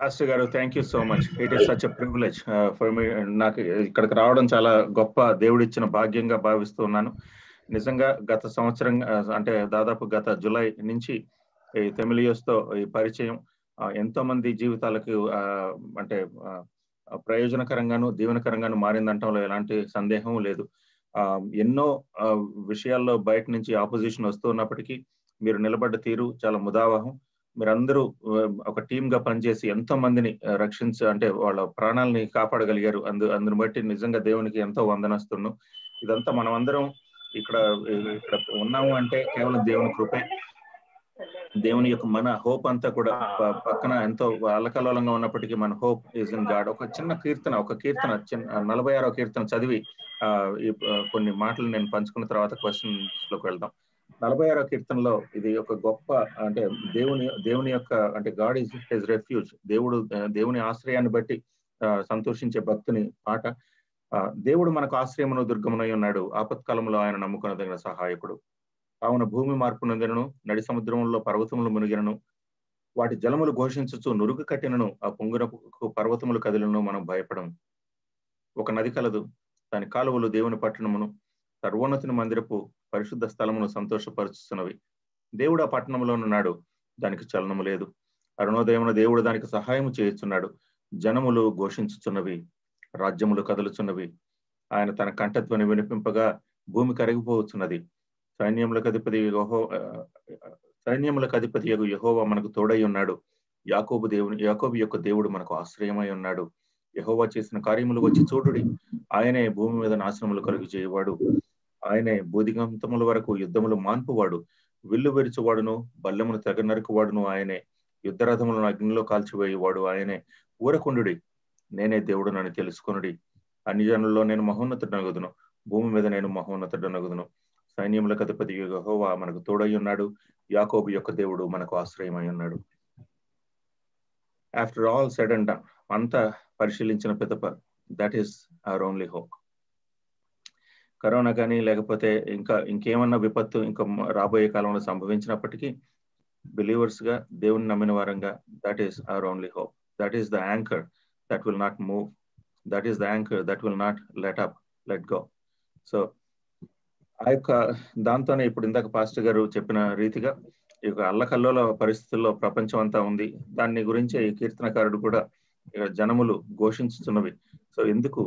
Pastor గారు thank you so much it is such privilege for me నాకు ఇక్కడికి రావడం చాలా గొప్ప దేవుడిచ్చిన భాగ్యంగా భావిస్తున్నాను నిజంగా గత సంవత్సరం అంటే దాదాపు గత జులై నుంచి ఈ తెమిలియోస్తో ఈ పరిచయం ఎంతో మంది జీవితాలకు అంటే ప్రయోజనకరంగాను దీవెనకరంగాను మారిందంటంలో ఎలాంటి సందేహం లేదు. ఎన్నో విషయాల్లో బయట నుంచి ఆపోజిషన్ వస్తున్నప్పటికీ మీరు నిలబడ్డ తీరు చాలా ముదావహం. మీరందరూ ఒక టీమ్గా పనిచేసి ఎంతో మందిని రక్షించ అంటే వాళ్ళ ప్రాణాలని కాపాడగలిగారు. అందు అందుని బట్టి నిజంగా దేవునికి ఎంతో వందనస్తున్నాం. ఇదంతా మనం అందరం ఇక్కడ ఇక్కడ ఉన్నాము అంటే కేవలం దేవుని కృపే. దేవుని యొక్క మన హోప్ అంతా కూడా పక్కన ఎంతో అల్లకల్లోలంగా ఉన్నప్పటికీ మన హోప్ ఈజ్ ఇన్ గాడ్. ఒక చిన్న కీర్తన ఒక కీర్తన చిన్న నలభై ఆరో కీర్తన చదివి ఆ కొన్ని మాటలు నేను పంచుకున్న తర్వాత క్వశ్చన్స్లోకి వెళ్దాం. నలభై ఆరో కీర్తనలో ఇది ఒక గొప్ప అంటే దేవుని దేవుని యొక్క అంటే గాడ్ ఇస్ హిజ్ రెఫ్యూజ్ దేవుడు దేవుని ఆశ్రయాన్ని బట్టి సంతోషించే భక్తుని పాట. దేవుడు మనకు ఆశ్రయమును దుర్గమునై ఉన్నాడు. ఆపత్కాలంలో ఆయన నమ్ముకునదగిన సహాయకుడు. కావున భూమి మార్పు నొందినను నడి సముద్రంలో పర్వతములు మునిగినను వాటి జలములు ఘోషించుచు నురుగు కట్టినను ఆ పొంగునకు పర్వతములు కదిలను మనం భయపడం. ఒక నది కలదు. దాని కాలువలు దేవుని పట్టణమును సర్వోన్నతిని మందిరపు పరిశుద్ధ స్థలమును సంతోషపరుచుతున్నవి దేవుడు ఆ పట్టణంలో ఉన్నాడు. దానికి చలనము లేదు. అరుణోదయమున దేవుడు దానికి సహాయము చేయుచున్నాడు. జనములు ఘోషించుచున్నవి. రాజ్యములు కదులుచున్నవి. ఆయన తన కంఠత్వని వినిపింపగా భూమి కరిగిపోతున్నది సైన్యములకు అధిపతి యహో సైన్యములకు అధిపతి యహోవా మనకు తోడై ఉన్నాడు. యాకోబు దేవుని యాకోబు యొక్క దేవుడు మనకు ఆశ్రయమై ఉన్నాడు. యహోవా చేసిన కార్యములు వచ్చి చూడుడి. ఆయనే భూమి మీద నాశనములు కలుగు చేయవాడు ఆయనే బోధిగంతముల వరకు యుద్ధములు మాన్పువాడు. విల్లు వెరుచువాడును బల్లెమును తెగ నరుకువాడును ఆయనే. యుద్ధరథములను అగ్నిలో కాల్చివేయవాడు ఆయనే. ఊరకుండుడి నేనే దేవుడు నన్ను తెలుసుకునుడి. అన్ని జనుల్లో నేను మహోన్నతుడు నగుదును భూమి మీద నేను మహోన్నతుడు నగుదును సైన్యములకు అధిపతి యహోవా మనకు తోడై ఉన్నాడు యాకోబు యొక్క దేవుడు మనకు ఆశ్రయమై ఉన్నాడు after all said and done అంతా పరిశీలించిన పిదప that is our only hope corona కానీ లేకపోతే ఇంకా ఇంకేమన్నా విపత్తు ఇంకా రాబోయే కాలంలో సంభవించినప్పటికీ బిలీవర్స్గా దేవుని నమ్మిన వారంగా that is our only hope that is the anchor that will not move that is the anchor that will not let up let go so ఆ యొక్క దాంతోనే ఇప్పుడు ఇందాక పాస్టర్ గారు చెప్పిన రీతిగా ఈ యొక్క అల్లకల్లోల పరిస్థితుల్లో ప్రపంచం అంతా ఉంది. దాన్ని గురించి ఈ కీర్తనకారుడు కూడా జనములు ఘోషించుతున్నవి సో ఎందుకు?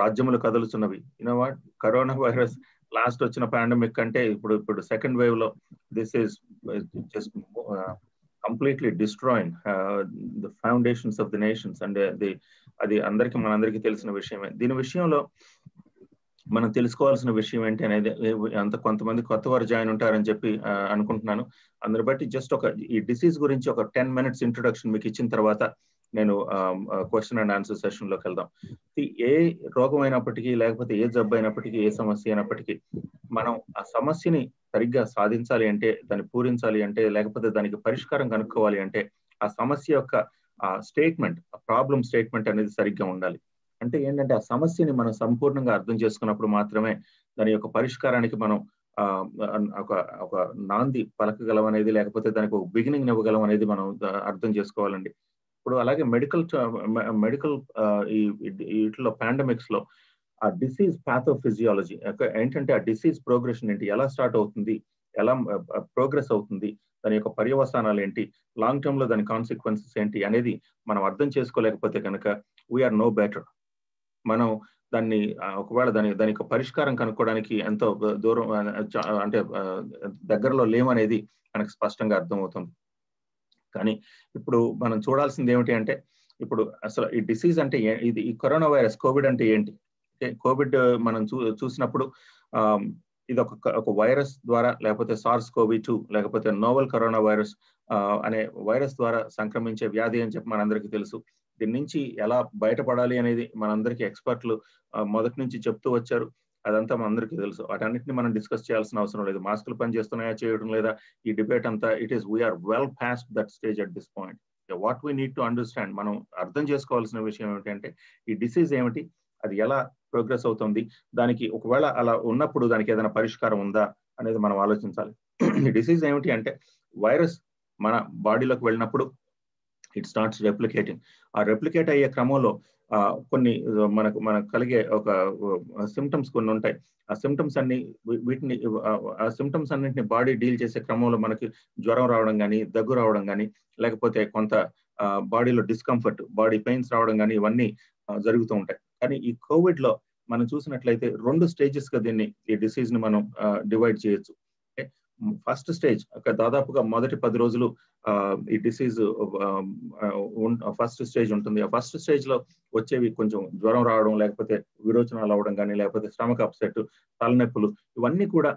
రాజ్యములు కదులుతున్నవి you know what corona virus last వచ్చిన పాండమిక్ కంటే ఇప్పుడు ఇప్పుడు సెకండ్ వేవ్లో this is just completely destroying the foundations of the nations and the అది అందరికి మనందరికీ తెలిసిన విషయమే. దీని విషయంలో మనం తెలుసుకోవాల్సిన విషయం ఏంటి అనేది అంత కొంతమంది కొత్త వారు జాయిన్ ఉంటారని చెప్పి అనుకుంటున్నాను. అందరి బట్టి జస్ట్ ఒక ఈ డిసీజ్ గురించి ఒక టెన్ మినిట్స్ ఇంట్రొడక్షన్ మీకు ఇచ్చిన తర్వాత నేను క్వశ్చన్ అండ్ ఆన్సర్ సెషన్లోకి వెళ్దాం. ఏ రోగం అయినప్పటికీ లేకపోతే ఏ జబ్బు అయినప్పటికీ ఏ సమస్య అయినప్పటికీ మనం ఆ సమస్యని సరిగ్గా సాధించాలి అంటే దాన్ని పూరించాలి అంటే లేకపోతే దానికి పరిష్కారం కనుక్కోవాలి అంటే ఆ సమస్య యొక్క ఆ స్టేట్మెంట్ ప్రాబ్లం స్టేట్మెంట్ అనేది సరిగ్గా ఉండాలి. అంటే ఏంటంటే ఆ సమస్యని మనం సంపూర్ణంగా అర్థం చేసుకున్నప్పుడు మాత్రమే దాని యొక్క పరిష్కారానికి మనం ఒక ఒక నాంది పలకగలం అనేది లేకపోతే దానికి ఒక బిగినింగ్ ఇవ్వగలం అనేది మనం అర్థం చేసుకోవాలండి. ఇప్పుడు అలాగే మెడికల్ మెడికల్ ఈ వీటిలో పాండమిక్స్లో ఆ డిసీజ్ ప్యాథోఫిజియాలజీ ఏంటంటే ఆ డిసీజ్ ప్రోగ్రెషన్ ఏంటి ఎలా స్టార్ట్ అవుతుంది ఎలా ప్రోగ్రెస్ అవుతుంది దాని యొక్క పర్యవసానాలు ఏంటి లాంగ్ టర్మ్లో దాని కాన్సిక్వెన్సెస్ ఏంటి అనేది మనం అర్థం చేసుకోలేకపోతే కనుక వీఆర్ నో బెటర్ మనం దాన్ని ఒకవేళ దాని దాని యొక్క పరిష్కారం కనుక్కోవడానికి ఎంతో దూరం అంటే దగ్గరలో లేమనేది మనకు స్పష్టంగా అర్థమవుతుంది. కానీ ఇప్పుడు మనం చూడాల్సింది ఏమిటి అంటే ఇప్పుడు అసలు ఈ డిసీజ్ అంటే ఇది ఈ కరోనా వైరస్ కోవిడ్ అంటే ఏంటి? కోవిడ్ మనం చూ చూసినప్పుడు ఇది ఒక ఒక వైరస్ ద్వారా లేకపోతే సార్స్ కోవి టూ లేకపోతే నోవల్ కరోనా వైరస్ అనే వైరస్ ద్వారా సంక్రమించే వ్యాధి అని చెప్పి మనందరికీ తెలుసు. దీని నుంచి ఎలా బయటపడాలి అనేది మనందరికీ ఎక్స్పర్ట్లు మొదటి నుంచి చెప్తూ వచ్చారు. అదంతా మనందరికీ తెలుసు. వాటన్నిటిని మనం డిస్కస్ చేయాల్సిన అవసరం లేదు. మాస్కులు పనిచేస్తున్నాయా చేయడం లేదా? ఈ డిబేట్ అంతా it is we are well past that stage at this point what we need to understand మనం అర్థం చేసుకోవాల్సిన విషయం ఏమిటంటే ఈ డిసీజ్ ఏమిటి? అది ఎలా ప్రోగ్రెస్ అవుతుంది? దానికి ఒకవేళ అలా ఉన్నప్పుడు దానికి ఏదైనా పరిష్కారం ఉందా అనేది మనం ఆలోచించాలి. ఈ డిసీజ్ ఏమిటి అంటే వైరస్ మన బాడీలోకి వెళ్ళినప్పుడు ఇట్ స్టార్ట్స్ రెప్లికేటింగ్ ఆ రెప్లికేట్ అయ్యే క్రమంలో కొన్ని మనకు మనకు కలిగే ఒక సిమ్టమ్స్ కొన్ని ఉంటాయి. ఆ సిమ్టమ్స్ అన్ని వీటిని ఆ సిమ్టమ్స్ అన్నింటిని బాడీ డీల్ చేసే క్రమంలో మనకి జ్వరం రావడం కానీ దగ్గు రావడం కానీ లేకపోతే కొంత బాడీలో డిస్కంఫర్ట్ బాడీ పెయిన్స్ రావడం కానీ ఇవన్నీ జరుగుతూ ఉంటాయి. కానీ ఈ కోవిడ్లో మనం చూసినట్లయితే రెండు స్టేజెస్గా దీన్ని ఈ డిసీజ్ని మనం డివైడ్ చేయొచ్చు. ఫస్ట్ స్టేజ్ దాదాపుగా మొదటి పది రోజులు ఈ డిసీజ్ ఫస్ట్ స్టేజ్ ఉంటుంది. ఆ ఫస్ట్ స్టేజ్లో వచ్చేవి కొంచెం జ్వరం రావడం లేకపోతే విరోచనాలు అవడం కానీ లేకపోతే స్టమక్ అప్సెట్ తలనొప్పులు ఇవన్నీ కూడా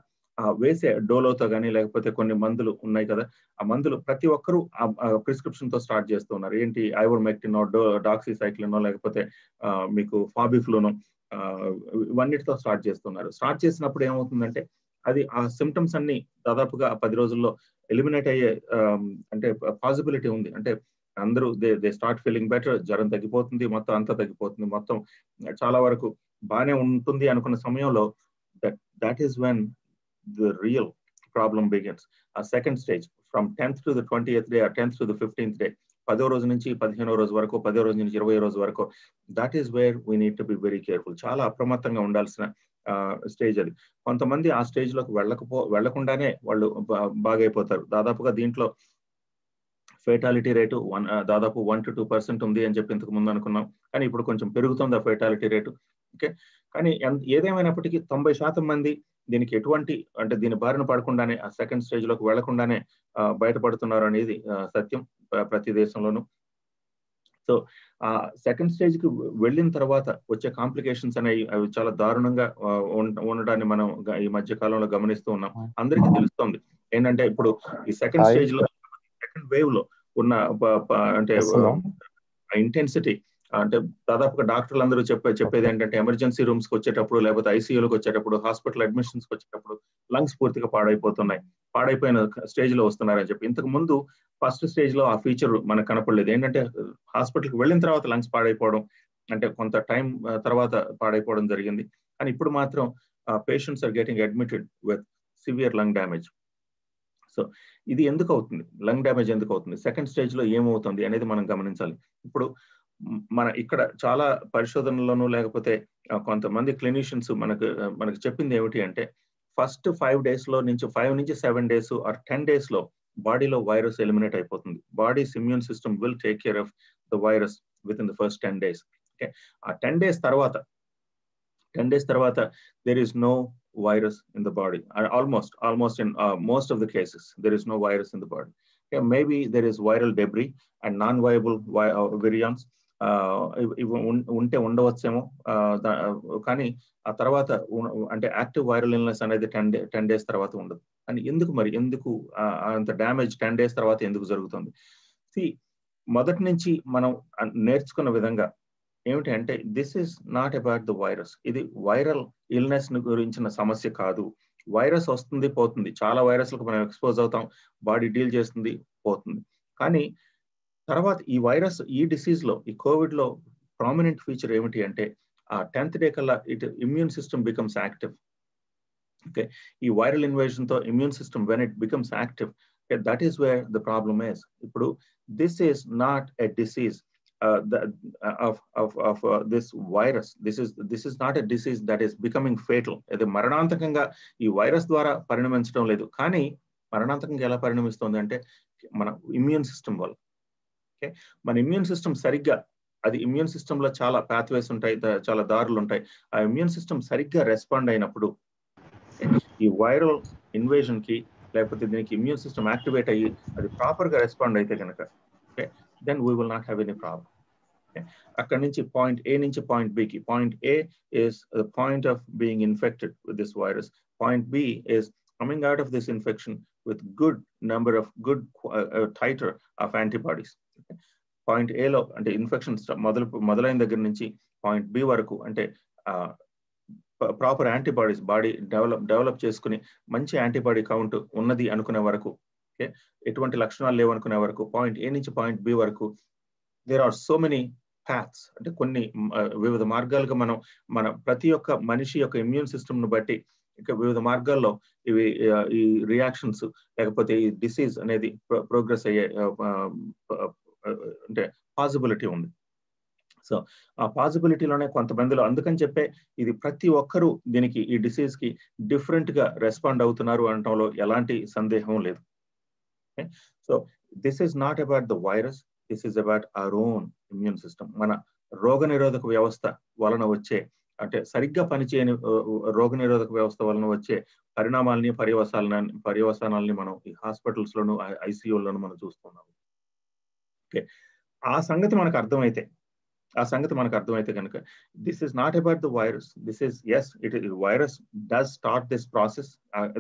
వేసే డోలోతో కానీ లేకపోతే కొన్ని మందులు ఉన్నాయి కదా ఆ మందులు ప్రతి ఒక్కరూ ప్రిస్క్రిప్షన్తో స్టార్ట్ చేస్తున్నారు ఏంటి? ఐవర్మెక్టినో డో డాక్సిసైక్లినో లేకపోతే మీకు ఫాబిఫ్లోనో ఇవన్నిటితో స్టార్ట్ చేస్తున్నారు స్టార్ట్ చేసినప్పుడు ఏమవుతుందంటే అది ఆ సిమ్టమ్స్ అన్ని దాదాపుగా పది రోజుల్లో ఎలిమినేట్ అయ్యే అంటే పాసిబిలిటీ ఉంది. అంటే అందరూ they they start feeling better జ్వరం తగ్గిపోతుంది మొత్తం అంతా తగ్గిపోతుంది. మొత్తం చాలా వరకు బాగానే ఉంటుంది అనుకున్న సమయంలో that that is when the real problem begins ఆ second stage from tenth to the twenty eighth day ఆ tenth to the fifteenth day పదో రోజు నుంచి పదిహేనో రోజు వరకు పదో రోజు నుంచి ఇరవై రోజు వరకు that is where we need to be very careful చాలా అప్రమత్తంగా ఉండాల్సిన స్టేజ్ అది. కొంతమంది ఆ స్టేజ్లోకి వెళ్ళకపో వెళ్ళకుండానే వాళ్ళు బాగైపోతారు. దాదాపుగా దీంట్లో ఫేటాలిటీ రేటు వన్ దాదాపు వన్ టు టూ పర్సెంట్ ఉంది అని చెప్పి ఇంతకు ముందు అనుకున్నాం. కానీ ఇప్పుడు కొంచెం పెరుగుతుంది ఆ ఫేటాలిటీ రేటు ఓకే? కానీ ఏదేమైనప్పటికీ తొంభై శాతం మంది దీనికి ఎటువంటి అంటే దీని బారిన పడకుండానే ఆ సెకండ్ స్టేజ్లోకి వెళ్ళకుండానే బయటపడుతున్నారు అనేది సత్యం ప్రతి దేశంలోనూ. సో ఆ సెకండ్ స్టేజ్కి వెళ్ళిన తర్వాత వచ్చే కాంప్లికేషన్స్ అనేవి అవి చాలా దారుణంగా ఉండడాన్ని మనం ఈ మధ్య కాలంలో గమనిస్తూ ఉన్నాం. అందరికీ తెలుస్తుంది. ఏంటంటే ఇప్పుడు ఈ సెకండ్ స్టేజ్లో సెకండ్ వేవ్లో ఉన్న అంటే ఇంటెన్సిటీ అంటే దాదాపుగా డాక్టర్లు అందరూ చెప్పే చెప్పేది ఏంటంటే ఎమర్జెన్సీ రూమ్స్కి వచ్చేటప్పుడు లేకపోతే ఐసీయూలకు వచ్చేటప్పుడు హాస్పిటల్ అడ్మిషన్స్ వచ్చేటప్పుడు లంగ్స్ పూర్తిగా పాడైపోతున్నాయి. పాడైపోయిన స్టేజ్లో వస్తున్నారని చెప్పి. ఇంతకు ముందు ఫస్ట్ స్టేజ్లో ఆ ఫీచర్ మనకు కనపడలేదు. ఏంటంటే హాస్పిటల్కి వెళ్ళిన తర్వాత లంగ్స్ పాడైపోవడం అంటే కొంత టైం తర్వాత పాడైపోవడం జరిగింది. కానీ ఇప్పుడు మాత్రం patients are getting admitted with severe lung damage. So ఇది ఎందుకు అవుతుంది? లంగ్ డ్యామేజ్ ఎందుకు అవుతుంది? సెకండ్ స్టేజ్లో ఏమవుతుంది అనేది మనం గమనించాలి. ఇప్పుడు మన ఇక్కడ చాలా పరిశోధనలోనూ లేకపోతే కొంతమంది క్లినిషియన్స్ మనకు మనకు చెప్పింది ఏమిటి అంటే ఫస్ట్ ఫైవ్ డేస్ లో నుంచి ఫైవ్ నుంచి seven days or ten days లో బాడీలో వైరస్ ఎలిమినేట్ అయిపోతుంది body's immune system will take care of the virus with in the first ten days okay ఆ టెన్ డేస్ తర్వాత టెన్ డేస్ తర్వాత there is no virus in the body almost almost in uh, most of the cases there is no virus in the body okay, maybe there is viral debris and non-viable vi- uh, virions ఉంటే ఉండవచ్చేమో. కానీ ఆ తర్వాత అంటే active viral illness అనేది ten day ten days తర్వాత ఉండదు. అని ఎందుకు మరి? ఎందుకు అంత డ్యామేజ్ టెన్ డేస్ తర్వాత ఎందుకు జరుగుతుంది? మొదటి నుంచి మనం నేర్చుకున్న విధంగా ఏమిటి అంటే this is not about the virus. ఇది వైరల్ ఇల్నెస్ గురించిన సమస్య కాదు. వైరస్ వస్తుంది పోతుంది. చాలా వైరస్లకు మనం ఎక్స్పోజ్ అవుతాం. బాడీ డీల్ చేస్తుంది పోతుంది. కానీ తర్వాత ఈ వైరస్ ఈ డిసీజ్లో ఈ కోవిడ్లో ప్రామినెంట్ ఫీచర్ ఏమిటి అంటే ఆ టెన్త్ డే కల్లా it immune system becomes active okay ఈ viral ఇన్వేషన్తో immune system when it becomes active that is where the problem is ఇప్పుడు this is not a disease Uh, the, uh, of of of uh, this virus. This is this is not a disease that is becoming fatal. మరణాంతకంగా ఈ virus ద్వారా పరిణమించడం లేదు. కానీ మరణాంతకంగా ఎలా పరిణమిస్తుంది అంటే మన ఇమ్యూన్ సిస్టమ్ వల్ల. ఓకే? మన ఇమ్యూన్ సిస్టమ్ సరిగ్గా అది ఇమ్యూన్ సిస్టమ్లో చాలా పాత్వేస్ ఉంటాయి చాలా దారులు ఉంటాయి. ఆ ఇమ్యూన్ సిస్టమ్ సరిగ్గా రెస్పాండ్ అయినప్పుడు ఈ వైరల్ ఇన్వేషన్కి లేకపోతే దీనికి ఇమ్యూన్ సిస్టమ్ యాక్టివేట్ అయ్యి అది ప్రాపర్గా రెస్పాండ్ అయితే కనుక okay? Then we will not have any problem అక్కడ నుంచి పాయింట్ ఏ నుంచి point బికి point A is point of being infected with this virus point B is coming out of this infection with good number of good titer of antibodies point ఏలో అంటే infection మొదలు మొదలైన దగ్గర నుంచి point B వరకు అంటే proper antibodies body develop develop చేసుకుని మంచి యాంటీబాడీ కౌంట్ ఉన్నది అనుకునే వరకు ఓకే? ఎటువంటి లక్షణాలు లేవు అనుకునే వరకు పాయింట్ ఏ నుంచి పాయింట్ బి వరకు there are so many paths అంటే కొన్ని వివిధ మార్గాలుగా మనం మన ప్రతి ఒక్క మనిషి యొక్క ఇమ్యూన్ సిస్టమ్ను బట్టి ఇక వివిధ మార్గాల్లో ఇవి ఈ రియాక్షన్స్ లేకపోతే ఈ డిసీజ్ అనేది ప్రోగ్రెస్ అయ్యే పాసిబిలిటీ ఉంది. సో ఆ పాసిబిలిటీలోనే కొంతమందిలో అందుకని చెప్పే ఇది ప్రతి ఒక్కరూ దీనికి ఈ డిసీజ్కి డిఫరెంట్గా రెస్పాండ్ అవుతున్నారు అనటంలో ఎలాంటి సందేహం లేదు. So this is not about the virus this is about our own immune system. మన రోగ నిరోధక వ్యవస్థ వలన వచ్చే అంటే సరిగ్గా పనిచేయని రోగ నిరోధక వ్యవస్థ వలన వచ్చే పరిణామాలని పర్యవసాలని పర్యవసానాలని మనం ఈ హాస్పిటల్స్ లోను ఐసీయూలోను మనం చూస్తున్నాం. ఓకే? ఆ సంగతి మనకు అర్థమైతే ఆ సంగతి మనకు అర్థమైతే కనుక this is not about the virus this is yes it virus does start this process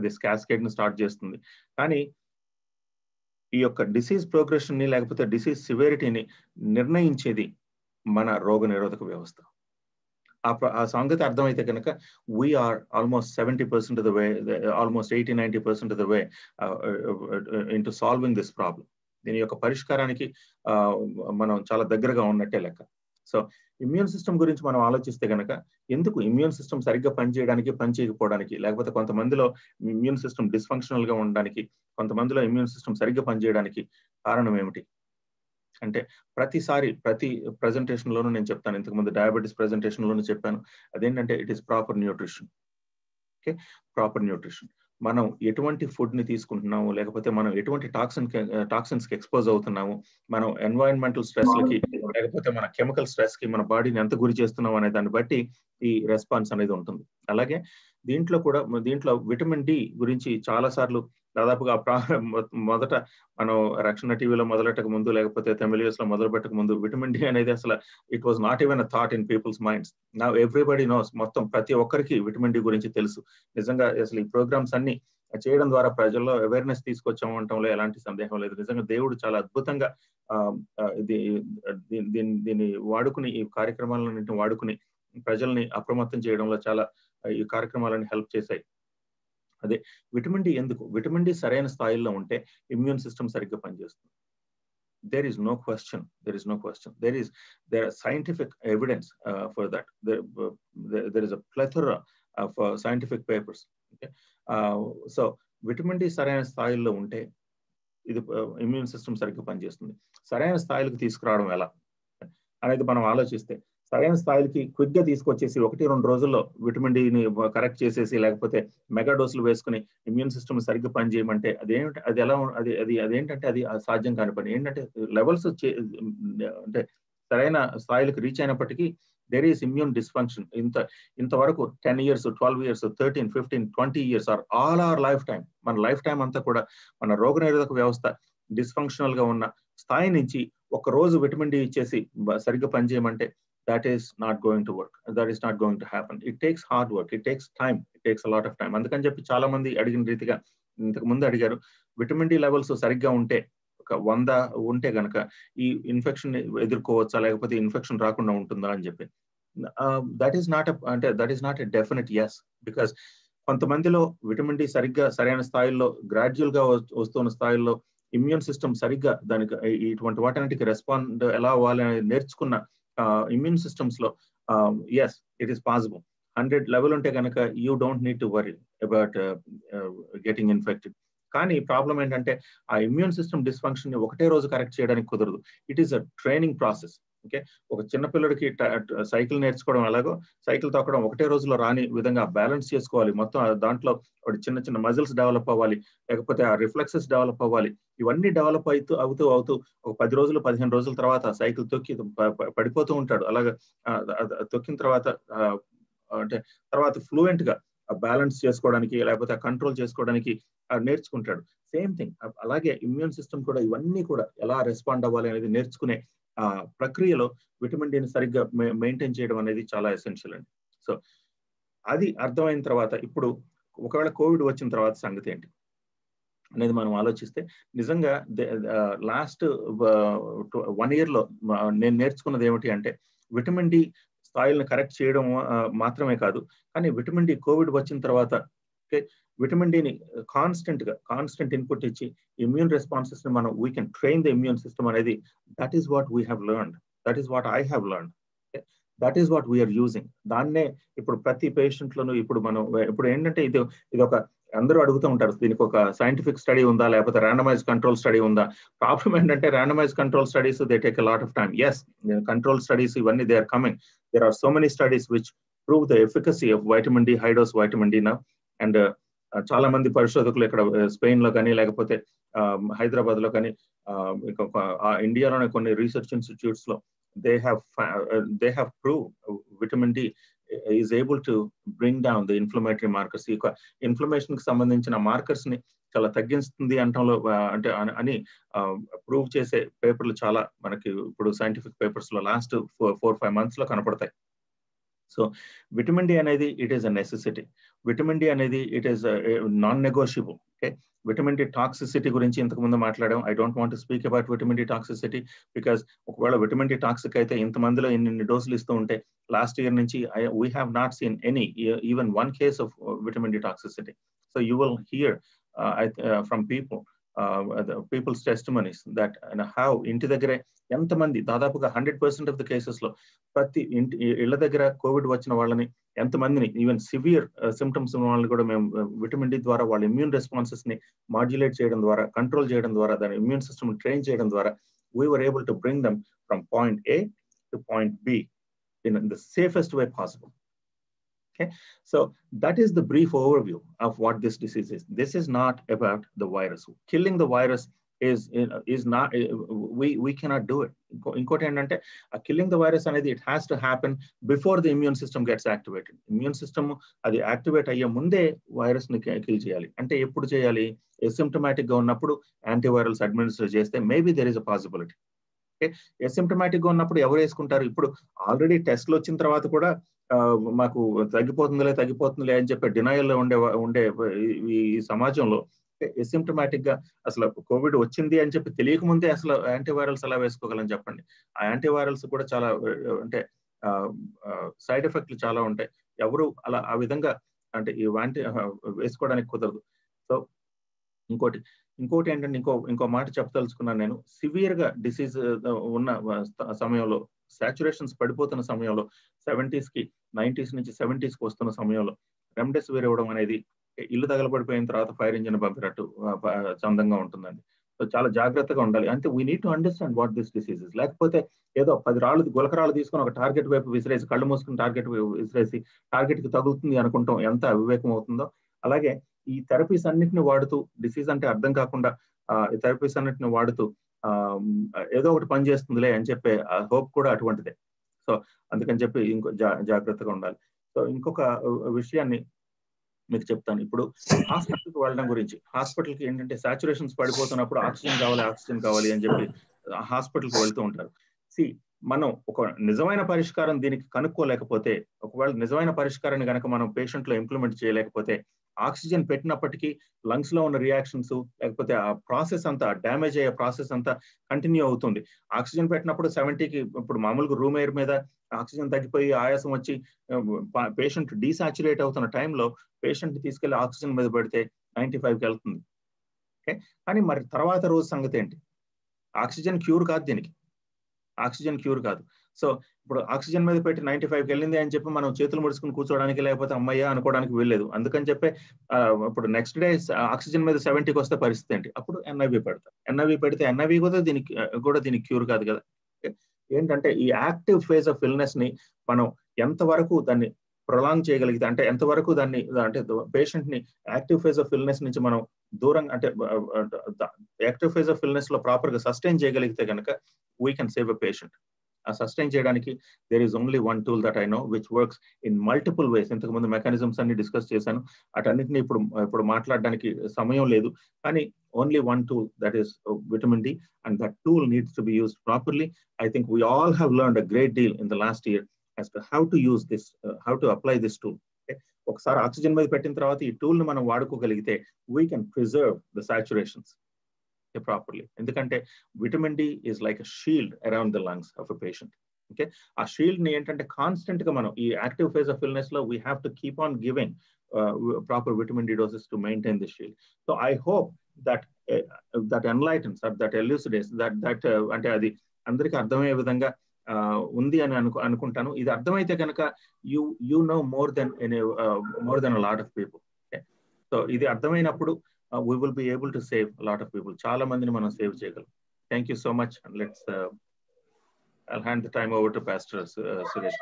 this క్యాస్కేడ్ని start చేస్తుంది. కానీ ఈ యొక్క డిసీజ్ ప్రోగ్రెషన్ని లేకపోతే డిసీజ్ సివిరిటీని నిర్ణయించేది మన రోగ నిరోధక వ్యవస్థ. ఆ సంగతి అర్థమైతే కనుక we are almost seventy percent the way almost eighty ninety percent the way into solving this problem దీని యొక్క పరిష్కారానికి మనం చాలా దగ్గరగా ఉన్నట్టే లెక్క. సో ఇమ్యూన్ సిస్టమ్ గురించి మనం ఆలోచిస్తే కనుక ఎందుకు ఇమ్యూన్ సిస్టమ్ సరిగ్గా పనిచేయడానికి పనిచేయకపోవడానికి లేకపోతే కొంతమందిలో ఇమ్యూన్ సిస్టమ్ డిస్ఫంక్షనల్గా ఉండడానికి కొంతమందిలో ఇమ్యూన్ సిస్టమ్ సరిగ్గా పనిచేయడానికి కారణం ఏమిటి? అంటే ప్రతిసారి ప్రతి ప్రజెంటేషన్ లోనూ నేను చెప్తాను. ఇంతకుముందు డయాబెటీస్ ప్రజెంటేషన్ లోనూ చెప్పాను. అదేంటంటే it is proper nutrition okay proper nutrition మనం ఎటువంటి ఫుడ్ని తీసుకుంటున్నాము లేకపోతే మనం ఎటువంటి టాక్సిన్ టాక్సిన్స్కి ఎక్స్పోజ్ అవుతున్నాము మనం ఎన్వైరన్మెంటల్ స్ట్రెస్ లకి లేకపోతే మన కెమికల్ స్ట్రెస్కి మన బాడీని ఎంత గురి చేస్తున్నాం అనే దాన్ని బట్టి ఈ రెస్పాన్స్ అనేది ఉంటుంది. అలాగే దీంట్లో కూడా దీంట్లో విటమిన్ డి గురించి చాలా సార్లు దాదాపుగా మొదట మనం రక్షణ టీవీలో మొదలెట్టక ముందు లేకపోతే తమిళియస్లో మొదలు పెట్టక ముందు విటమిన్ డి అనేది అసలు it was not even a thought in people's minds నా ఎవ్రీబడి నోస్ మొత్తం ప్రతి ఒక్కరికి విటమిన్ డి గురించి తెలుసు. నిజంగా అసలు ఈ ప్రోగ్రామ్స్ అన్ని చేయడం ద్వారా ప్రజల్లో అవేర్నెస్ తీసుకొచ్చామంటంలో ఎలాంటి సందేహం లేదు. నిజంగా దేవుడు చాలా అద్భుతంగా దీన్ని దీన్ని వాడుకుని ఈ కార్యక్రమాలన్నింటిని వాడుకుని ప్రజల్ని అప్రమత్తం చేయడంలో చాలా ఈ కార్యక్రమాలని హెల్ప్ చేశాయి. అదే విటమిన్ డి ఎందుకు? విటమిన్ డి సరైన స్థాయిలో ఉంటే ఇమ్యూన్ సిస్టమ్ సరిగ్గా పనిచేస్తుంది. There is no question there is no question there is there are scientific evidence for that there is a plethora of scientific papers okay so vitamin D సరైన స్థాయిలో ఉంటే ఇది uh, immune system సరిగ్గా పనిచేస్తుంది. సరైన స్థాయిలకు తీసుకురావడం ఎలా? అనేది మనం ఆలోచిస్తే సరైన స్థాయికి క్విక్గా తీసుకొచ్చేసి ఒకటి రెండు రోజుల్లో విటమిన్ డిని కరెక్ట్ చేసేసి లేకపోతే మెగా డోసులు వేసుకుని ఇమ్యూన్ సిస్టమ్ సరిగ్గా పనిచేయమంటే అదేంటి అది ఎలా అది అది అదేంటంటే అది సాధ్యం కాని పని. ఏంటంటే లెవెల్స్ అంటే సరైన స్థాయిలకు రీచ్ అయినప్పటికీ దెర్ ఈస్ ఇమ్యూన్ డిస్ఫంక్షన్. ఇంత ఇంతవరకు ten years twelve years thirteen fifteen twenty years or all our life time మన లైఫ్ టైం అంతా కూడా మన రోగనిరోధక వ్యవస్థ డిస్ఫంక్షనల్గా ఉన్న స్థాయి నుంచి ఒక రోజు విటమిన్ డి ఇచ్చేసి సరిగ్గా పనిచేయమంటే that is not going to work. That is not going to happen. It takes hard work. It takes time. It takes a lot of time. అందుకని చెప్పి చాలా మంది అడిగిన రీతిగా ఇంతకు ముందు అడిగారు విటమిన్ డి లెవెల్స్ సరిగ్గా ఉంటే ఒక వంద ఉంటే గనక ఈ ఇన్ఫెక్షన్ ఎదుర్కోవచ్చా? లేకపోతే ఇన్ఫెక్షన్ రాకుండా ఉంటుందా అని చెప్పి. దట్ ఈస్ నాట్ అంటే that is not a definite yes because కొంతమందిలో విటమిన్ డి సరిగ్గా సరైన స్థాయిలో గ్రాడ్యువల్గా వస్తున్న స్థాయిలో ఇమ్యూన్ సిస్టమ్ సరిగ్గా దానికి ఇటువంటి వాటన్నిటికి రెస్పాండ్ ఎలా అవ్వాలి అనేది నేర్చుకున్న ఇమ్యూన్ సిస్టమ్స్లో yes it is possible hundred level ఉంటే కనుక you don't need to worry about getting infected కానీ ప్రాబ్లం ఏంటంటే ఆ ఇమ్యూన్ సిస్టమ్ డిస్ఫంక్షన్ని ఒకటే రోజు కరెక్ట్ చేయడానికి కుదరదు. It is a training process okay? ఒక చిన్న పిల్లడికి సైకిల్ నేర్చుకోవడం ఎలాగో సైకిల్ తొక్కడం ఒకటే రోజులో రాని విధంగా బ్యాలెన్స్ చేసుకోవాలి. మొత్తం దాంట్లో చిన్న చిన్న మజిల్స్ డెవలప్ అవ్వాలి. లేకపోతే ఆ రిఫ్లెక్సెస్ డెవలప్ అవ్వాలి. ఇవన్నీ డెవలప్ అవుతూ అవుతూ అవుతూ ఒక పది రోజులు పదిహేను రోజుల తర్వాత సైకిల్ తొక్కి పడిపోతూ ఉంటాడు. అలాగే తొక్కిన తర్వాత అంటే తర్వాత ఫ్లూయెంట్గా బ్యాలెన్స్ చేసుకోవడానికి లేకపోతే కంట్రోల్ చేసుకోవడానికి నేర్చుకుంటాడు. Same thing. అలాగే ఇమ్యూన్ సిస్టమ్ కూడా ఇవన్నీ కూడా ఎలా రెస్పాండ్ అవ్వాలి అనేది నేర్చుకునే ప్రక్రియలో విటమిన్ డిని సరిగ్గా మెయింటైన్ చేయడం అనేది చాలా ఎసెన్షియల్ అండి. సో అది అర్థమైన తర్వాత ఇప్పుడు ఒకవేళ కోవిడ్ వచ్చిన తర్వాత సంగతి ఏంటి? అనేది మనం ఆలోచిస్తే నిజంగా లాస్ట్ వన్ ఇయర్లో నేను నేర్చుకున్నది ఏమిటి అంటే విటమిన్ డి స్థాయిలను కరెక్ట్ చేయడం మాత్రమే కాదు. కానీ విటమిన్ డి కోవిడ్ వచ్చిన తర్వాత విటమిన్ డిని కాన్స్టెంట్గా కాన్స్టెంట్ ఇన్పుట్ ఇచ్చి ఇమ్యూన్ రెస్పాన్సెస్ని మనం we can train the immune system అనేది that is what we have learn that is what I have learn that is what we are using దాన్నే ఇప్పుడు ప్రతి పేషెంట్ లోను ఇప్పుడు మనం ఇప్పుడు ఏంటంటే ఇది ఇది ఒక అందరూ అడుగుతూ ఉంటారు దీనికి ఒక సైంటిఫిక్ స్టడీ ఉందా లేకపోతే ర్యాండమైజ్ కంట్రోల్ స్టడీ ఉందా? ప్రాబ్లం ఏంటంటే randomize control studies they take lot of time yes control studies ఇవన్నీ they are coming there are so many studies which prove the efficacy of vitamin D high dose vitamin D నా and చాలా మంది పరిశోధకులు ఇక్కడ స్పెయిన్లో కానీ లేకపోతే హైదరాబాద్లో కానీ ఇండియాలోనే కొన్ని research ఇన్స్టిట్యూట్స్లో they have they have prove vitamin D is able to bring down the inflammatory markers ఈ ఇన్ఫ్లమేషన్కి సంబంధించిన మార్కర్స్ని చాలా తగ్గిస్తుంది అంటంలో అంటే అని ప్రూవ్ చేసే పేపర్లు చాలా మనకి ఇప్పుడు సైంటిఫిక్ పేపర్స్లో లాస్ట్ ఫోర్ ఫైవ్ మంత్స్లో కనపడతాయి. సో విటమిన్ డి అనేది it is a necessity vitamin D అనేది it is non negotiable okay vitamin D toxicity గురించి ఇంతకు ముందు మాట్లాడాం. I don't want speak about vitamin D toxicity because ఒకవేళ విటమిన్ డి టాక్సిక్ అయితే ఇంతమందిలో ఇన్ని డోసులు ఇస్తూ ఉంటే లాస్ట్ ఇయర్ నుంచి we have not seen any even one case of vitamin D toxicity so you will hear from people people's testimonies that how ఇంటి దగ్గరే ఎంతమంది దాదాపుగా హండ్రెడ్ పర్సెంట్ ఆఫ్ ద కేసెస్లో ప్రతి ఇంటి ఇళ్ళ దగ్గర కోవిడ్ వచ్చిన వాళ్ళని ఎంతమందిని ఈవెన్ సివియర్ సిమ్టమ్స్ ఉన్న వాళ్ళని కూడా మేము విటమిన్ డి ద్వారా వాళ్ళ ఇమ్యూన్ రెస్పాన్సెస్ని మాడ్యులేట్ చేయడం ద్వారా కంట్రోల్ చేయడం ద్వారా దాని ఇమ్యూన్ సిస్టమ్ ట్రైన్ చేయడం ద్వారా we are able to bring them from point A to point B in the safest way possible Okay, so that is the brief overview of what this disease is. This is not about the virus. Killing the virus is is not uh, we we cannot do it. ఇంకోటి ఏంటంటే killing the virus అనేది it has to happen before the immune system gets activated immune system అది activate అయ్యే ముందే వైరస్ని kill చేయాలి. అంటే ఎప్పుడు చేయాలి? ఎసిమ్టమాటిక్గా ఉన్నప్పుడు యాంటీవైరల్స్ అడ్మినిస్టర్ చేస్తే maybe there is a possibility ఎసిమ్టమాటిక్గా ఉన్నప్పుడు ఎవరు వేసుకుంటారు? ఇప్పుడు ఆల్రెడీ టెస్ట్లు వచ్చిన తర్వాత కూడా మాకు తగ్గిపోతుందిలే తగ్గిపోతుందిలే అని చెప్పి డినాయల్లో ఉండే ఉండే ఈ సమాజంలో ఎసిమ్టమాటిక్గా అసలు కోవిడ్ వచ్చింది అని చెప్పి తెలియక ముందే అసలు యాంటీవైరల్స్ ఎలా వేసుకోగలని చెప్పండి. ఆ యాంటీవైరల్స్ కూడా చాలా అంటే సైడ్ ఎఫెక్ట్లు చాలా ఉంటాయి. ఎవరు అలా ఆ విధంగా అంటే ఈ యాంటీ వేసుకోవడానికి కుదరదు. సో ఇంకోటి ఇంకోటి ఏంటంటే ఇంకో ఇంకో మాట చెప్పదలుచుకున్నాను నేను. సివియర్గా డిసీజ్ ఉన్న సమయంలో సాచురేషన్స్ పడిపోతున్న సమయంలో సెవెంటీస్కి నైన్టీస్ నుంచి సెవెంటీస్కి వస్తున్న సమయంలో రెమ్డెసివిర్ ఇవ్వడం అనేది ఇల్లు తగలబడిపోయిన తర్వాత ఫైర్ ఇంజిన్ పంపినట్టు చందంగా ఉంటుందండి. సో చాలా జాగ్రత్తగా ఉండాలి. అంటే we need to understand what this diseases లేకపోతే ఏదో పది రాళ్ళు గులకరాలు తీసుకొని ఒక టార్గెట్ వైపు విసిరేసి కళ్ళు మూసుకుని టార్గెట్ విసిరేసి టార్గెట్కి తగులుతుంది అనుకుంటాం ఎంత అవివేకం అవుతుందో. అలాగే ఈ థెరపీస్ అన్నిటిని వాడుతూ డిసీజ్ అంటే అర్థం కాకుండా ఈ థెరపీస్ అన్నిటిని వాడుతూ ఏదో ఒకటి పని చేస్తుందిలే అని చెప్పే హోప్ కూడా అటువంటిదే. సో అందుకని చెప్పి ఇంకో జాగ్రత్తగా ఉండాలి. సో ఇంకొక విషయాన్ని మీకు చెప్తాను. ఇప్పుడు హాస్పిటల్కి వెళ్ళడం గురించి. హాస్పిటల్కి ఏంటంటే సాచురేషన్స్ పడిపోతున్నప్పుడు ఆక్సిజన్ కావాలి ఆక్సిజన్ కావాలి అని చెప్పి హాస్పిటల్కి వెళ్తూ ఉంటారు. సి మనం ఒక నిజమైన పరిష్కారం దీనికి కనుక్కోలేకపోతే ఒకవేళ నిజమైన పరిష్కారాన్ని కనుక మనం పేషెంట్లో ఇంప్లిమెంట్ చేయలేకపోతే ఆక్సిజన్ పెట్టినప్పటికీ లంగ్స్లో ఉన్న రియాక్షన్స్ లేకపోతే ఆ ప్రాసెస్ అంతా డ్యామేజ్ అయ్యే ప్రాసెస్ అంతా కంటిన్యూ అవుతుంది. ఆక్సిజన్ పెట్టినప్పుడు సెవెంటీకి ఇప్పుడు మామూలుగా రూమ్ ఎయిర్ మీద ఆక్సిజన్ తగ్గిపోయి ఆయాసం వచ్చి పేషెంట్ డీసాచురేట్ అవుతున్న టైంలో పేషెంట్ తీసుకెళ్ళి ఆక్సిజన్ మీద పెడితే నైన్టీ ఫైవ్కి వెళ్తుంది. ఓకే? కానీ మరి తర్వాత రోజు సంగతి ఏంటి? ఆక్సిజన్ క్యూర్ కాదు దీనికి. ఆక్సిజన్ క్యూర్ కాదు. సో ఇప్పుడు ఆక్సిజన్ మీద పెట్టి నైన్టీ ఫైవ్కి వెళ్ళింది అని చెప్పి మనం చేతులు ముడుచుకుని కూర్చోడానికి లేకపోతే అమ్మయ్య అనుకోవడానికి వెళ్ళలేదు అందుకని చెప్పి ఇప్పుడు నెక్స్ట్ డే ఆక్సిజన్ మీద సెవెంటీకి వస్తే పరిస్థితి ఏంటి? అప్పుడు ఎన్ఐవి పెడతాం. ఎన్ఐవి పెడితే ఎన్ఐవి కూడా దీనికి కూడా దీనికి క్యూర్ కాదు కదా. ఏంటంటే ఈ యాక్టివ్ ఫేజ్ ఆఫ్ ఇల్నెస్ని మనం ఎంతవరకు దాన్ని ప్రొలాంగ్ చేయగలిగితే అంటే ఎంతవరకు దాన్ని అంటే పేషెంట్ని యాక్టివ్ ఫేజ్ ఆఫ్ ఇల్నెస్ నుంచి మనం దూరంగా అంటే యాక్టివ్ ఫేజ్ ఆఫ్ ఇల్నెస్లో ప్రాపర్గా సస్టైన్ చేయగలిగితే కనుక we can save a patient sustain చేయడానికి there is only one tool that I know which works in multiple ways ఇంతకు ముందు మెకానిజమ్స్ అన్ని డిస్కస్ చేశాను. అటన్నిటిని ఇప్పుడు ఇప్పుడు మాట్లాడడానికి సమయం లేదు. కానీ only one tool that is vitamin D and that tool needs to be used properly I think we all have learn a great deal in the last year how to how to use this, uh, how to ఒకసారి oxygen మీద పెట్టిన తర్వాత ఈ టూల్ని మనం వాడుకోగలిగితే we can preserve the saturations properly ఎందుకంటే vitamin D is like a shield around the lungs of a patient okay ఆ షీల్డ్ని ఏంటంటే కాన్స్టెంట్గా మనం ఈ active phase of ఇల్నెస్లో we have to keep on giving proper vitamin D doses to maintain the shield so I hope that that enlightens that elucidates that that అంటే అది అందరికీ అర్థమయ్యే విధంగా ఉంది అని అనుకు అనుకుంటాను. ఇది అర్థమైతే కనుక you you know more than more than lot of people so ఇది అర్థమైనప్పుడు we will be able to save lot of people చాలా మందిని మనం సేవ్ చేయగలం. Thank you so much let's I'll hand the time over to Pastor uh, Suresh.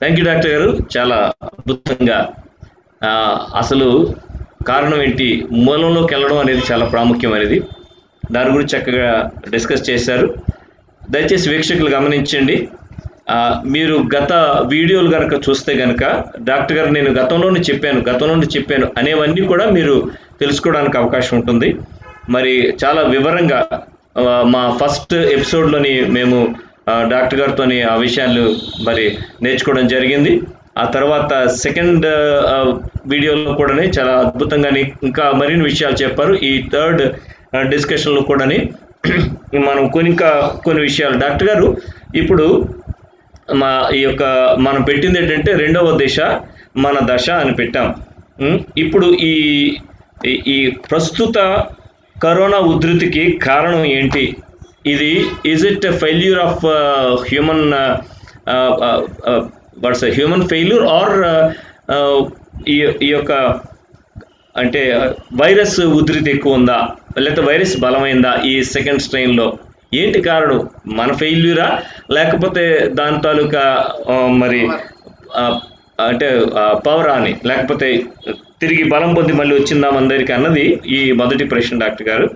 Thank you doctor గారు చాలా అద్భుతంగా అసలు కారణం ఏంటి? మూలంలోకి వెళ్ళడం అనేది చాలా ప్రాముఖ్యమైనది. దాని గురించి చక్కగా డిస్కస్ చేశారు. దయచేసి వీక్షకులు గమనించండి. మీరు గత వీడియోలు కనుక చూస్తే కనుక డాక్టర్ గారు నేను గతంలోనే చెప్పాను గతంలోనే చెప్పాను అనేవన్నీ కూడా మీరు తెలుసుకోవడానికి అవకాశం ఉంటుంది. మరి చాలా వివరంగా మా ఫస్ట్ ఎపిసోడ్లోని మేము డాక్టర్ గారితో ఆ విషయాలు మరి నేర్చుకోవడం జరిగింది. ఆ తర్వాత సెకండ్ వీడియోలో కూడా చాలా అద్భుతంగా ఇంకా మరిన్ని విషయాలు చెప్పారు. ఈ థర్డ్ డిస్కషన్లో కూడా మనం కొన్ని ఇంకా కొన్ని విషయాలు. డాక్టర్ గారు ఇప్పుడు మా ఈ యొక్క మనం పెట్టింది ఏంటంటే రెండవ దశ మన దశ అని పెట్టాం. ఇప్పుడు ఈ ఈ ప్రస్తుత కరోనా ఉధృతికి కారణం ఏంటి? ఇది is it failure of human what's human failure or ఈ ఈ యొక్క అంటే uh, వైరస్ ఉధృతి ఎక్కువ ఉందా? లేకపోతే వైరస్ బలమైందా ఈ సెకండ్ స్ట్రెయిన్లో ఏంటి కారణం? మన ఫెయిల్యూరా లేకపోతే దాని తాలూకా మరి అంటే పవర్ అని లేకపోతే తిరిగి బలం పొంది మళ్ళీ వచ్చిందా అందరికి అన్నది ఈ మొదటి ప్రశ్న డాక్టర్ గారు.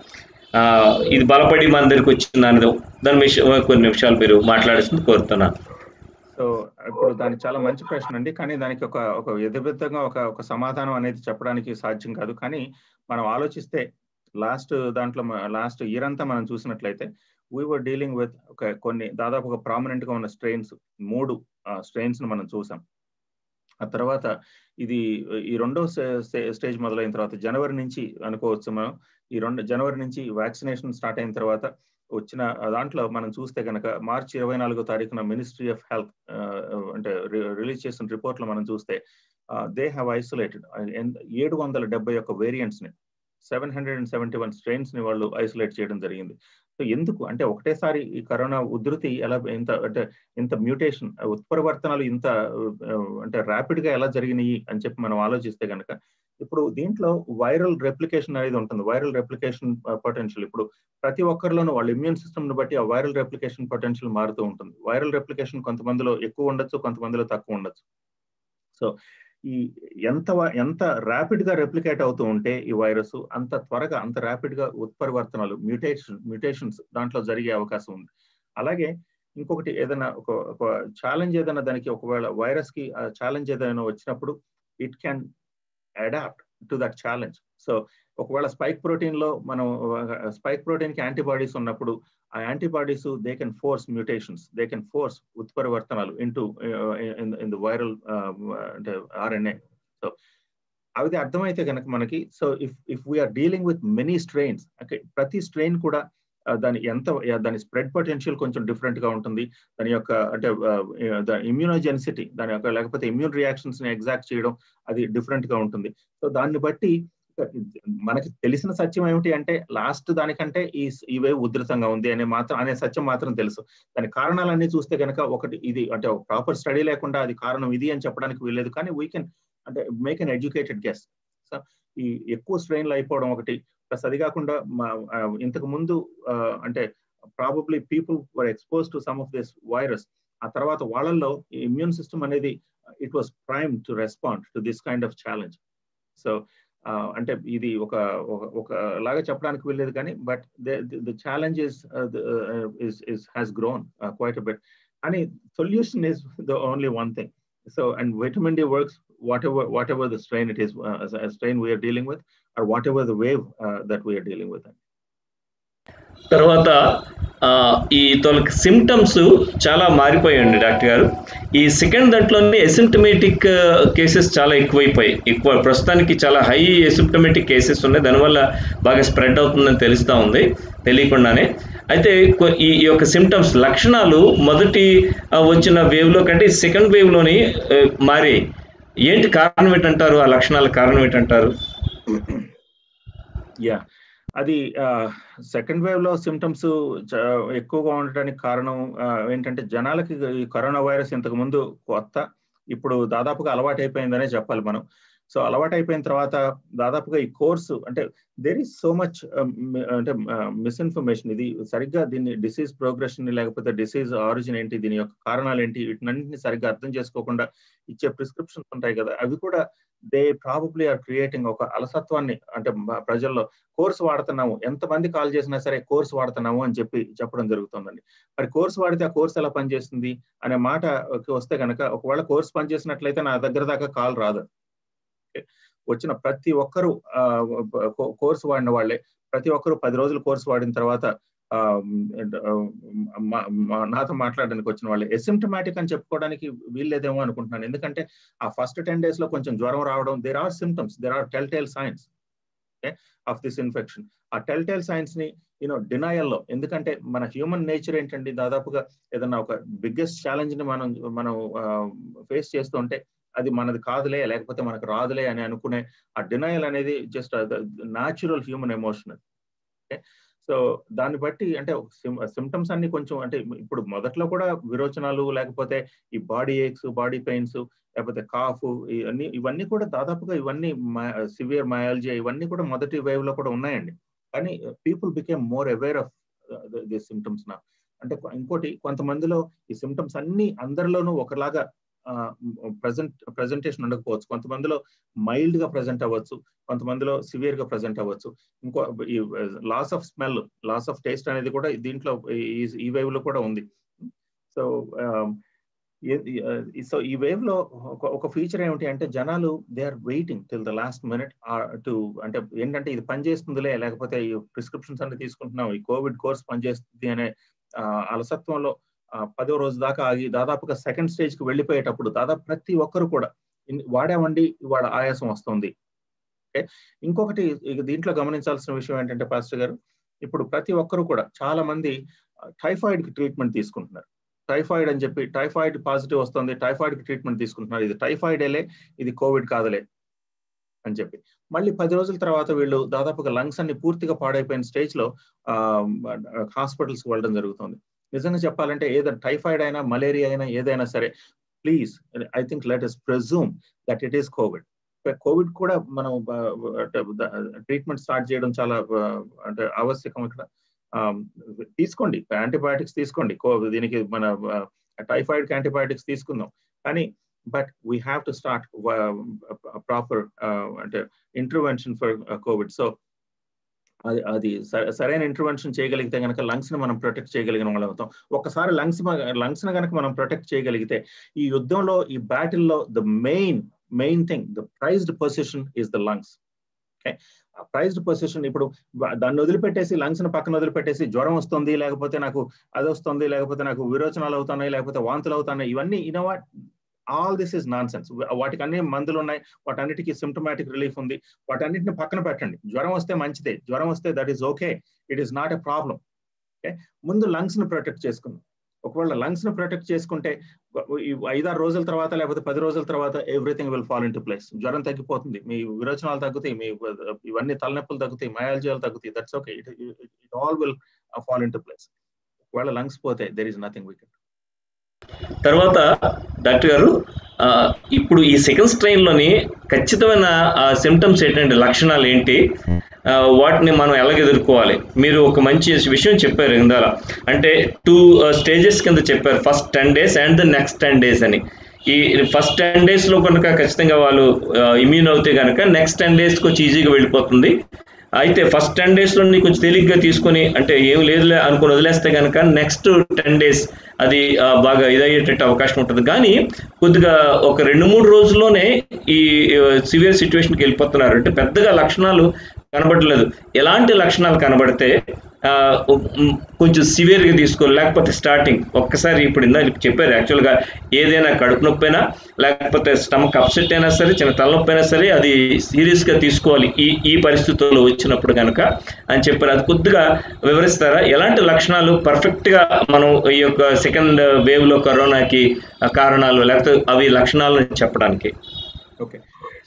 ఇది బలపడి మన దగ్గరికి వచ్చిందా అనేది దాని విషయం కొన్ని నిమిషాలు మీరు మాట్లాడుతుంది కోరుతున్నాను. సో ఇప్పుడు దానికి చాలా మంచి ప్రశ్న అండి. కానీ దానికి ఒక ఒక యథబద్ధంగా ఒక ఒక సమాధానం అనేది చెప్పడానికి సాధ్యం కాదు. కానీ మనం ఆలోచిస్తే లాస్ట్ దాంట్లో లాస్ట్ ఇయర్ అంతా మనం చూసినట్లయితే వీ వర్ డీలింగ్ విత్ ఒక కొన్ని దాదాపు ఒక ప్రామినెంట్గా ఉన్న స్ట్రెయిన్స్ మూడు స్ట్రెయిన్స్ను మనం చూసాం. ఆ తర్వాత ఇది ఈ రెండో స్టేజ్ మొదలైన తర్వాత జనవరి నుంచి అనుకోవచ్చు మనం ఈ రెండు జనవరి నుంచి వ్యాక్సినేషన్ స్టార్ట్ అయిన తర్వాత వచ్చిన దాంట్లో మనం చూస్తే కనుక మార్చి ఇరవై నాలుగో తారీఖున మినిస్ట్రీ ఆఫ్ హెల్త్ అంటే రిలీజ్ చేసిన రిపోర్ట్లో మనం చూస్తే దే హ్యావ్ ఐసోలేటెడ్ ఏడు వందల డెబ్బై ఒక్క వేరియంట్స్ని seven hundred and seventy one స్ట్రెయిన్స్ని వాళ్ళు ఐసోలేట్ చేయడం జరిగింది. సో ఎందుకు? అంటే ఒకటేసారి ఈ కరోనా ఉధృతి ఎలా ఇంత అంటే ఇంత మ్యూటేషన్ ఉత్పరివర్తనాలు ఇంత అంటే ర్యాపిడ్గా ఎలా జరిగినాయి అని చెప్పి మనం ఆలోచిస్తే కనుక ఇప్పుడు దీంట్లో వైరల్ రెప్లికేషన్ అనేది ఉంటుంది. Viral replication potential. ఇప్పుడు ప్రతి ఒక్కరిలోనూ వాళ్ళ ఇమ్యూన్ సిస్టమ్ని బట్టి ఆ వైరల్ రెప్లికేషన్ పొటెన్షియల్ మారుతూ ఉంటుంది. వైరల్ రెప్లికేషన్ కొంతమందిలో ఎక్కువ ఉండొచ్చు కొంతమందిలో తక్కువ ఉండొచ్చు. సో ఈ ఎంత ఎంత ర్యాపిడ్గా రెప్లికేట్ అవుతూ ఉంటే ఈ వైరస్ అంత త్వరగా అంత ర్యాపిడ్గా ఉత్పరివర్తనలు మ్యూటేషన్ మ్యూటేషన్స్ దాంట్లో జరిగే అవకాశం ఉంది. అలాగే ఇంకొకటి ఏదైనా ఒక ఒక ఛాలెంజ్ ఏదైనా దానికి ఒకవేళ వైరస్కి ఛాలెంజ్ ఏదైనా వచ్చినప్పుడు it can adapt to that challenge so ఒకవేళ స్పైక్ ప్రోటీన్లో మనం స్పైక్ ప్రోటీన్కి యాంటీబాడీస్ ఉన్నప్పుడు ఆ antibodies they can force mutations they can force ఉత్పరివర్తనాలు into in the viral అంటే ఆర్ఎన్ఏ సో అది అర్థమైతే కనుక మనకి so if if we are dealing with many strains okay ప్రతి స్ట్రెయిన్ కూడా uh, దాని ఎంత దాని స్ప్రెడ్ పొటెన్షియల్ కొంచెం డిఫరెంట్గా ఉంటుంది. దాని యొక్క అంటే uh, ఇమ్యూనోజెన్సిటీ దాని యొక్క లేకపోతే ఇమ్యూన్ రియాక్షన్స్ని ఎగ్జాక్ట్ చేయడం అది డిఫరెంట్గా ఉంటుంది. సో దాన్ని బట్టి మనకి తెలిసిన సత్యం ఏమిటి అంటే లాస్ట్ దానికంటే ఈ ఇవే ఉధృతంగా ఉంది అనే మాత్రం అనే సత్యం మాత్రం తెలుసు. దాని కారణాలన్నీ చూస్తే కనుక ఒకటి ఇది అంటే ప్రాపర్ స్టడీ లేకుండా అది కారణం ఇది అని చెప్పడానికి వీల్లేదు. కానీ వీ కెన్ అంటే make an educated guess so ఈ ఎక్కువ స్ట్రెయిన్లు అయిపోవడం ఒకటి. ప్లస్ అది కాకుండా ఇంతకు ముందు అంటే probably people were exposed to some of this virus ఆ తర్వాత వాళ్ళల్లో ఇమ్యూన్ సిస్టమ్ అనేది it was prime to respond to this kind of challenge so అంటే ఇది ఒక ఒక లాగా చెప్పడానికి వెళ్ళేది కానీ but the challenge is is has grown quite but అని solution is the only one thing so and vitamin D works whatever whatever the strain it is strain we are dealing with or whatever the wave that we are dealing with తర్వాత ఈ తోలకి symptoms చాలా మారిపోయాయండి doctor గారు. ఈ second దాంట్లోనే asymptomatic cases చాలా ఎక్కువైపోయాయి. ఎక్కువ ప్రస్తుతానికి చాలా హై ఎసిమ్టమేటిక్ కేసెస్ ఉన్నాయి. దానివల్ల బాగా స్ప్రెడ్ అవుతుందని తెలుస్తూ ఉంది తెలియకుండానే. అయితే ఈ యొక్క సిమ్టమ్స్ లక్షణాలు మొదటి వచ్చిన వేవ్లో కంటే సెకండ్ వేవ్లోని మారాయి. ఏంటి కారణం ఏంటంటారు? ఆ లక్షణాల కారణం ఏంటంటారు? యా. అది సెకండ్ వేవ్లో సిమ్టమ్స్ ఎక్కువగా ఉండటానికి కారణం ఏంటంటే జనాలకి ఈ కరోనా వైరస్ ఇంతకు ముందు కొత్త ఇప్పుడు దాదాపుగా అలవాటు అయిపోయిందనే చెప్పాలి మనం. సో అలవాటు అయిపోయిన తర్వాత దాదాపుగా ఈ కోర్సు అంటే దేర్ ఈస్ సో మచ్ అంటే uh, మిస్ఇన్ఫర్మేషన్ ఇది సరిగ్గా దీన్ని డిసీజ్ ప్రోగ్రెషన్ లేకపోతే డిసీజ్ ఆరిజిన్ ఏంటి దీని యొక్క కారణాలు ఏంటి వీటినన్నింటినీ సరిగ్గా అర్థం చేసుకోకుండా ఇచ్చే ప్రిస్క్రిప్షన్స్ ఉంటాయి కదా. అవి కూడా దే ప్రాబబ్లీ ఆర్ క్రియేటింగ్ ఒక అలసత్వాన్ని అంటే ప్రజల్లో. కోర్సు వాడుతున్నాము ఎంతమంది కాల్ చేసినా సరే కోర్సు వాడుతున్నాము అని చెప్పి చెప్పడం జరుగుతుందండి. మరి కోర్సు వాడితే ఆ కోర్సు ఎలా పనిచేస్తుంది అనే మాట వస్తే కనుక ఒకవేళ కోర్సు పనిచేసినట్లయితే నా దగ్గర దాకా కాల్ రాదు. వచ్చిన ప్రతి ఒక్కరు కోర్సు వాడిన వాళ్ళే. ప్రతి ఒక్కరు పది రోజులు కోర్సు వాడిన తర్వాత నాతో మాట్లాడడానికి వచ్చిన వాళ్ళే. ఎసిమ్టమాటిక్ అని చెప్పుకోవడానికి వీల్లేదేమో అనుకుంటున్నాను. ఎందుకంటే ఆ ఫస్ట్ టెన్ డేస్లో కొంచెం జ్వరం రావడం there are symptoms there are tell tell signs of this infection ఆ టెల్ టెల్ సైన్స్ని యూనో డినయల్లో ఎందుకంటే మన హ్యూమన్ నేచర్ ఏంటండి? దాదాపుగా ఏదన్నా ఒక బిగ్గెస్ట్ ఛాలెంజ్ని మనం మనం ఫేస్ చేస్తుంటే అది మనది కాదులే లేకపోతే మనకు రాదులే అని అనుకునే ఆ డినయల్ అనేది just natural human emotion okay? So దాన్ని బట్టి అంటే సిమ్టమ్స్ అన్ని కొంచెం అంటే ఇప్పుడు మొదట్లో కూడా విరోచనాలు లేకపోతే ఈ బాడీ ఏక్స్ బాడీ పెయిన్స్ లేకపోతే కాఫ్ ఇవన్నీ ఇవన్నీ కూడా దాదాపుగా ఇవన్నీ సివియర్ మయాలజీ ఇవన్నీ కూడా మొదటి వేవ్లో కూడా ఉన్నాయండి. కానీ people became more aware of the symptoms నా అంటే ఇంకోటి కొంతమందిలో ఈ సిమ్టమ్స్ అన్ని అందరిలోనూ ఒకలాగా ప్రజెంట్ ప్రజెంటేషన్ ఉండకపోవచ్చు. కొంతమందిలో మైల్డ్గా ప్రజెంట్ అవ్వచ్చు. కొంతమందిలో సివియర్గా ప్రజెంట్ అవ్వచ్చు. ఇంకో ఈ loss of smell loss of taste అనేది కూడా దీంట్లో ఈ వేవ్లో కూడా ఉంది. సో సో ఈ వేవ్లో ఒక ఫీచర్ ఏమిటి అంటే జనాలు they are waiting till the last minute to అంటే ఏంటంటే ఇది పనిచేస్తుందిలే లేకపోతే ఈ ప్రిస్క్రిప్షన్స్ అన్ని తీసుకుంటున్నాం ఈ కోవిడ్ కోర్స్ పనిచేస్తుంది అనే అలసత్వంలో పదో రోజు దాకా ఆగి దాదాపుగా సెకండ్ స్టేజ్కి వెళ్ళిపోయేటప్పుడు దాదాపు ప్రతి ఒక్కరు కూడా వాడామండి ఇవాళ ఆయాసం వస్తుంది. ఓకే? ఇంకొకటి దీంట్లో గమనించాల్సిన విషయం ఏంటంటే పాస్టర్ గారు ఇప్పుడు ప్రతి ఒక్కరు కూడా చాలా మంది టైఫాయిడ్కి ట్రీట్మెంట్ తీసుకుంటున్నారు. టైఫాయిడ్ అని చెప్పి టైఫాయిడ్ పాజిటివ్ వస్తుంది టైఫాయిడ్కి ట్రీట్మెంట్ తీసుకుంటున్నారు. ఇది టైఫాయిడేలే ఇది కోవిడ్ కాదులే అని చెప్పి. మళ్ళీ పది రోజుల తర్వాత వీళ్ళు దాదాపుగా లంగ్స్ అన్ని పూర్తిగా పాడైపోయిన స్టేజ్లో హాస్పిటల్స్కి వెళ్ళడం జరుగుతుంది. నిజంగా చెప్పాలంటే ఏదైనా టైఫాయిడ్ అయినా మలేరియా అయినా ఏదైనా సరే please I think let us presume that it is Covid Covid కూడా మనం ట్రీట్మెంట్ స్టార్ట్ చేయడం చాలా అంటే ఆవశ్యకం ఇక్కడ. తీసుకోండి యాంటీబయాటిక్స్ తీసుకోండి. దీనికి మన టైఫాయిడ్ యాంటీబయాటిక్స్ తీసుకుందాం. కానీ but we have to start proper అంటే ఇంటర్వెన్షన్ ఫర్ కోవిడ్ సో అది అది సరైన ఇంటర్వెన్షన్ చేయగలిగితే కనుక లంగ్స్ని మనం ప్రొటెక్ట్ చేయగలిగిన వాళ్ళు అవుతాం. ఒకసారి లంగ్స్ లంగ్స్ని కనుక మనం ప్రొటెక్ట్ చేయగలిగితే ఈ యుద్ధంలో ఈ బ్యాటిల్లో the main main thing the prized position is the lungs okay prized position ఇప్పుడు దాన్ని వదిలిపెట్టేసి లంగ్స్ని పక్కన వదిలిపెట్టేసి జ్వరం వస్తుంది లేకపోతే నాకు అది వస్తుంది లేకపోతే నాకు విరోచనాలు అవుతున్నాయి లేకపోతే వాంతులు అవుతున్నాయి ఇవన్నీ you know what all this is nonsense వాటికి అన్ని మందులు ఉన్నాయి వాటన్నిటికీ సిమ్టమాటిక్ రిలీఫ్ ఉంది. వాటన్నిటిని పక్కన పెట్టండి. జ్వరం వస్తే మంచిదే. జ్వరం వస్తే that is okay it is not a problem okay ముందు లంగ్స్ని ప్రొటెక్ట్ చేసుకుందాం. ఒకవేళ లంగ్స్ని ప్రొటెక్ట్ చేసుకుంటే ఐదారు రోజుల తర్వాత లేకపోతే పది రోజుల తర్వాత everything will fall into place జ్వరం తగ్గిపోతుంది. మీ విరోచనాలు తగ్గుతాయి. మీ ఇవన్నీ తలనొప్పులు తగ్గుతాయి. మయాలజీలు తగ్గుతాయి. That's okay it it all will fall into place ఒకవేళ లంగ్స్ పోతే there is nothing we can తర్వాత డాక్టర్ గారు ఇప్పుడు ఈ సెకండ్ స్ట్రెయిన్లోని ఖచ్చితమైన సిమ్టమ్స్ ఏంటంటే లక్షణాలు ఏంటి? వాటిని మనం ఎలాగ ఎదుర్కోవాలి? మీరు ఒక మంచి విషయం చెప్పారు ఇందాల అంటే టూ స్టేజెస్ కింద చెప్పారు. First ten days and the next ten days అని. ఈ ఫస్ట్ టెన్ డేస్లో కనుక ఖచ్చితంగా వాళ్ళు ఇమ్యూన్ అవుతే కనుక నెక్స్ట్ టెన్ డేస్ కొంచెం ఈజీగా వెళ్ళిపోతుంది. అయితే ఫస్ట్ టెన్ డేస్లో కొంచెం తేలిగ్గా తీసుకొని అంటే ఏం లేదులే అనుకుని వదిలేస్తే కనుక నెక్స్ట్ టెన్ డేస్ అది బాగా ఇదయ్యేటట్టు అవకాశం ఉంటుంది. కానీ కొద్దిగా ఒక రెండు మూడు రోజుల్లోనే ఈ సివియర్ సిచ్యువేషన్కి వెళ్ళిపోతున్నారు. అంటే పెద్దగా లక్షణాలు కనబడలేదు. ఎలాంటి లక్షణాలు కనబడితే కొంచెం సివియర్గా తీసుకోవాలి లేకపోతే స్టార్టింగ్ ఒక్కసారి ఇప్పుడు ఇందా చెప్పారు. యాక్చువల్గా ఏదైనా కడుపు నొప్పి అయినా లేకపోతే స్టమక్ అప్సెట్ అయినా సరే చిన్న తలనొప్పి అయినా సరే అది సీరియస్గా తీసుకోవాలి ఈ ఈ పరిస్థితుల్లో వచ్చినప్పుడు కనుక అని చెప్పారు. అది కొద్దిగా వివరిస్తారా? ఎలాంటి లక్షణాలు పర్ఫెక్ట్గా మనం ఈ యొక్క సెకండ్ వేవ్లో కరోనాకి కారణాలు లేకపోతే అవి లక్షణాలు చెప్పడానికి? ఓకే.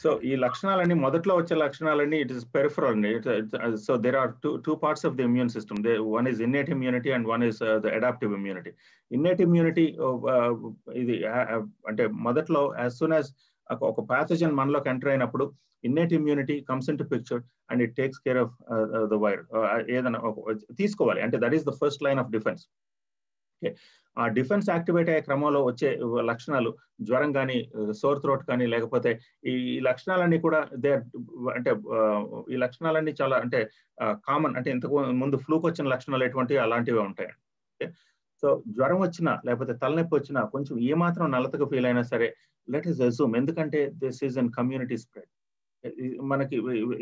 సో ఈ లక్షణాలన్నీ మొదట్లో వచ్చే లక్షణాలన్నీ ఇట్ ఇస్ పెరిఫరల్ అండి. So there are two two parts of the immune system they one is innate immunity and one is the adaptive immunity innate immunity ఇది అంటే మొదట్లో యాజ్ సూన్ యాజ్ ఒక ప్యాథజన్ మనలోకి ఎంటర్ అయినప్పుడు innate immunity comes into picture and it takes care of the wire ఏదైనా తీసుకోవాలి. అంటే that is the first line of defence okay ఆ డిఫెన్స్ యాక్టివేట్ అయ్యే క్రమంలో వచ్చే లక్షణాలు జ్వరం కానీ సోర్ థ్రోట్ కానీ లేకపోతే ఈ లక్షణాలన్నీ కూడా దే అంటే ఈ లక్షణాలన్నీ చాలా అంటే కామన్ అంటే ఇంతకు ముందు ఫ్లూకి వచ్చిన లక్షణాలు ఎటువంటి అలాంటివి ఉంటాయి సో జ్వరం వచ్చినా లేకపోతే తలనొప్పి వచ్చినా కొంచెం ఏమాత్రం నల్లతగా ఫీల్ అయినా సరే లెట్ ఇస్ అజ్యూమ్ ఎందుకంటే this is an community spread మనకి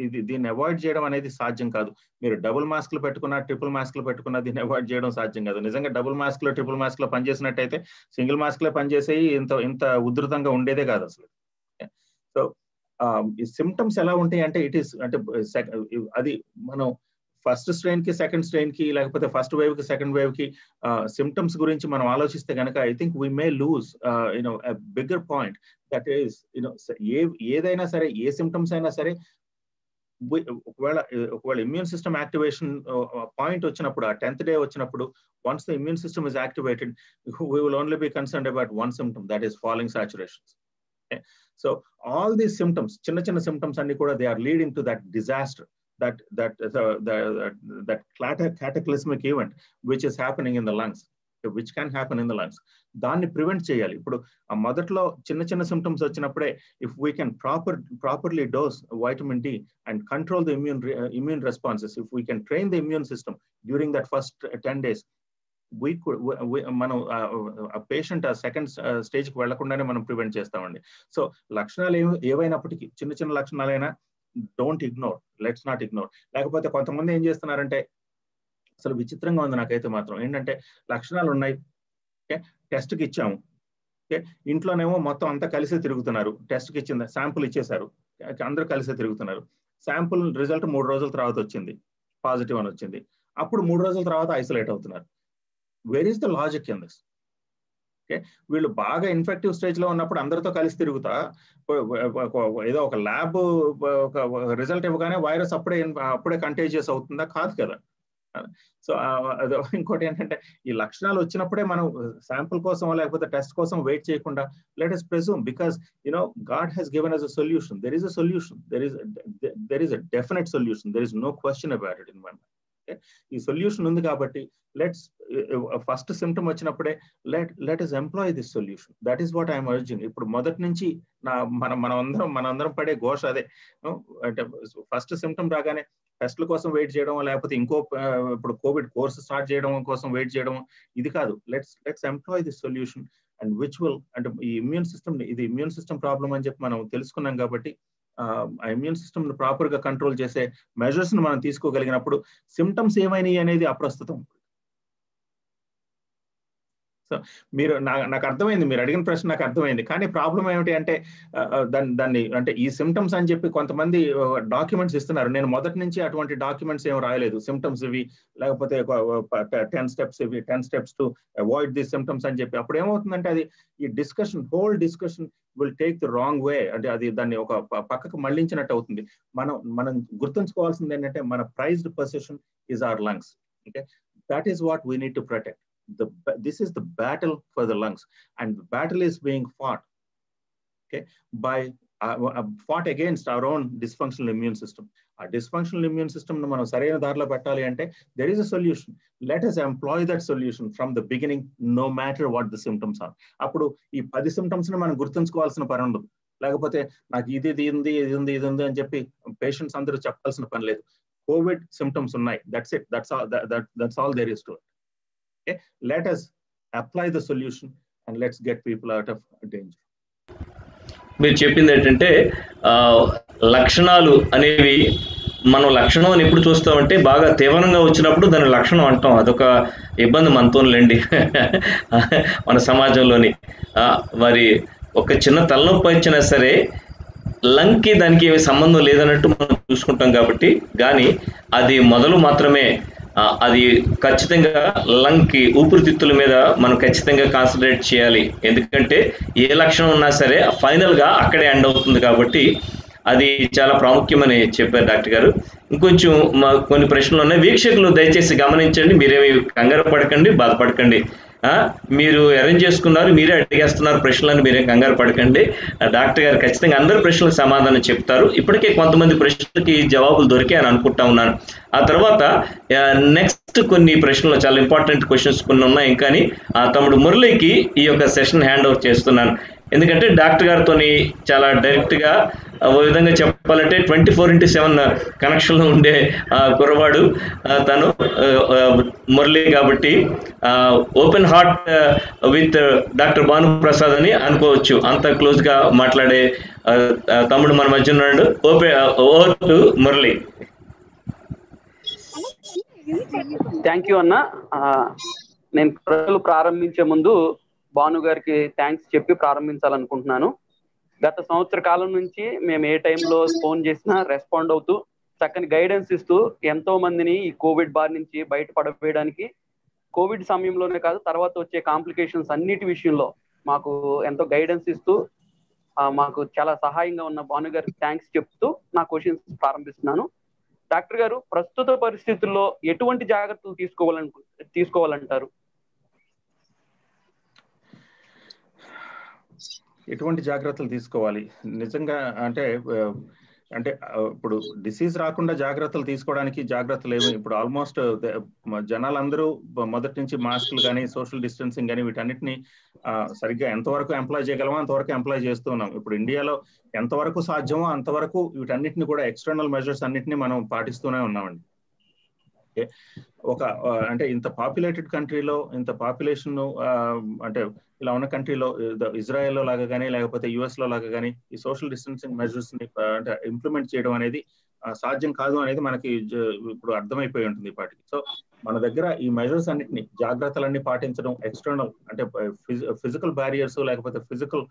ఇది దీన్ని అవాయిడ్ చేయడం అనేది సాధ్యం కాదు. మీరు డబుల్ మాస్క్లు పెట్టుకున్నా ట్రిపుల్ మాస్క్లు పెట్టుకున్నా దీన్ని అవాయిడ్ చేయడం సాధ్యం కాదు. నిజంగా డబుల్ మాస్క్లో ట్రిపుల్ మాస్క్లో పనిచేసినట్టయితే సింగిల్ మాస్క్లో పనిచేసేవి ఇంత ఇంత ఉధృతంగా ఉండేదే కాదు అసలు. సో ఈ సిమ్టమ్స్ ఎలా ఉంటాయి అంటే ఇట్ ఈస్ అంటే అది మనం ఫస్ట్ స్ట్రెయిన్కి సెకండ్ స్ట్రెయిన్కి లేకపోతే ఫస్ట్ వేవ్కి సెకండ్ వేవ్కి సిమ్టమ్స్ గురించి మనం ఆలోచిస్తే కనుక I think we may lose you know bigger point that is you know a ఏదైనా సరే ఏ సిమ్టమ్స్ అయినా సరే ఒకవేళ ఒకవేళ ఇమ్యూన్ సిస్టమ్ యాక్టివేషన్ పాయింట్ వచ్చినప్పుడు ఆ టెన్త్ డే వచ్చినప్పుడు once the immune system is activated we will only be concern about one symptom that is following saturations so all these symptoms చిన్న చిన్న సిమ్టమ్స్ అన్ని కూడా they are leading to that disaster that that uh, the, uh, that cataclysmic event which is happening in the lungs which can happen in the lungs దాన్ని prevent చేయాలి. ఇప్పుడు ఆ మొదట్లో చిన్న చిన్న సిమ్టమ్స్ వచ్చినప్పుడే if we can proper properly dose vitamin D and control the immune immune responses if we can train the immune system during that first ten days we మనం ఆ పేషెంట్ ఆ సెకండ్ స్టేజ్కి వెళ్ళకుండానే మనం ప్రివెంట్ చేస్తామండి. So లక్షణాలు ఏవైనప్పటికీ చిన్న చిన్న లక్షణాలైనా don't ignore let's not ignore లేకపోతే కొంతమంది ఏం చేస్తున్నారంటే అసలు విచిత్రంగా ఉంది నాకైతే మాత్రం. ఏంటంటే లక్షణాలు ఉన్నాయి. ఓకే? టెస్ట్కి ఇచ్చాము. ఓకే? ఇంట్లోనేమో మొత్తం అంతా కలిసే తిరుగుతున్నారు. టెస్ట్కి ఇచ్చింది శాంపుల్ ఇచ్చేశారు. అందరూ కలిసే తిరుగుతున్నారు. శాంపుల్ రిజల్ట్ మూడు రోజుల తర్వాత వచ్చింది. పాజిటివ్ అని వచ్చింది. అప్పుడు మూడు రోజుల తర్వాత ఐసోలేట్ అవుతున్నారు. Where is the logic in this okay? వీళ్ళు బాగా ఇన్ఫెక్టివ్ స్టేజ్లో ఉన్నప్పుడు అందరితో కలిసి తిరుగుతా. ఏదో ఒక ల్యాబ్ ఒక రిజల్ట్ ఇవ్వగానే వైరస్ అప్పుడే అప్పుడే కంటేజియస్ అవుతుందా? కాదు కదా. సో ఇంకోటి ఏంటంటే ఈ లక్షణాలు వచ్చినప్పుడే మనం శాంపుల్ కోసం లేకపోతే టెస్ట్ కోసం వెయిట్ చేయకుండా let us presume because you know God he's given us a solution there is a solution there is there is a definite solution there is no question about it in my ఈ solution ఉంది కాబట్టి let's first symptom వచ్చినప్పుడే let let us employ this solution that is what I'm urging ఇప్పుడు మొదటి నుంచి నా మన మన అందరం మన అందరం పడే ఘోష అదే. Uh, అంటే ఫస్ట్ సిమ్టమ్ రాగానే టెస్ట్ల కోసం వెయిట్ చేయడం లేకపోతే ఇంకో uh, ఇప్పుడు కోవిడ్ కోర్స్ స్టార్ట్ చేయడం కోసం వెయిట్ చేయడం ఇది కాదు. Let's let's employ this solution and విచువల్ అంటే ఈ ఇమ్యూన్ సిస్టమ్ ఇది ఇమ్యూన్ సిస్టమ్ ప్రాబ్లం అని చెప్పి మనం తెలుసుకున్నాం కాబట్టి ఆ ఇమ్యూన్ సిస్టమ్ ప్రాపర్గా కంట్రోల్ చేసే మెజర్స్ను మనం తీసుకోగలిగినప్పుడు సిమ్టమ్స్ ఏమైనాయి అనేది అప్రస్తుతం. సో మీరు నాకు అర్థమైంది మీరు అడిగిన ప్రశ్న నాకు అర్థమైంది. కానీ ప్రాబ్లం ఏమిటి అంటే దాన్ని దాన్ని అంటే ఈ సిమ్టమ్స్ అని చెప్పి కొంతమంది డాక్యుమెంట్స్ ఇస్తున్నారు. నేను మొదటి నుంచి అటువంటి డాక్యుమెంట్స్ ఏం రాయలేదు. సిమ్టమ్స్ ఇవి లేకపోతే టెన్ స్టెప్స్ ఇవి ten steps to avoid the symptoms అని చెప్పి. అప్పుడు ఏమవుతుందంటే అది ఈ discussion whole discussion will take the wrong way అంటే అది దాన్ని ఒక పక్కకు మళ్ళించినట్టు అవుతుంది. మనం మనం గుర్తుంచుకోవాల్సింది ఏంటంటే మన prized position is our lungs okay that is what we need to protect the this is the battle for the lungs and the battle is being fought okay by uh, uh, fought against our own dysfunctional immune system ఆ dysfunctional immune system ను మనం సరైన దారిలో పెట్టాలి అంటే there is a solution let us employ that solution from the beginning no matter what the symptoms are అప్పుడు ఈ పది సిమ్టమ్స్ని మనం గుర్తుంచుకోవాల్సిన పని ఉండదు లేకపోతే నాకు ఇది ఇది ఉంది ఇది ఉంది ఇది ఉంది అని చెప్పి పేషెంట్స్ అందరూ చెప్పాల్సిన పని లేదు కోవిడ్ సిమ్టమ్స్ ఉన్నాయి that's it that's all that's all there is to okay let us apply the solution and let's get people out of danger. మీరు చెప్పింది ఏంటంటే లక్షణాలు అనేవి మనం లక్షణం అని ఎప్పుడు చూస్తామంటే బాగా తీవ్రంగా వచ్చినప్పుడు దాని లక్షణం అంటాం. అదొక ఇబ్బంది మనతోనులేండి. లేండి మన సమాజంలోని మరి ఒక చిన్న తలనొప్పి వచ్చినా సరే లంగ్కి దానికి ఏమి సంబంధం లేదన్నట్టు మనం చూసుకుంటాం కాబట్టి కానీ అది మొదలు మాత్రమే అది ఖచ్చితంగా లంగ్కి ఊపిరితిత్తుల మీద మనం ఖచ్చితంగా కాన్సన్ట్రేట్ చేయాలి. ఎందుకంటే ఏ లక్షణం ఉన్నా సరే ఫైనల్గా అక్కడే ఎండ్ అవుతుంది కాబట్టి అది చాలా ప్రాముఖ్యమని చెప్పారు డాక్టర్ గారు. ఇంకొంచెం మా కొన్ని ప్రశ్నలు ఉన్నాయి. వీక్షకులు దయచేసి గమనించండి. మీరేమి కంగారు పడకండి బాధపడకండి. మీరు అరేంజ్ చేసుకున్నారు మీరే అడిగేస్తున్నారు ప్రశ్నలను మీరే కంగారు పడకండి. ఆ, డాక్టర్ గారు ఖచ్చితంగా అందరు ప్రశ్నలకు సమాధానం చెప్తారు. ఇప్పటికే కొంతమంది ప్రశ్నలకి జవాబులు దొరికాయని అనుకుంటా ఉన్నాను. ఆ తర్వాత నెక్స్ట్ కొన్ని ప్రశ్నలు చాలా ఇంపార్టెంట్ క్వశ్చన్స్ కొన్ని ఉన్నాయి. కానీ ఆ తమ్ముడు మురళికి ఈ యొక్క సెషన్ హ్యాండ్ ఓవర్ చేస్తున్నాను. ఎందుకంటే డాక్టర్ గారితో చాలా డైరెక్ట్గా ఓ విధంగా చెప్పాలంటే ట్వంటీ ఫోర్ ఇంటూ సెవెన్ కనెక్షన్లో ఉండే కుర్రవాడు తను మురళి కాబట్టి open heart with doctor Bhanu Prasad అని అనుకోవచ్చు. అంత క్లోజ్గా మాట్లాడే తమ్ముడు మన మధ్య ఉన్నాడు. Open over to Murali. Thank you అన్న. నేను ప్రజలు ప్రారంభించే ముందు భాను గారికి థ్యాంక్స్ చెప్పి ప్రారంభించాలనుకుంటున్నాను. గత సంవత్సర కాలం నుంచి మేము ఏ టైంలో ఫోన్ చేసినా రెస్పాండ్ అవుతూ చక్కని గైడెన్స్ ఇస్తూ ఎంతో మందిని ఈ కోవిడ్ బార్ నుంచి బయటపడవేయడానికి కోవిడ్ సమయంలోనే కాదు తర్వాత వచ్చే కాంప్లికేషన్స్ అన్నిటి విషయంలో మాకు ఎంతో గైడెన్స్ ఇస్తూ మాకు చాలా సహాయంగా ఉన్న భాను గారికి థ్యాంక్స్ చెప్తూ నా క్వశ్చన్స్ ప్రారంభిస్తున్నాను. డాక్టర్ గారు ప్రస్తుత పరిస్థితుల్లో ఎటువంటి జాగ్రత్తలు తీసుకోవాలను తీసుకోవాలంటారు? ఎటువంటి జాగ్రత్తలు తీసుకోవాలి? నిజంగా అంటే అంటే ఇప్పుడు డిసీజ్ రాకుండా జాగ్రత్తలు తీసుకోవడానికి జాగ్రత్తలు ఏమి? ఇప్పుడు ఆల్మోస్ట్ జనాలందరూ మొదటి నుంచి మాస్కులు కానీ సోషల్ డిస్టెన్సింగ్ కానీ వీటన్నిటిని సరిగ్గా ఎంతవరకు ఎంప్లాయ్ చేయగలమో అంతవరకు ఎంప్లాయ్ చేస్తూ ఉన్నాం. ఇప్పుడు ఇండియాలో ఎంతవరకు సాధ్యమో అంతవరకు వీటన్నిటిని కూడా ఎక్స్టర్నల్ మెజర్స్ అన్నిటిని మనం పాటిస్తూనే ఉన్నామండి. ఓకే. ఒక అంటే ఇంత పాపులేటెడ్ కంట్రీలో ఇంత పాపులేషన్ అంటే ఇలా ఉన్న కంట్రీలో ఇజ్రాయెల్లో లాగా కానీ లేకపోతే యుఎస్లో లాగా కానీ ఈ సోషల్ డిస్టెన్సింగ్ మెజర్స్ని అంటే ఇంప్లిమెంట్ చేయడం అనేది సాధ్యం కాదు అనేది మనకి ఇప్పుడు అర్థమైపోయి ఉంటుంది ఇప్పటికి సో మన దగ్గర ఈ మెజర్స్ అన్నిటిని జాగ్రత్తలన్నీ పాటించడం ఎక్స్టర్నల్ అంటే ఫిజికల్ బ్యారియర్స్ లేకపోతే ఫిజికల్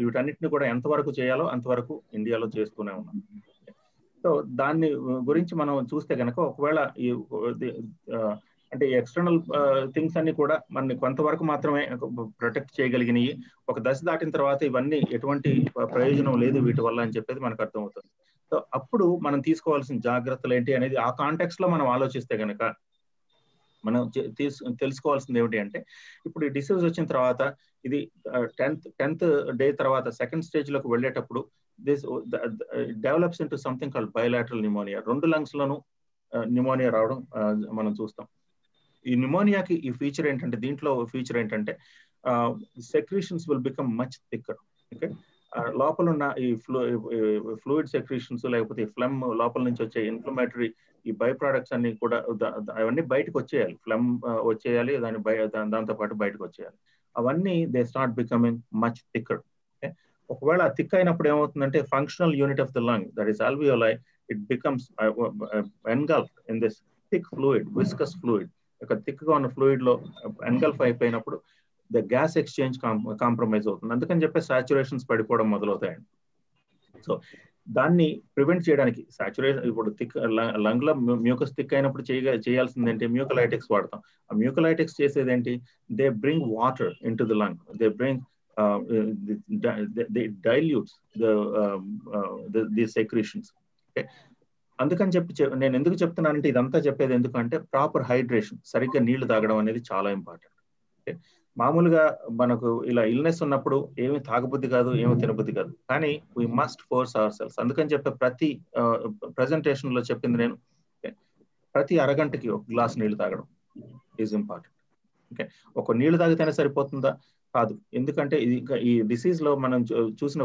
వీటన్నిటిని కూడా ఎంతవరకు చేయాలో అంతవరకు ఇండియాలో చేస్తూనే ఉన్నాం. సో దాన్ని గురించి మనం చూస్తే కనుక ఒకవేళ ఈ అంటే ఎక్స్టర్నల్ థింగ్స్ అన్ని కూడా మనని కొంతవరకు మాత్రమే ప్రొటెక్ట్ చేయగలిగినవి ఒక దశ దాటిన తర్వాత ఇవన్నీ ఎటువంటి ప్రయోజనం లేదు వీటి వల్ల అని చెప్పేది మనకు అర్థమవుతుంది. సో అప్పుడు మనం తీసుకోవాల్సిన జాగ్రత్తలు ఏంటి అనేది ఆ కాంటెక్స్ట్లో మనం ఆలోచిస్తే కనుక మనం తెలుసుకోవాల్సింది ఏమిటి అంటే ఇప్పుడు ఈ డిసీజ్ వచ్చిన తర్వాత ఇది టెన్త్ టెన్త్ డే తర్వాత సెకండ్ స్టేజ్లోకి వెళ్ళేటప్పుడు this develops into something called bilateral pneumonia రెండు లంగ్స్ లోను న్యూమోనియా uh, రావడం uh, మనం చూస్తాం. ఈ న్యూమోనియాకి ఈ ఫీచర్ ఏంటంటే దీంట్లో ఫీచర్ ఏంటంటే secretions will become much thicker okay లోపల ఉన్న ఈ ఫ్లూ ఫ్లూయిడ్ సెక్రీషన్స్ లేకపోతే ఫ్లమ్ లోపల నుంచి వచ్చే ఇన్ఫ్లమేటరీ ఈ బై ప్రోడక్ట్స్ అన్ని కూడా అవన్నీ బయటకు వచ్చేయాలి. ఫ్లమ్ uh, వచ్చేయాలి దాని దాంతో పాటు బయటకు వచ్చేయాలి. అవన్నీ they start becoming much thicker ఒకవేళ థిక్ అయినప్పుడు ఏమవుతుందంటే functional unit of the lung that is alveoli it becomes engulf in this thick fluid viscous fluid ఒక థిక్గా ఉన్న ఫ్లూయిడ్లో ఎన్గల్ఫ్ అయిపోయినప్పుడు ద గ్యాస్ ఎక్స్చేంజ్ కాంప్రమైజ్ అవుతుంది. అందుకని చెప్పి సాచురేషన్స్ పడిపోవడం మొదలవుతాయండి. సో దాన్ని ప్రివెంట్ చేయడానికి సాచురేషన్ ఇప్పుడు థిక్ లంగ్లో మ్యూకస్ థిక్ అయినప్పుడు చేయ చేయాల్సింది ఏంటి మ్యూకలైటిక్స్ వాడతాం. ఆ మ్యూకలైటిక్స్ చేసేది ఏంటి they bring water into the lung they bring dilutes the secretions okay అందుకని చెప్పి నేను ఎందుకు చెప్తున్నానంటే ఇదంతా చెప్పేది ఎందుకంటే ప్రాపర్ హైడ్రేషన్ సరిగ్గా నీళ్ళు తాగడం అనేది చాలా ఇంపార్టెంట్ ఓకే మామూలుగా మనకు ఇలా ఇల్నెస్ ఉన్నప్పుడు ఏమి తాగబుద్ధి కాదు ఏమి తినబుద్ధి కాదు. కానీ we must force our cells అందుకని చెప్పే ప్రతి ప్రెజెంటేషన్లో చెప్పింది నేను. Okay, ప్రతి అరగంటకి ఒక గ్లాస్ నీళ్ళు తాగడం ఈజ్ ఇంపార్టెంట్ ఓకే ఒక నీళ్ళు తాగితేనే సరిపోతుందా? కాదు. ఎందుకంటే ఇది ఈ డిసీజ్లో మనం చూ- చూసిన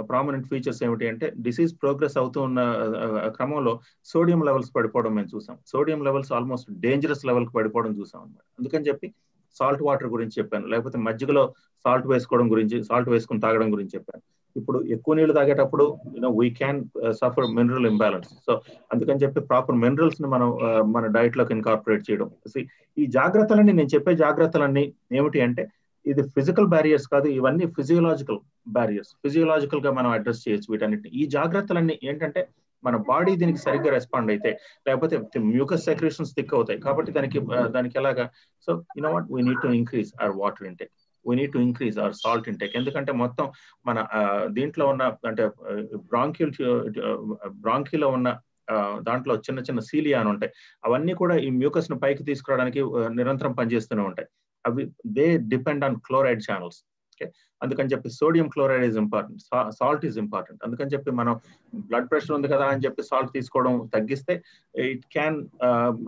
ప్రామినెంట్ ఫీచర్స్ ఏమిటి అంటే డిసీజ్ ప్రోగ్రెస్ అవుతూ ఉన్న క్రమంలో సోడియం లెవెల్స్ పడిపోవడం మేము చూసాం. సోడియం లెవెల్స్ ఆల్మోస్ట్ డేంజరస్ లెవెల్కి పడిపోవడం చూసాం అనమాట అందుకని చెప్పి సాల్ట్ వాటర్ గురించి చెప్పాను. లేకపోతే మజ్జిగలో సాల్ట్ వేసుకోవడం గురించి సాల్ట్ వేసుకుని తాగడం గురించి చెప్పాను. ఇప్పుడు ఎక్కువ నీళ్ళు తాగేటప్పుడు you know we can suffer mineral imbalance so అందుకని చెప్పి ప్రాపర్ మినరల్స్ని మనం uh, మన డైట్లోకి ఇన్కార్పొరేట్ చేయడం. ఈ జాగ్రత్తలన్నీ నేను చెప్పే జాగ్రత్తలన్నీ ఏమిటి అంటే ఇది ఫిజికల్ బ్యారియర్స్ కాదు ఇవన్నీ ఫిజియోలాజికల్ బ్యారియర్స్ ఫిజియోలాజికల్గా మనం అడ్రస్ చేయొచ్చు వీటన్నిటిని. ఈ జాగ్రత్తలన్నీ ఏంటంటే మన బాడీ దీనికి సరిగ్గా రెస్పాండ్ అయితే లేకపోతే మ్యూకస్ సెక్రేషన్స్ థిక్ అవుతాయి. కాబట్టి దానికి దానికి ఎలాగా? So you know what we need to increase our water intake we need to increase our salt intake ఎందుకంటే మొత్తం మన దీంట్లో ఉన్న అంటే బ్రాంక్యూల్ బ్రాంకీలో ఉన్న దాంట్లో చిన్న చిన్న సీలియా అని ఉంటాయి. అవన్నీ కూడా ఈ మ్యూకస్ను పైకి తీసుకురావడానికి నిరంతరం పనిచేస్తూనే ఉంటాయి. అవి they depend on chloride channels okay అందుకని చెప్పి sodium chloride is important salt is important అందుకని చెప్పి మనం బ్లడ్ ప్రెషర్ ఉంది కదా అని చెప్పి సాల్ట్ తీసుకోవడం తగ్గిస్తే it can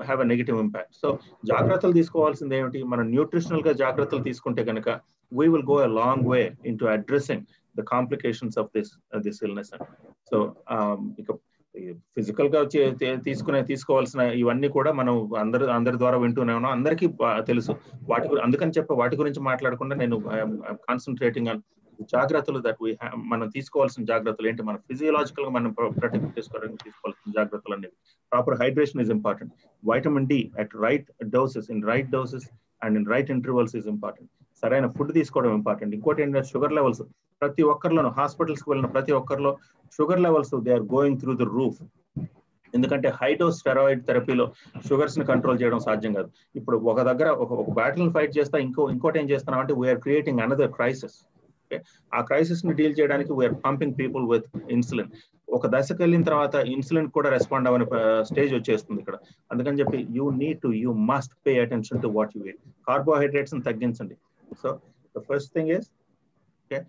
have a negative impact so జాగ్రత్తలు తీసుకోవాల్సింది ఏమిటి? మనం న్యూట్రిషనల్గా జాగ్రత్తలు తీసుకుంటే కనుక we will go a long way into addressing the complications of this this illness so ఇక ఫిజికల్గా తీసుకునే తీసుకోవాల్సిన ఇవన్నీ కూడా మనం అందరి అందరి ద్వారా వింటూనే ఉన్నాం. అందరికీ తెలుసు. వాటి అందుకని చెప్ప వాటి గురించి మాట్లాడకుండా నేను కాన్సన్ట్రేటింగ్ ఆన్ జాగ్రత్తలు దట్ వీ మనం తీసుకోవాల్సిన జాగ్రత్తలు ఏంటి? మన ఫిజియలాజికల్గా మనం ప్రొటెక్ట్ చేసుకోవడానికి తీసుకోవాల్సిన జాగ్రత్తలు అనేవి proper hydration is important vitamin D at right doses in right doses and in right intervals is important సరైన ఫుడ్ తీసుకోవడం ఇంపార్టెంట్ ఇంకోటి ఏంటంటే షుగర్ లెవెల్స్ ప్రతి ఒక్కరిలోనూ హాస్పిటల్స్కి వెళ్ళిన ప్రతి ఒక్కరిలో sugar levels they are going through the roof ఎందుకంటే హైడోస్ స్టెరాయిడ్ థెరపీలో షుగర్స్ని కంట్రోల్ చేయడం సాధ్యం కాదు. ఇప్పుడు ఒక దగ్గర ఒక ఒక బ్యాటిల్ ఫైట్ చేస్తా ఇంకో ఇంకోటి ఏం చేస్తున్నాం అంటే వీఆర్ క్రియేటింగ్ అనదర్ క్రైసిస్ ఆ క్రైసిస్ని డీల్ చేయడానికి we're pumping people with insulin ఒక దశకు వెళ్ళిన తర్వాత ఇన్సులిన్ కూడా రెస్పాండ్ అవ్వని స్టేజ్ వచ్చేస్తుంది ఇక్కడ. అందుకని చెప్పి you need to you must pay attention to what you eat carbohydrates తగ్గించండి. So the first thing is okay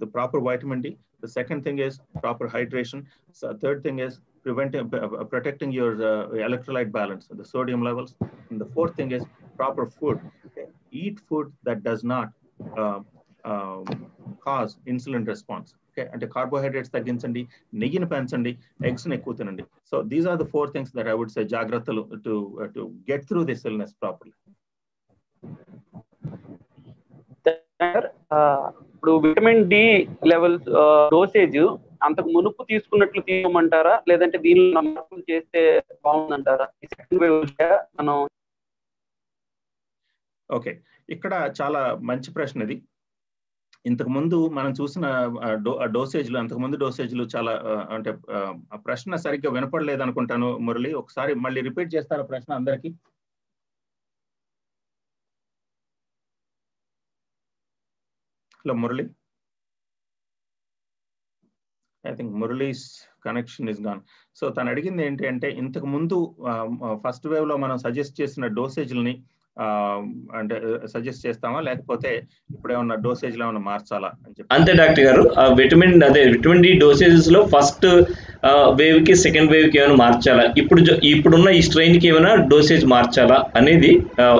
the proper vitamin D. The second thing is proper hydration. So third thing is preventing, uh, protecting your uh, electrolyte balance, the sodium levels. And the fourth thing is proper food. Okay? Eat food that does not uh, um, cause insulin response. Okay, అంటే carbohydrates తగ్గించండి నెయ్యిని పెంచండి eggs ఎక్కువ తినండి so these are the four things that I would say జాగ్రత్తలు to to get through this illness properly ఇప్పుడు vitamin D level dosage అంతకు మునుపు తీసుకున్నట్లు తీసుకోమంటారా? లేదంటే దీనిలో మార్పులు చేస్తే బాగుందంటారా? సెకండ్ వేవ్ మనం ఓకే. ఇక్కడ చాలా మంచి ప్రశ్న ఇది. ఇంతకు ముందు మనం చూసిన డోసేజ్లు అంతకు ముందు డోసేజ్లు చాలా అంటే ప్రశ్న సరిగ్గా వినపడలేదు అనుకుంటాను మురళి. ఒకసారి మళ్ళీ రిపీట్ చేస్తారా ప్రశ్న అందరికి? Hello Murali. I think Murali's connection is gone so తను అడిగింది ఏంటి అంటే ఇంతకు ముందు ఫస్ట్ వేవ్లో మనం సజెస్ట్ చేసిన డోసేజ్లని అంటే సజెస్ట్ చేస్తామా? లేకపోతే ఇప్పుడు ఏమన్నా డోసేజ్లో ఏమన్నా మార్చాలా? అని చెప్పి. అంతే డాక్టర్ గారు. విటమిన్ అదే విటమిన్ డి డోసేజెస్లో ఫస్ట్ వేవ్కి సెకండ్ వేవ్కి ఏమైనా మార్చాలా? ఇప్పుడు ఇప్పుడున్న ఈ స్ట్రెయిన్కి ఏమైనా డోసేజ్ మార్చాలా? అనేది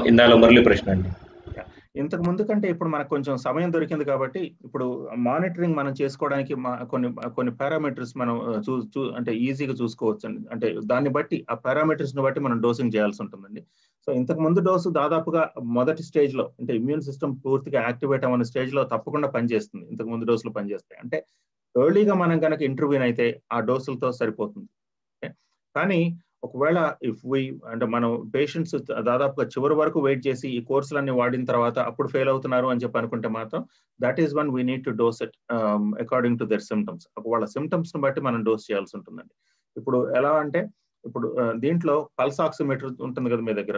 ఇందాల మురళి ప్రశ్న అండి. ఇంతకు ముందు కంటే ఇప్పుడు మనకు కొంచెం సమయం దొరికింది కాబట్టి ఇప్పుడు మానిటరింగ్ మనం చేసుకోవడానికి కొన్ని కొన్ని పారామీటర్స్ మనం చూ చూ అంటే ఈజీగా చూసుకోవచ్చు అండి అంటే దాన్ని బట్టి ఆ పారామీటర్స్ని బట్టి మనం డోసింగ్ చేయాల్సి ఉంటుందండి. సో ఇంతకు ముందు డోసు దాదాపుగా మొదటి స్టేజ్లో అంటే ఇమ్యూన్ సిస్టమ్ పూర్తిగా యాక్టివేట్ అవ్వని స్టేజ్లో తప్పకుండా పనిచేస్తుంది. ఇంతకు ముందు డోసులు పనిచేస్తాయి. అంటే ఎర్లీగా మనం కనుక ఇంటర్వ్యూన్ అయితే ఆ డోసులతో సరిపోతుంది. కానీ ఒకవేళ ఇఫ్ వి అంటే మనం పేషెంట్స్ దాదాపుగా చివరి వరకు వెయిట్ చేసి ఈ కోర్సులన్నీ వాడిన తర్వాత అప్పుడు ఫెయిల్ అవుతున్నారు అని చెప్పి అనుకుంటే మాత్రం that is one we need to dose it according to their symptoms వాళ్ళ సిమ్టమ్స్ని బట్టి మనం డోస్ చేయాల్సి ఉంటుందండి. ఇప్పుడు ఎలా అంటే ఇప్పుడు uh, దీంట్లో పల్స్ ఆక్సిమీటర్ ఉంటుంది కదా మీ దగ్గర.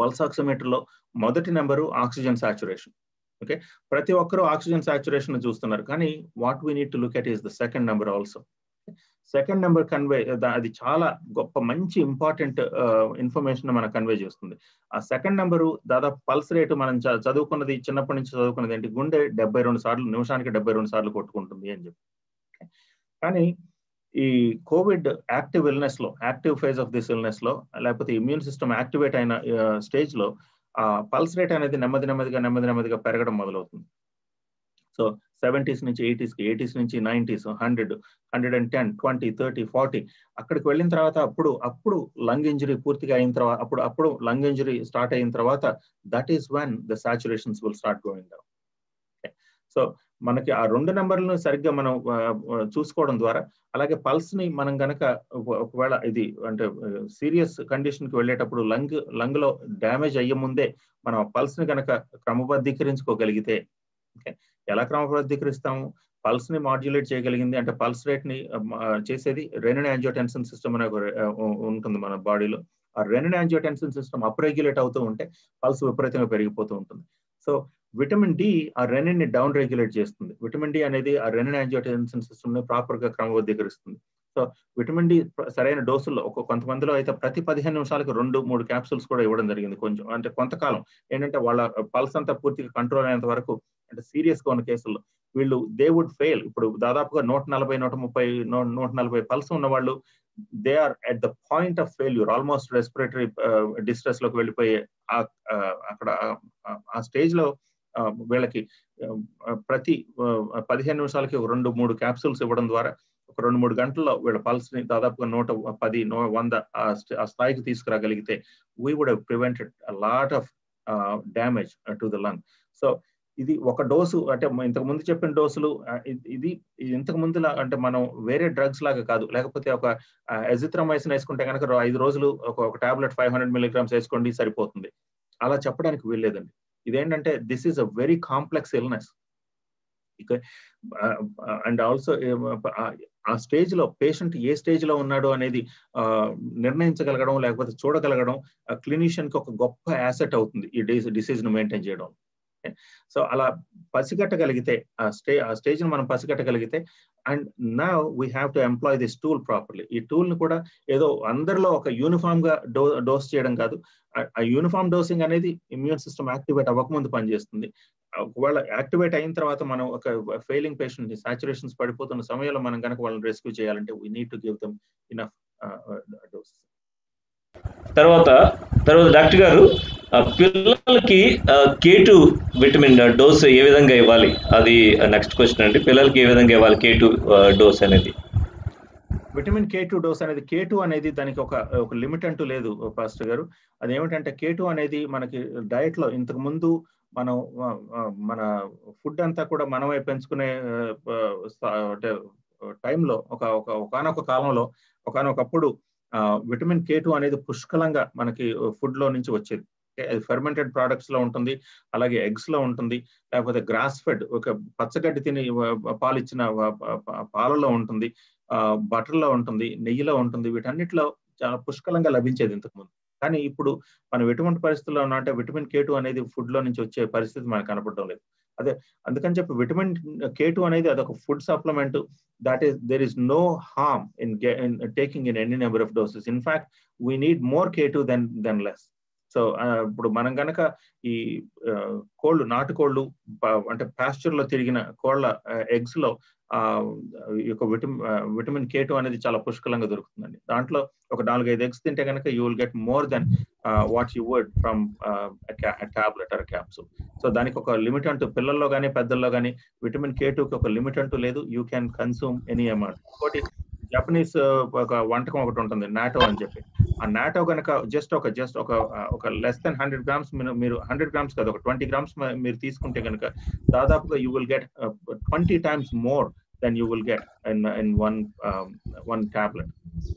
పల్స్ ఆక్సిమీటర్లో మొదటి నెంబరు ఆక్సిజన్ సాచురేషన్ ఓకే ప్రతి ఒక్కరూ ఆక్సిజన్ సాచురేషన్ చూస్తున్నారు. కానీ what we need to look at is the second number also second number convey అది చాలా గొప్ప మంచి ఇంపార్టెంట్ ఇన్ఫర్మేషన్ మనకు కన్వే చేస్తుంది. ఆ సెకండ్ నెంబరు దాదాపు పల్స్ రేటు మనం చదువుకున్నది చిన్నప్పటి నుంచి చదువుకున్నది ఏంటి? గుండె డెబ్బై రెండు సార్లు నిమిషానికి డెబ్బై రెండు సార్లు కొట్టుకుంటుంది అని చెప్పి. కానీ ఈ కోవిడ్ యాక్టివ్ ఇల్నెస్లో యాక్టివ్ ఫేజ్ ఆఫ్ దిస్ ఇల్నెస్లో లేకపోతే ఇమ్యూన్ సిస్టమ్ యాక్టివేట్ అయిన స్టేజ్లో ఆ పల్స్ రేట్ అనేది నెమ్మది నెమ్మదిగా నెమ్మది నెమ్మదిగా పెరగడం మొదలవుతుంది. సో సెవెంటీస్ నుంచి ఎయిటీస్కి ఎయిటీస్ నుంచి nineties hundred hundred and ten twenty thirty forty అక్కడికి వెళ్ళిన తర్వాత అప్పుడు అప్పుడు లంగ్ ఇంజరీ పూర్తిగా అయిన తర్వాత అప్పుడు అప్పుడు లంగ్ ఇంజరీ స్టార్ట్ అయిన తర్వాత that is one the saturations will start going down so మనకి ఆ రెండు నెంబర్లను సరిగ్గా మనం చూసుకోవడం ద్వారా అలాగే పల్స్ని మనం గనక ఒకవేళ ఇది అంటే సీరియస్ కండిషన్కి వెళ్ళేటప్పుడు లంగ్ లంగ్లో డ్యామేజ్ అయ్యే ముందే మనం పల్స్ని గనక క్రమబద్ధీకరించుకోగలిగితే ఓకే ఎలా క్రమబద్ధీకరిస్తాము? పల్స్ని మాడ్యులేట్ చేయగలిగింది అంటే పల్స్ రేట్ని చేసేది రెనిన్ యాంజియోటెన్షన్ సిస్టమ్ అనే ఉంటుంది మన బాడీలో. ఆ రెనిన్ యాంజియోటెన్షన్ సిస్టమ్ అప్రెగ్యులేట్ అవుతూ ఉంటే పల్స్ విపరీతంగా పెరిగిపోతూ ఉంటుంది. సో విటమిన్ డి ఆ రెనిన్ని డౌన్ రెగ్యులేట్ చేస్తుంది. విటమిన్ డి అనేది ఆ రెనిన్ యాంజియోటెన్షన్ సిస్టమ్ని ప్రాపర్గా క్రమబద్ధీకరిస్తుంది. సో విటమిన్ డి సరైన డోసుల్లో ఒక కొంతమందిలో అయితే ప్రతి పదిహేను నిమిషాలకు రెండు మూడు క్యాప్సూల్స్ కూడా ఇవ్వడం జరిగింది కొంచెం అంటే కొంతకాలం. ఏంటంటే వాళ్ళ పల్స్ అంతా పూర్తిగా కంట్రోల్ అయినంత వరకు అంటే సీరియస్గా ఉన్న కేసుల్లో వీళ్ళు దే వుడ్ ఫెయిల్. ఇప్పుడు దాదాపుగా నూట నలభై నూట ముప్పై నూట నలభై పల్స్ ఉన్న వాళ్ళు they are at the point of failure. Almost respiratory డిస్ట్రెస్లోకి వెళ్ళిపోయే అక్కడ ఆ స్టేజ్లో వీళ్ళకి ప్రతి పదిహేను నిమిషాలకి రెండు మూడు క్యాప్సూల్స్ ఇవ్వడం ద్వారా ఒక రెండు మూడు గంటల్లో వీళ్ళ పల్స్ని దాదాపుగా నూట పది వంద ఆ స్థాయికి తీసుకురాగలిగితే we would prevented lot of damage to the lung so ఇది ఒక డోసు అంటే ఇంతకు ముందు చెప్పిన డోసులు ఇది ఇంతకు ముందు అంటే మనం వేరే డ్రగ్స్ లాగా కాదు. లేకపోతే ఒక ఎజిత్రమైసిన్ వేసుకుంటే కనుక ఐదు రోజులు ఒక ఒక టాబ్లెట్ ఫైవ్ హండ్రెడ్ మిలీగ్రామ్స్ వేసుకోండి సరిపోతుంది. అలా చెప్పడానికి వీల్లేదండి. ఇదేంటంటే this is a very complex illness and also ఆ స్టేజ్లో పేషెంట్ ఏ స్టేజ్లో ఉన్నాడు అనేది నిర్ణయించగలగడం లేకపోతే చూడగలగడం క్లినిషియన్కి ఒక గొప్ప యాసెట్ అవుతుంది ఈ డిసీజ్ను మెయింటైన్ చేయడం. సో అలా పసిగట్టగలిగితే ఆ స్టే ఆ స్టేజ్ని మనం పసిగట్టగలిగితే అండ్ నా we have to employ this tool properly. ఈ టూల్ని కూడా ఏదో అందరిలో ఒక యూనిఫామ్గా డో డోస్ చేయడం కాదు. ఆ యూనిఫామ్ డోసింగ్ అనేది ఇమ్యూన్ సిస్టమ్ యాక్టివేట్ అవ్వకముందు పనిచేస్తుంది. ఒకవేళ యాక్టివేట్ అయిన తర్వాత మనం ఒక ఫెయిలింగ్ పేషెంట్ని సాచురేషన్స్ పడిపోతున్న సమయంలో మనం కనుక వాళ్ళని రెస్క్యూ చేయాలంటే we need to give them enough dose తర్వాత తర్వాత డాక్టర్ గారు పిల్లలకి కే టూ విటమిన్ డోస్ ఏ విధంగా ఇవ్వాలి? అది నెక్స్ట్ క్వశ్చన్ అండి. పిల్లలకి ఏ విధంగా ఇవ్వాలి కే టూ డోస్ అనేది? విటమిన్ కే టూ డోస్ అనేది కే టూ అనేది దానికి ఒక ఒక లిమిట్ అంటూ లేదు పాస్టర్ గారు. అది ఏమిటంటే కే టూ అనేది మనకి డయట్లో ఇంతకు ముందు మనం మన ఫుడ్ అంతా కూడా మనమే పెంచుకునే అంటే టైంలో ఒక ఒక ఒకనొక కాలంలో ఒకనొకప్పుడు విటమిన్ కే టూ అనేది పుష్కలంగా మనకి ఫుడ్లో నుంచి వచ్చేది. అది ఫెర్మెంటెడ్ ప్రోడక్ట్స్లో ఉంటుంది అలాగే ఎగ్స్లో ఉంటుంది లేకపోతే గ్రాస్ ఫెడ్ ఒక పచ్చగడ్డి తిని పాలు ఇచ్చిన పాలలో ఉంటుంది బటర్లో ఉంటుంది నెయ్యిలో ఉంటుంది వీటన్నిటిలో చాలా పుష్కలంగా లభించేది ఇంతకుముందు. కానీ ఇప్పుడు మనం ఎటువంటి పరిస్థితుల్లో ఉన్నా అంటే విటమిన్ కే టూ అనేది ఫుడ్లో నుంచి వచ్చే పరిస్థితి మనకు కనపడడం లేదు. అదే అందుకని చెప్పి విటమిన్ కే టూ అనేది అదొక food supplement. That is there is no harm in taking in any number of doses in fact we need more K two than than less so ఇప్పుడు మనం కనుక ఈ కోళ్ళు నాటుకోళ్ళు అంటే పాస్చర్లో తిరిగిన కోళ్ళ ఎగ్స్లో ఈ యొక్క విటమిన్ విటమిన్ కే టూ అనేది చాలా పుష్కలంగా దొరుకుతుందండి. దాంట్లో ఒక నాలుగైదు ఎగ్స్ తింటే కనుక you will get more than what you word from tablet or capsule. So దానికి ఒక లిమిట్ అంటూ పిల్లల్లో కానీ పెద్దల్లో కానీ విటమిన్ కే టూకి ఒక లిమిట్ అంటూ లేదు. You can consume any amount. ఇంకోటి జపనీస్ uh, ఒక వంటకం ఒకటి ఉంటుంది నాటో అని చెప్పి. ఆ నాటో కనుక జస్ట్ ఒక జస్ట్ ఒక ఒక లెస్ దెన్ హండ్రెడ్ గ్రామ్స్ మీరు హండ్రెడ్ గ్రామ్స్ కాదు ఒక ట్వంటీ గ్రామ్స్ మీరు తీసుకుంటే కనుక దాదాపుగా you will get twenty times more than you will get in in one one tablet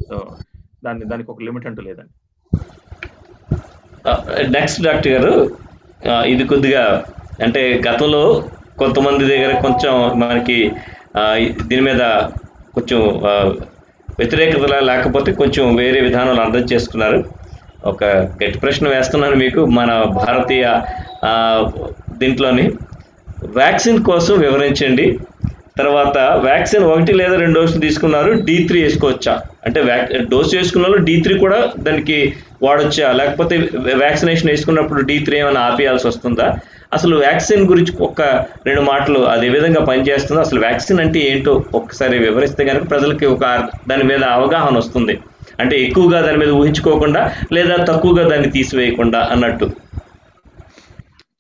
so దాన్ని దానికి ఒక లిమిట్ అంటూ లేదండి. Uh, నెక్స్ట్ డాక్టర్ గారు ఇది కొద్దిగా అంటే గతంలో కొంతమంది దగ్గర కొంచెం మనకి దీని మీద కొంచెం వ్యతిరేకతలా లేకపోతే కొంచెం వేరే విధానాలు అర్థం చేసుకున్నారు. ఒక గట్టి ప్రశ్న వేస్తున్నాను మీకు మన భారతీయ దీంట్లోని వ్యాక్సిన్ కోసం వివరించండి. తర్వాత వ్యాక్సిన్ ఒకటి లేదా రెండు డోసులు తీసుకున్నారు డీ త్రీ వేసుకోవచ్చా? అంటే వ్యాక్ డోసు వేసుకున్న వాళ్ళు డీ త్రీ కూడా దానికి వాడొచ్చా? లేకపోతే వ్యాక్సినేషన్ వేసుకున్నప్పుడు డీ త్రీ ఏమైనా ఆపేయాల్సి వస్తుందా? అసలు వ్యాక్సిన్ గురించి ఒక్క రెండు మాటలు అది ఏ విధంగా పనిచేస్తుందో అసలు వ్యాక్సిన్ అంటే ఏంటో ఒక్కసారి వివరిస్తే కనుక ప్రజలకి ఒక దాని మీద అవగాహన వస్తుంది. అంటే ఎక్కువగా దాని మీద ఊహించుకోకుండా లేదా తక్కువగా దాన్ని తీసివేయకుండా అన్నట్టు.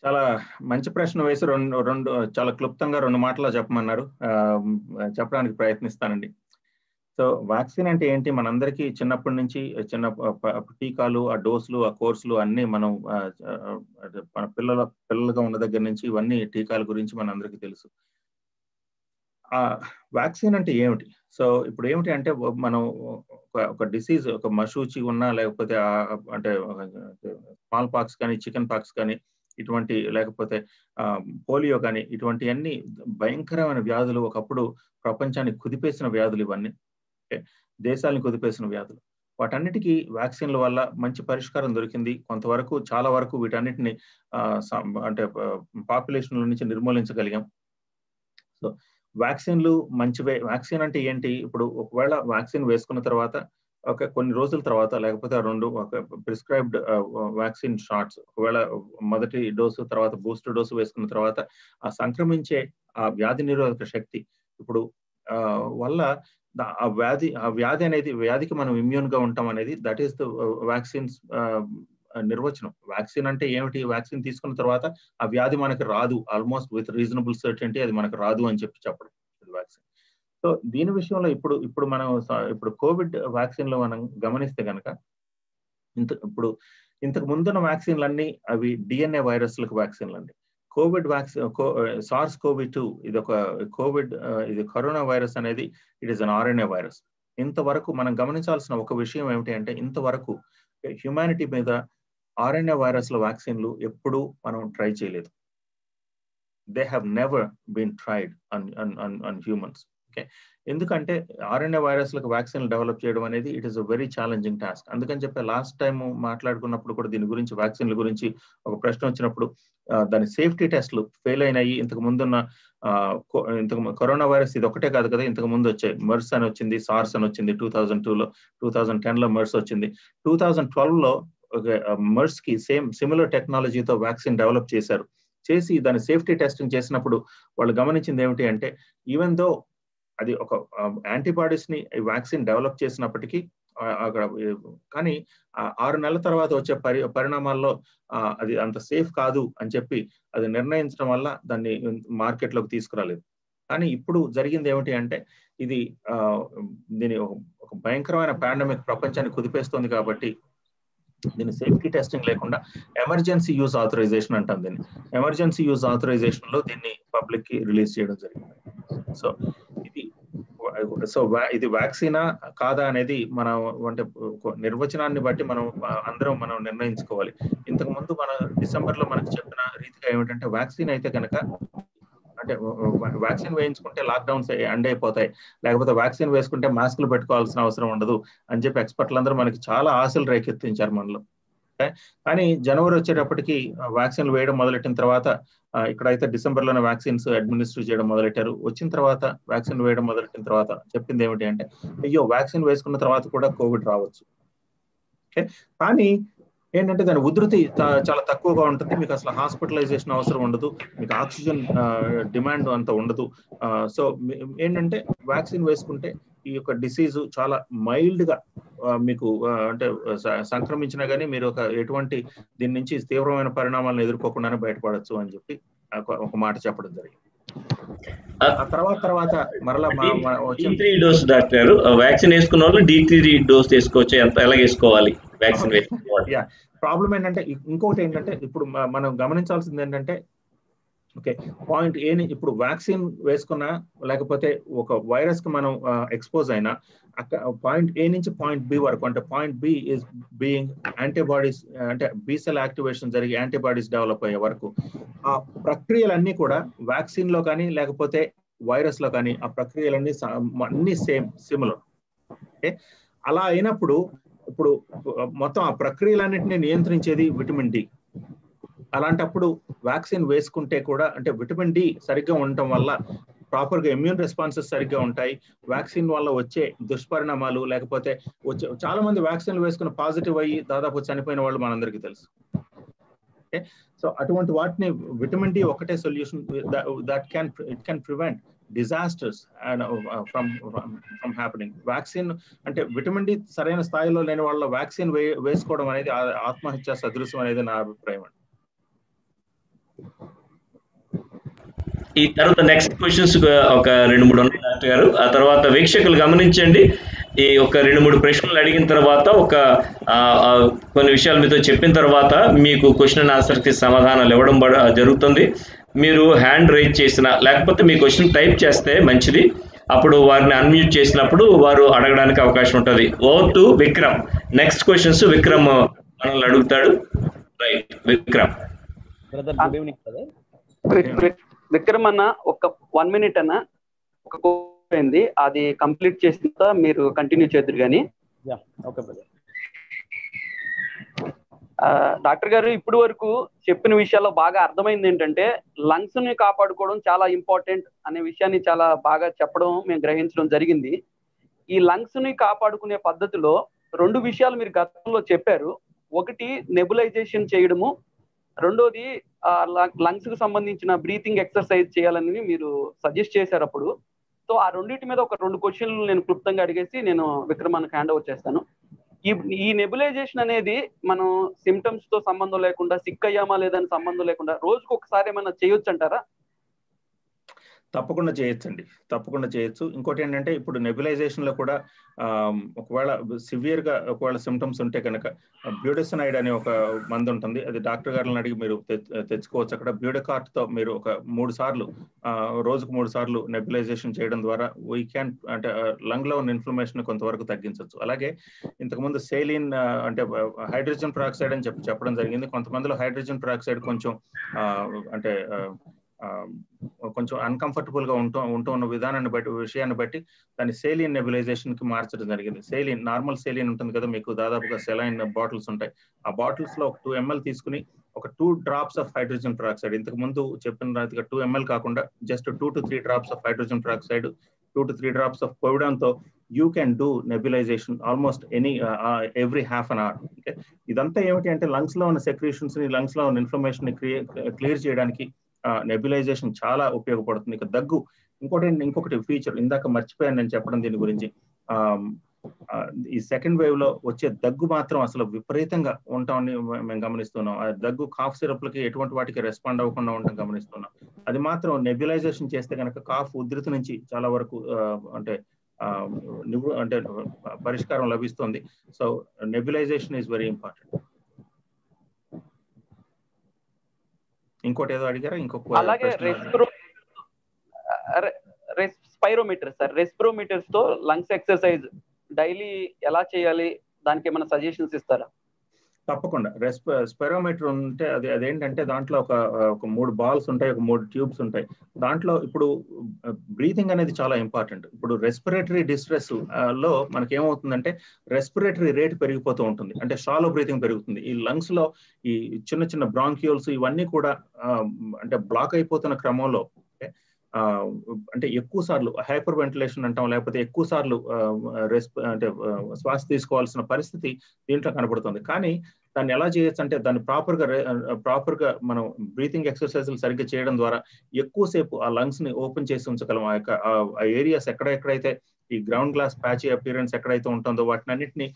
చాలా మంచి ప్రశ్న వేసి రెండు రెండు చాలా క్లుప్తంగా రెండు మాటలు చెప్పమన్నారు. చెప్పడానికి ప్రయత్నిస్తానండి. సో వ్యాక్సిన్ అంటే ఏంటి? మనందరికీ చిన్నప్పటి నుంచి చిన్న టీకాలు ఆ డోసులు ఆ కోర్సులు అన్ని మనం మన పిల్లల పిల్లలుగా ఉన్న దగ్గర నుంచి ఇవన్నీ టీకాల గురించి మనందరికీ తెలుసు. ఆ వ్యాక్సిన్ అంటే ఏమిటి? సో ఇప్పుడు ఏమిటి అంటే మనం ఒక డిసీజ్ ఒక మషూచి ఉన్నా లేకపోతే అంటే స్మాల్ పాక్స్ కానీ చికెన్ పాక్స్ కానీ ఇటువంటి లేకపోతే పోలియో కానీ ఇటువంటి అన్ని భయంకరమైన వ్యాధులు ఒకప్పుడు ప్రపంచాన్ని కుదిపేసిన వ్యాధులు ఇవన్నీ. దేశాలను కుదిపేసిన వ్యాధులు. వాటన్నిటికీ వ్యాక్సిన్ల వల్ల మంచి పరిష్కారం దొరికింది. కొంతవరకు చాలా వరకు వీటన్నిటిని అంటే పాపులేషన్ నుంచి నిర్మూలించగలిగాం. సో వ్యాక్సిన్లు మంచివే. వ్యాక్సిన్ అంటే ఏంటి? ఇప్పుడు ఒకవేళ వ్యాక్సిన్ వేసుకున్న తర్వాత ఒక కొన్ని రోజుల తర్వాత లేకపోతే రెండు ఒక ప్రిస్క్రైబ్డ్ వ్యాక్సిన్ షాట్స్ ఒకవేళ మొదటి డోసు తర్వాత బూస్టర్ డోసు వేసుకున్న తర్వాత ఆ సంక్రమించే ఆ వ్యాధి నిరోధక శక్తి ఇప్పుడు వల్ల ఆ వ్యాధి ఆ వ్యాధి అనేది వ్యాధికి మనం ఇమ్యూన్గా ఉంటాం అనేది దట్ ఈస్ ద వ్యాక్సిన్స్ నిర్వచనం. వ్యాక్సిన్ అంటే ఏమిటి? వ్యాక్సిన్ తీసుకున్న తర్వాత ఆ వ్యాధి మనకి రాదు. ఆల్మోస్ట్ విత్ రీజనబుల్ సర్టెంటీ అది మనకు రాదు అని చెప్పి చెప్పడం. సో దీని విషయంలో ఇప్పుడు ఇప్పుడు మనం ఇప్పుడు కోవిడ్ వ్యాక్సిన్లో మనం గమనిస్తే కనుక ఇంత ఇప్పుడు ఇంతకు ముందున్న వ్యాక్సిన్లన్నీ అవి డిఎన్ఏ వైరస్లకు వ్యాక్సిన్లు అండి COVID vaccine SARS COVID two ఇది ఒక కోవిడ్ ఇది కరోనా వైరస్ అనేది it is an RNA virus. ఇంతవరకు మనం గమనించాల్సిన ఒక విషయం ఏమిటి అంటే ఇంతవరకు హ్యుమానిటీ మీద ఆర్ఎన్ఏ వైరస్ల వ్యాక్సిన్లు ఎప్పుడూ మనం ట్రై చేయలేదు. They have never been tried on on on humans okay. ఎందుకంటే ఆర్ఎన్ఏ వైరస్లకు వ్యాక్సిన్ డెవలప్ చేయడం అనేది it is a very challenging task అందుకని చెప్పి లాస్ట్ టైం మాట్లాడుకున్నప్పుడు కూడా దీని గురించి వ్యాక్సిన్ల గురించి ఒక ప్రశ్న వచ్చినప్పుడు దాని సేఫ్టీ టెస్ట్లు ఫెయిల్ అయినాయి. ఇంతకు ముందున్న ఇంతకు కరోనా వైరస్ ఇది ఒకటే కాదు కదా ఇంతకు ముందు వచ్చాయి మర్స్ అని వచ్చింది సార్స్ అని వచ్చింది టూ థౌజండ్ టూలో టూ థౌజండ్ టెన్లో మర్స్ వచ్చింది. టూ థౌజండ్ ట్వెల్వ్లో మర్స్కి సేమ్ సిమిలర్ టెక్నాలజీతో వ్యాక్సిన్ డెవలప్ చేశారు. చేసి దాని సేఫ్టీ టెస్టింగ్ చేసినప్పుడు వాళ్ళు గమనించింది ఏమిటి అంటే ఈవెన్ దో అది ఒక యాంటీబాడీస్ని వ్యాక్సిన్ డెవలప్ చేసినప్పటికీ అక్కడ కానీ ఆరు నెలల తర్వాత వచ్చే పరి పరిణామాల్లో అది అంత సేఫ్ కాదు అని చెప్పి అది నిర్ణయించడం వల్ల దాన్ని మార్కెట్లోకి తీసుకురాలేదు. కానీ ఇప్పుడు జరిగింది ఏమిటి అంటే ఇది దీని ఒక భయంకరమైన పాండమిక్ ప్రపంచాన్ని కుదిపేస్తుంది కాబట్టి దీని సేఫ్టీ టెస్టింగ్ లేకుండా ఎమర్జెన్సీ యూజ్ ఆథరైజేషన్ అంటాం దీన్ని. ఎమర్జెన్సీ యూజ్ ఆథరైజేషన్లో దీన్ని పబ్లిక్కి రిలీజ్ చేయడం జరిగింది. సో సో ఇది వ్యాక్సినా కాదా అనేది మన అంటే నిర్వచనాన్ని బట్టి మనం అందరం మనం నిర్ణయించుకోవాలి. ఇంతకు ముందు మన డిసెంబర్లో మనకు చెప్పిన రీతిగా ఏమిటంటే వ్యాక్సిన్ అయితే కనుక అంటే వ్యాక్సిన్ వేయించుకుంటే లాక్డౌన్స్ ఎండ్ అయిపోతాయి. లేకపోతే వ్యాక్సిన్ వేసుకుంటే మాస్కులు పెట్టుకోవాల్సిన అవసరం ఉండదు అని చెప్పి ఎక్స్పర్ట్లు అందరూ మనకి చాలా ఆశలు రేకెత్తించారు మనలో. కానీ జనవరి వచ్చేటప్పటికి వ్యాక్సిన్లు వేయడం మొదలెట్టిన తర్వాత ఇక్కడైతే డిసెంబర్లోనే వ్యాక్సిన్స్ అడ్మినిస్టర్ చేయడం మొదలెట్టారు. వచ్చిన తర్వాత వ్యాక్సిన్ వేయడం మొదలెట్టిన తర్వాత చెప్పింది ఏమిటి అంటే అయ్యో వ్యాక్సిన్ వేసుకున్న తర్వాత కూడా కోవిడ్ రావచ్చు. ఓకే? కానీ ఏంటంటే దాని ఉధృతి చాలా తక్కువగా ఉంటుంది. మీకు అసలు హాస్పిటలైజేషన్ అవసరం ఉండదు. మీకు ఆక్సిజన్ డిమాండ్ అంత ఉండదు. సో ఏంటంటే వ్యాక్సిన్ వేసుకుంటే ఈ యొక్క డిసీజ్ చాలా మైల్డ్గా మీకు అంటే సంక్రమించినా కానీ మీరు ఒక ఎటువంటి దీని నుంచి తీవ్రమైన పరిణామాలను ఎదుర్కోకుండానే బయటపడచ్చు అని చెప్పి ఒక మాట చెప్పడం జరిగింది. ఆ తర్వాత తర్వాత మరలా త్రీ డోస్ డాక్టర్ వ్యాక్సిన్ వేసుకున్న వాళ్ళు డి త్రీ డోస్ తీసుకోవచ్చు ఎంత ఎలా వేసుకోవాలి? వ్యాక్సిన్ ప్రాబ్లం ఏంటంటే ఇంకొకటి ఏంటంటే ఇప్పుడు మనం గమనించాల్సింది ఏంటంటే ఓకే పాయింట్ ఏ ఇప్పుడు వ్యాక్సిన్ వేసుకున్నా లేకపోతే ఒక వైరస్కి మనం ఎక్స్పోజ్ అయినా అక్కడ పాయింట్ ఏ నుంచి పాయింట్ బి వరకు అంటే point B is being antibodies అంటే బి సెల్ యాక్టివేషన్ జరిగి యాంటీబాడీస్ డెవలప్ అయ్యే వరకు ఆ ప్రక్రియలన్నీ కూడా వ్యాక్సిన్లో కానీ లేకపోతే వైరస్లో కానీ ఆ ప్రక్రియలన్నీ అన్ని సేమ్ సిమిలర్ ఓకే? అలా అయినప్పుడు ఇప్పుడు మొత్తం ఆ ప్రక్రియలన్నింటినీ నియంత్రించేది విటమిన్ డి. అలాంటప్పుడు వ్యాక్సిన్ వేసుకుంటే కూడా అంటే విటమిన్ డి సరిగ్గా ఉండటం వల్ల ప్రాపర్గా ఇమ్యూన్ రెస్పాన్సెస్ సరిగ్గా ఉంటాయి. వ్యాక్సిన్ వల్ల వచ్చే దుష్పరిణామాలు లేకపోతే వచ్చే చాలా మంది వ్యాక్సిన్లు వేసుకుని పాజిటివ్ అయ్యి దాదాపు చనిపోయిన వాళ్ళు మనందరికీ తెలుసు. సో అటువంటి వాటిని విటమిన్ డి ఒకటే solution that can it can prevent disasters and from from happening vaccine అంటే విటమిన్ డి సరైన స్థాయిలో లేని వాళ్ళ వ్యాక్సిన్ వే వేసుకోవడం అనేది ఆత్మహత్య సదృశ్యం అనేది నా అభిప్రాయం అండి. ఈ తర్వాత నెక్స్ట్ క్వశ్చన్స్ uh, ఒక రెండు మూడు ఉన్నాయి డాక్టర్ గారు. ఆ తర్వాత వీక్షకులు గమనించండి. ఈ ఒక రెండు మూడు ప్రశ్నలు అడిగిన తర్వాత ఒక కొన్ని విషయాలు మీతో చెప్పిన తర్వాత మీకు క్వశ్చన్ అండ్ ఆన్సర్కి సమాధానాలు ఇవ్వడం జరుగుతుంది. మీరు హ్యాండ్ రైజ్ చేసిన లేకపోతే మీ క్వశ్చన్ టైప్ చేస్తే మంచిది. అప్పుడు వారిని అన్మ్యూట్ చేసినప్పుడు వారు అడగడానికి అవకాశం ఉంటుంది. Over to Vikram. Next questions Vikram మనల్ని అడుగుతాడు. రైట్ విక్రమ్. విక్రమ్ అన్న ఒక వన్ మినిట్ అన్న. ఒక అయింది. అది కంప్లీట్ చేసిన మీరు కంటిన్యూ చేద్దరు కానీ యా ఓకే డాక్టర్ గారు ఇప్పటి వరకు చెప్పిన విషయాల్లో బాగా అర్థమైంది ఏంటంటే లంగ్స్ని కాపాడుకోవడం చాలా ఇంపార్టెంట్ అనే విషయాన్ని చాలా బాగా చెప్పడం మేము గ్రహించడం జరిగింది. ఈ లంగ్స్ని కాపాడుకునే పద్ధతిలో రెండు విషయాలు మీరు గతంలో చెప్పారు. ఒకటి నెబులైజేషన్ చేయడము. రెండోది లంగ్స్కు సంబంధించిన బ్రీతింగ్ ఎక్సర్సైజ్ చేయాలని మీరు సజెస్ట్ చేశారు అప్పుడు. సో ఆ రెండింటి మీద ఒక రెండు క్వశ్చన్లు నేను క్లుప్తంగా అడిగేసి నేను విక్రమానికి హ్యాండ్ ఓవర్ చేస్తాను. ఈ ఈ నెబులైజేషన్ అనేది మనం సిమ్టమ్స్తో సంబంధం లేకుండా సిక్ అయ్యామా లేదని సంబంధం లేకుండా రోజుకు ఒకసారి ఏమైనా చేయొచ్చు అంటారా తప్పకుండా చేయొచ్చండి. తప్పకుండా చేయొచ్చు. ఇంకోటి ఏంటంటే ఇప్పుడు నెబులైజేషన్లో కూడా ఒకవేళ సివియర్గా ఒకవేళ సిమ్టమ్స్ ఉంటే కనుక బ్యూడెసనైడ్ అనే ఒక మందు ఉంటుంది. అది డాక్టర్ గారిని అడిగి మీరు తెచ్చుకోవచ్చు. అక్కడ బ్యూడెకార్ట్తో మీరు ఒక మూడు సార్లు రోజుకు మూడు సార్లు నెబులైజేషన్ చేయడం ద్వారా వీ క్యాన్ అంటే లంగ్లో ఉన్న ఇన్ఫ్లమేషన్ కొంతవరకు తగ్గించవచ్చు అలాగే ఇంతకుముందు సేలిన్ అంటే హైడ్రోజన్ పెరాక్సైడ్ అని చెప్పి చెప్పడం జరిగింది. కొంతమందిలో హైడ్రోజన్ పెరాక్సైడ్ కొంచెం అంటే కొంచెం అన్కంఫర్టబుల్గా ఉంటూ ఉంటూ ఉన్న విధానాన్ని బట్టి విషయాన్ని బట్టి దాన్ని సేలియన్ నెబులైజేషన్కి మార్చడం జరిగింది. సేలియన్ నార్మల్ సేలియన్ ఉంటుంది కదా మీకు దాదాపుగా సెలైన్ బాటిల్స్ ఉంటాయి. ఆ బాటిల్స్లో ఒక టూ ఎంఎల్ తీసుకుని ఒక two drops of hydrogen peroxide ఇంతకు ముందు చెప్పిన రీతిగా టూ ఎంఎల్ కాకుండా just two to three drops of hydrogen peroxide two to three drops of కోవిడాన్తో you can do nebulization almost any every half an hour okay ఇదంతా ఏమిటి అంటే లంగ్స్లో ఉన్న సెక్రేషన్స్ని లంగ్స్లో ఉన్న ఇన్ఫర్మేషన్ని క్లియర్ చేయడానికి నెబులైజేషన్ చాలా ఉపయోగపడుతుంది. ఇక దగ్గు ఇంకోటి ఇంకొకటి ఫీచర్ ఇందాక మర్చిపోయాను నేను చెప్పడం దీని గురించి. ఆ, ఈ సెకండ్ వేవ్లో వచ్చే దగ్గు మాత్రం అసలు విపరీతంగా ఉంటామని మేము గమనిస్తున్నాం. ఆ దగ్గు కాఫ్ సిరప్లకి ఎటువంటి వాటికి రెస్పాండ్ అవ్వకుండా ఉండడం గమనిస్తున్నాం. అది మాత్రం నెబ్యులైజేషన్ చేస్తే కనుక కాఫ్ ఉధృతి నుంచి చాలా వరకు అంటే అంటే పరిష్కారం లభిస్తుంది. So nebulization is very important ఇంకోటి ఏదో అడిగారా? ఇంకొక అలాగే? Respiro respirometer sir. రెస్పిరోమీటర్స్తో lungs exercise daily ఎలా చేయాలి? దానికి ఏమైనా సజెషన్స్ ఇస్తారా? తప్పకుండా. రెస్ప స్పెరోమీటర్ ఉంటే అది అదేంటంటే దాంట్లో ఒక ఒక మూడు బాల్స్ ఉంటాయి ఒక మూడు ట్యూబ్స్ ఉంటాయి. దాంట్లో ఇప్పుడు బ్రీతింగ్ అనేది చాలా ఇంపార్టెంట్. ఇప్పుడు రెస్పిరేటరీ డిస్ట్రెస్లో మనకి ఏమవుతుందంటే రెస్పిరేటరీ రేట్ పెరిగిపోతూ ఉంటుంది. అంటే షాలో బ్రీతింగ్ పెరుగుతుంది. ఈ లంగ్స్లో ఈ చిన్న చిన్న బ్రాంక్యూల్స్ ఇవన్నీ కూడా అంటే బ్లాక్ అయిపోతున్న క్రమంలో అంటే ఎక్కువ సార్లు హైపర్ వెంటిలేషన్ అంటాం లేకపోతే ఎక్కువ సార్లు రెస్ప్ అంటే శ్వాస తీసుకోవాల్సిన పరిస్థితి దీంట్లో కనబడుతుంది. కానీ దాన్ని ఎలా చేయొచ్చు అంటే దాన్ని ప్రాపర్గా ప్రాపర్గా మనం బ్రీతింగ్ ఎక్సర్సైజ్లు సరిగ్గా చేయడం ద్వారా ఎక్కువసేపు ఆ లంగ్స్ని ఓపెన్ చేసి ఉంచగలం. ఆ యొక్క ఆ ఏరియాస్ ఎక్కడెక్కడైతే ఈ గ్రౌండ్ గ్లాస్ ప్యాచ్ అపియరెన్స్ ఎక్కడైతే ఉంటుందో వాటిని అన్నింటినీ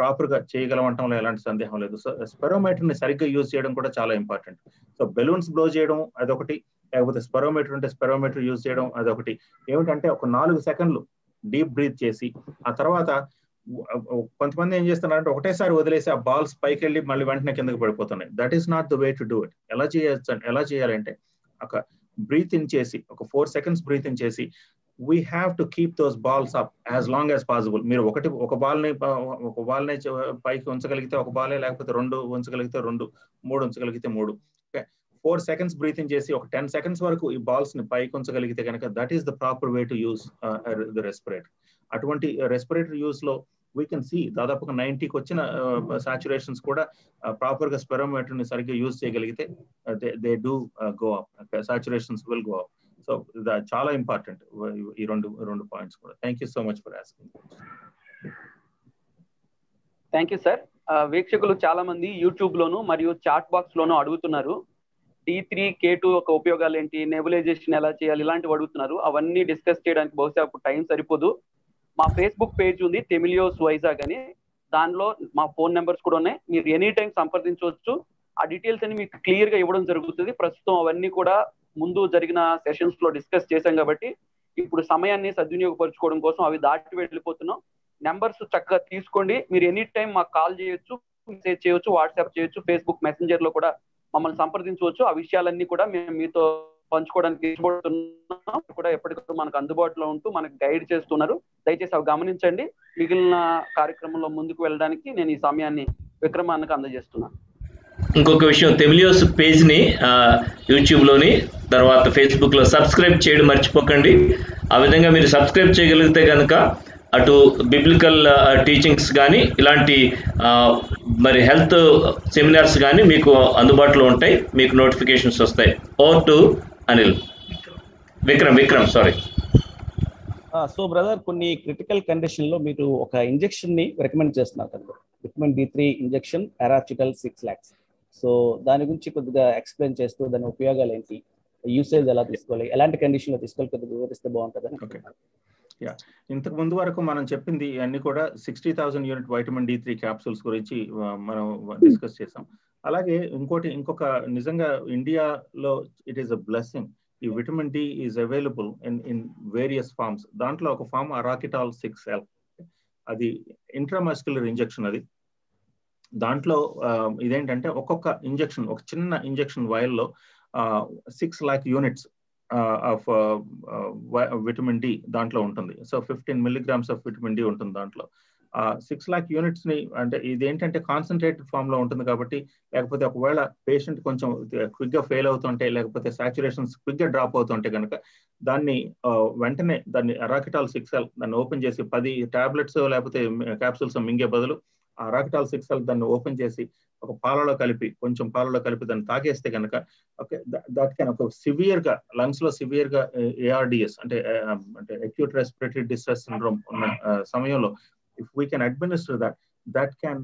ప్రాపర్గా చేయగలం అనటంలో ఎలాంటి సందేహం లేదు. సో స్పెరోమీటర్ని సరిగ్గా యూజ్ చేయడం కూడా చాలా ఇంపార్టెంట్. సో బెలూన్స్ బ్లో చేయడం అదొకటి. Uh, లేకపోతే స్పెరోమీటర్ ఉంటే స్పెరోమీటర్ యూజ్ చేయడం అదొకటి. ఏమిటంటే ఒక నాలుగు సెకండ్లు డీప్ బ్రీత్ చేసి ఆ తర్వాత కొంతమంది ఏం చేస్తున్నారంటే ఒకటేసారి వదిలేసి ఆ బాల్స్ పైకి వెళ్ళి మళ్ళీ వెంటనే కిందకి పడిపోతున్నాయి. That is not the way to do it ఎలా చేయొచ్చు ఎలా చేయాలంటే ఒక బ్రీత్ ఇన్ చేసి ఒక ఫోర్ సెకండ్స్ బ్రీత్ ఇన్ చేసి we have to keep those balls up as long as possible మీరు ఒకటి ఒక బాల్ని ఒక బాల్ని పైకి ఉంచగలిగితే ఒక బాలే లేకపోతే రెండు ఉంచగలిగితే రెండు మూడు ఉంచగలిగితే మూడు. ఫోర్ సెకండ్స్ బ్రీతింగ్ చేసి ఒక టెన్ సెకండ్స్ వరకు ఈ బాల్స్ని పైకి ఉంచగలిగితే కనుక that is the proper way to use the respirator అటువంటి uh, రెస్పిరేటర్ యూస్లో వీ కెన్ సీ దాదాపుగా నైన్టీకి వచ్చిన uh, సాచురేషన్స్ కూడా uh, ప్రాపర్గా స్పెరోమీటర్ని సరిగ్గా యూజ్ చేయగలిగితే they do go up saturations will go up so చాలా ఇంపార్టెంట్ ఈ రెండు రెండు పాయింట్స్ కూడా. Thank you so much for asking thank you sir వీక్షకులు చాలా మంది యూట్యూబ్ లోను మరియు చాట్ బాక్స్ లోను అడుగుతున్నారు. డి త్రీ కే టూ యొక్క ఉపయోగాలు ఏంటి నెబులైజేషన్ ఎలా చేయాలి? ఇలాంటివి అడుగుతున్నారు. అవన్నీ డిస్కస్ చేయడానికి బహుశా అప్పుడు టైం సరిపోదు. మా ఫేస్బుక్ పేజ్ ఉంది తెమిలియోస్ వైజాగ్ అని. దానిలో మా ఫోన్ నెంబర్స్ కూడా ఉన్నాయి. మీరు ఎనీ టైం సంప్రదించవచ్చు. ఆ డీటెయిల్స్ అన్ని మీకు క్లియర్గా ఇవ్వడం జరుగుతుంది. ప్రస్తుతం అవన్నీ కూడా ముందు జరిగిన సెషన్స్లో డిస్కస్ చేశాం కాబట్టి ఇప్పుడు సమయాన్ని సద్వినియోగపరచుకోవడం కోసం అవి దాటి వెళ్ళిపోతున్నాం. నెంబర్స్ చక్కగా తీసుకోండి. మీరు ఎనీ టైం మాకు కాల్ చేయొచ్చు మెసేజ్ చేయొచ్చు వాట్సాప్ చేయొచ్చు ఫేస్బుక్ మెసెంజర్లో కూడా మమ్మల్ని సంప్రదించవచ్చు. ఆ విషయాలన్నీ కూడా మేము మీతో పంచుకోవడానికి ఇష్టపడుతున్నాం. కూడా ఎప్పటికప్పుడు మనకు అందుబాటులో ఉంటూ మనకు గైడ్ చేస్తున్నారు. దయచేసి అవి గమనించండి. మిగిలిన కార్యక్రమంలో ముందుకు వెళ్ళడానికి నేను ఈ సమయాన్ని విక్రమానికి అందజేస్తున్నాను. ఇంకొక విషయం తెమిలియోస్ యూట్యూబ్లోని తర్వాత ఫేస్బుక్లో సబ్స్క్రైబ్ చేయడం మర్చిపోకండి. ఆ విధంగా మీరు సబ్స్క్రైబ్ చేయగలిగితే కనుక అటు బిబ్లికల్ టీచింగ్స్ కానీ ఇలాంటి మరి హెల్త్ సెమినార్స్ కానీ మీకు అందుబాటులో ఉంటాయి. మీకు నోటిఫికేషన్స్ వస్తాయి. Over to Anil Vikram Vikram sorry so brother కొన్ని క్రిటికల్ కండిషన్లో మీరు ఒక ఇంజెక్షన్ని రికమెండ్ చేస్తున్నారు కదా. విటమిన్ డి త్రీ ఇంజెక్షన్ పారాచిటల్ సిక్స్ ల్యాక్స్ సో దాని గురించి కొద్దిగా ఎక్స్ప్లెయిన్ చేస్తూ దాని ఉపయోగాలు ఏంటి? యూసేజ్ ఎలా తీసుకోవాలి? ఎలాంటి కండిషన్లో తీసుకోవాలి? కొద్దిగా వివరిస్తే బాగుంటుందని ఓకే యా ఇంతకు ముందు వరకు మనం చెప్పింది అన్ని కూడా sixty thousand unit vitamin D three capsules గురించి మనం డిస్కస్ చేసాం. అలాగే ఇంకోటి ఇంకొక నిజంగా ఇండియాలో ఇట్ ఈస్ అ బ్లెస్సింగ్ ఈ vitamin D is available in in various forms దాంట్లో ఒక ఫార్మ్ అరాకిటాల్ సిక్స్ ఎల్. అది ఇంట్రామస్క్యులర్ ఇంజెక్షన్ అది. దాంట్లో ఇదేంటంటే ఒక్కొక్క ఇంజెక్షన్ ఒక చిన్న injection వైల్లో six lakh units of vitamin D దాంట్లో ఉంటుంది. So fifteen milligrams of vitamin D ఉంటుంది దాంట్లో. సిక్స్ లాక్ యూనిట్స్ని అంటే ఇది ఏంటంటే కాన్సన్ట్రేటెడ్ ఫామ్లో ఉంటుంది కాబట్టి లేకపోతే ఒకవేళ పేషెంట్ కొంచెం క్విక్గా ఫెయిల్ అవుతుంటే లేకపోతే సాచురేషన్స్ క్విక్గా డ్రాప్ అవుతుంటే కనుక దాన్ని వెంటనే దాన్ని అరాకిటాల్ సిక్స్ ఎల్ దాన్ని ఓపెన్ చేసి పది టాబ్లెట్స్ లేకపోతే క్యాప్సూల్స్ మింగే బదులు ఆ అరాకిటాల్ సిక్స్ దాన్ని ఓపెన్ చేసి ఒక పాలలో కలిపి కొంచెం పాలలో కలిపి దాన్ని తాగేస్తే కనుక ఓకే దట్ కెన్ ఒక సివియర్గా లంగ్స్లో సివియర్గా ఏఆర్డిఎస్ అంటే అంటే అక్యూట్ రెస్పిరేటరీ డిస్ట్రెస్ సిండ్రోమ్ ఉన్న సమయంలో if we can administer that that can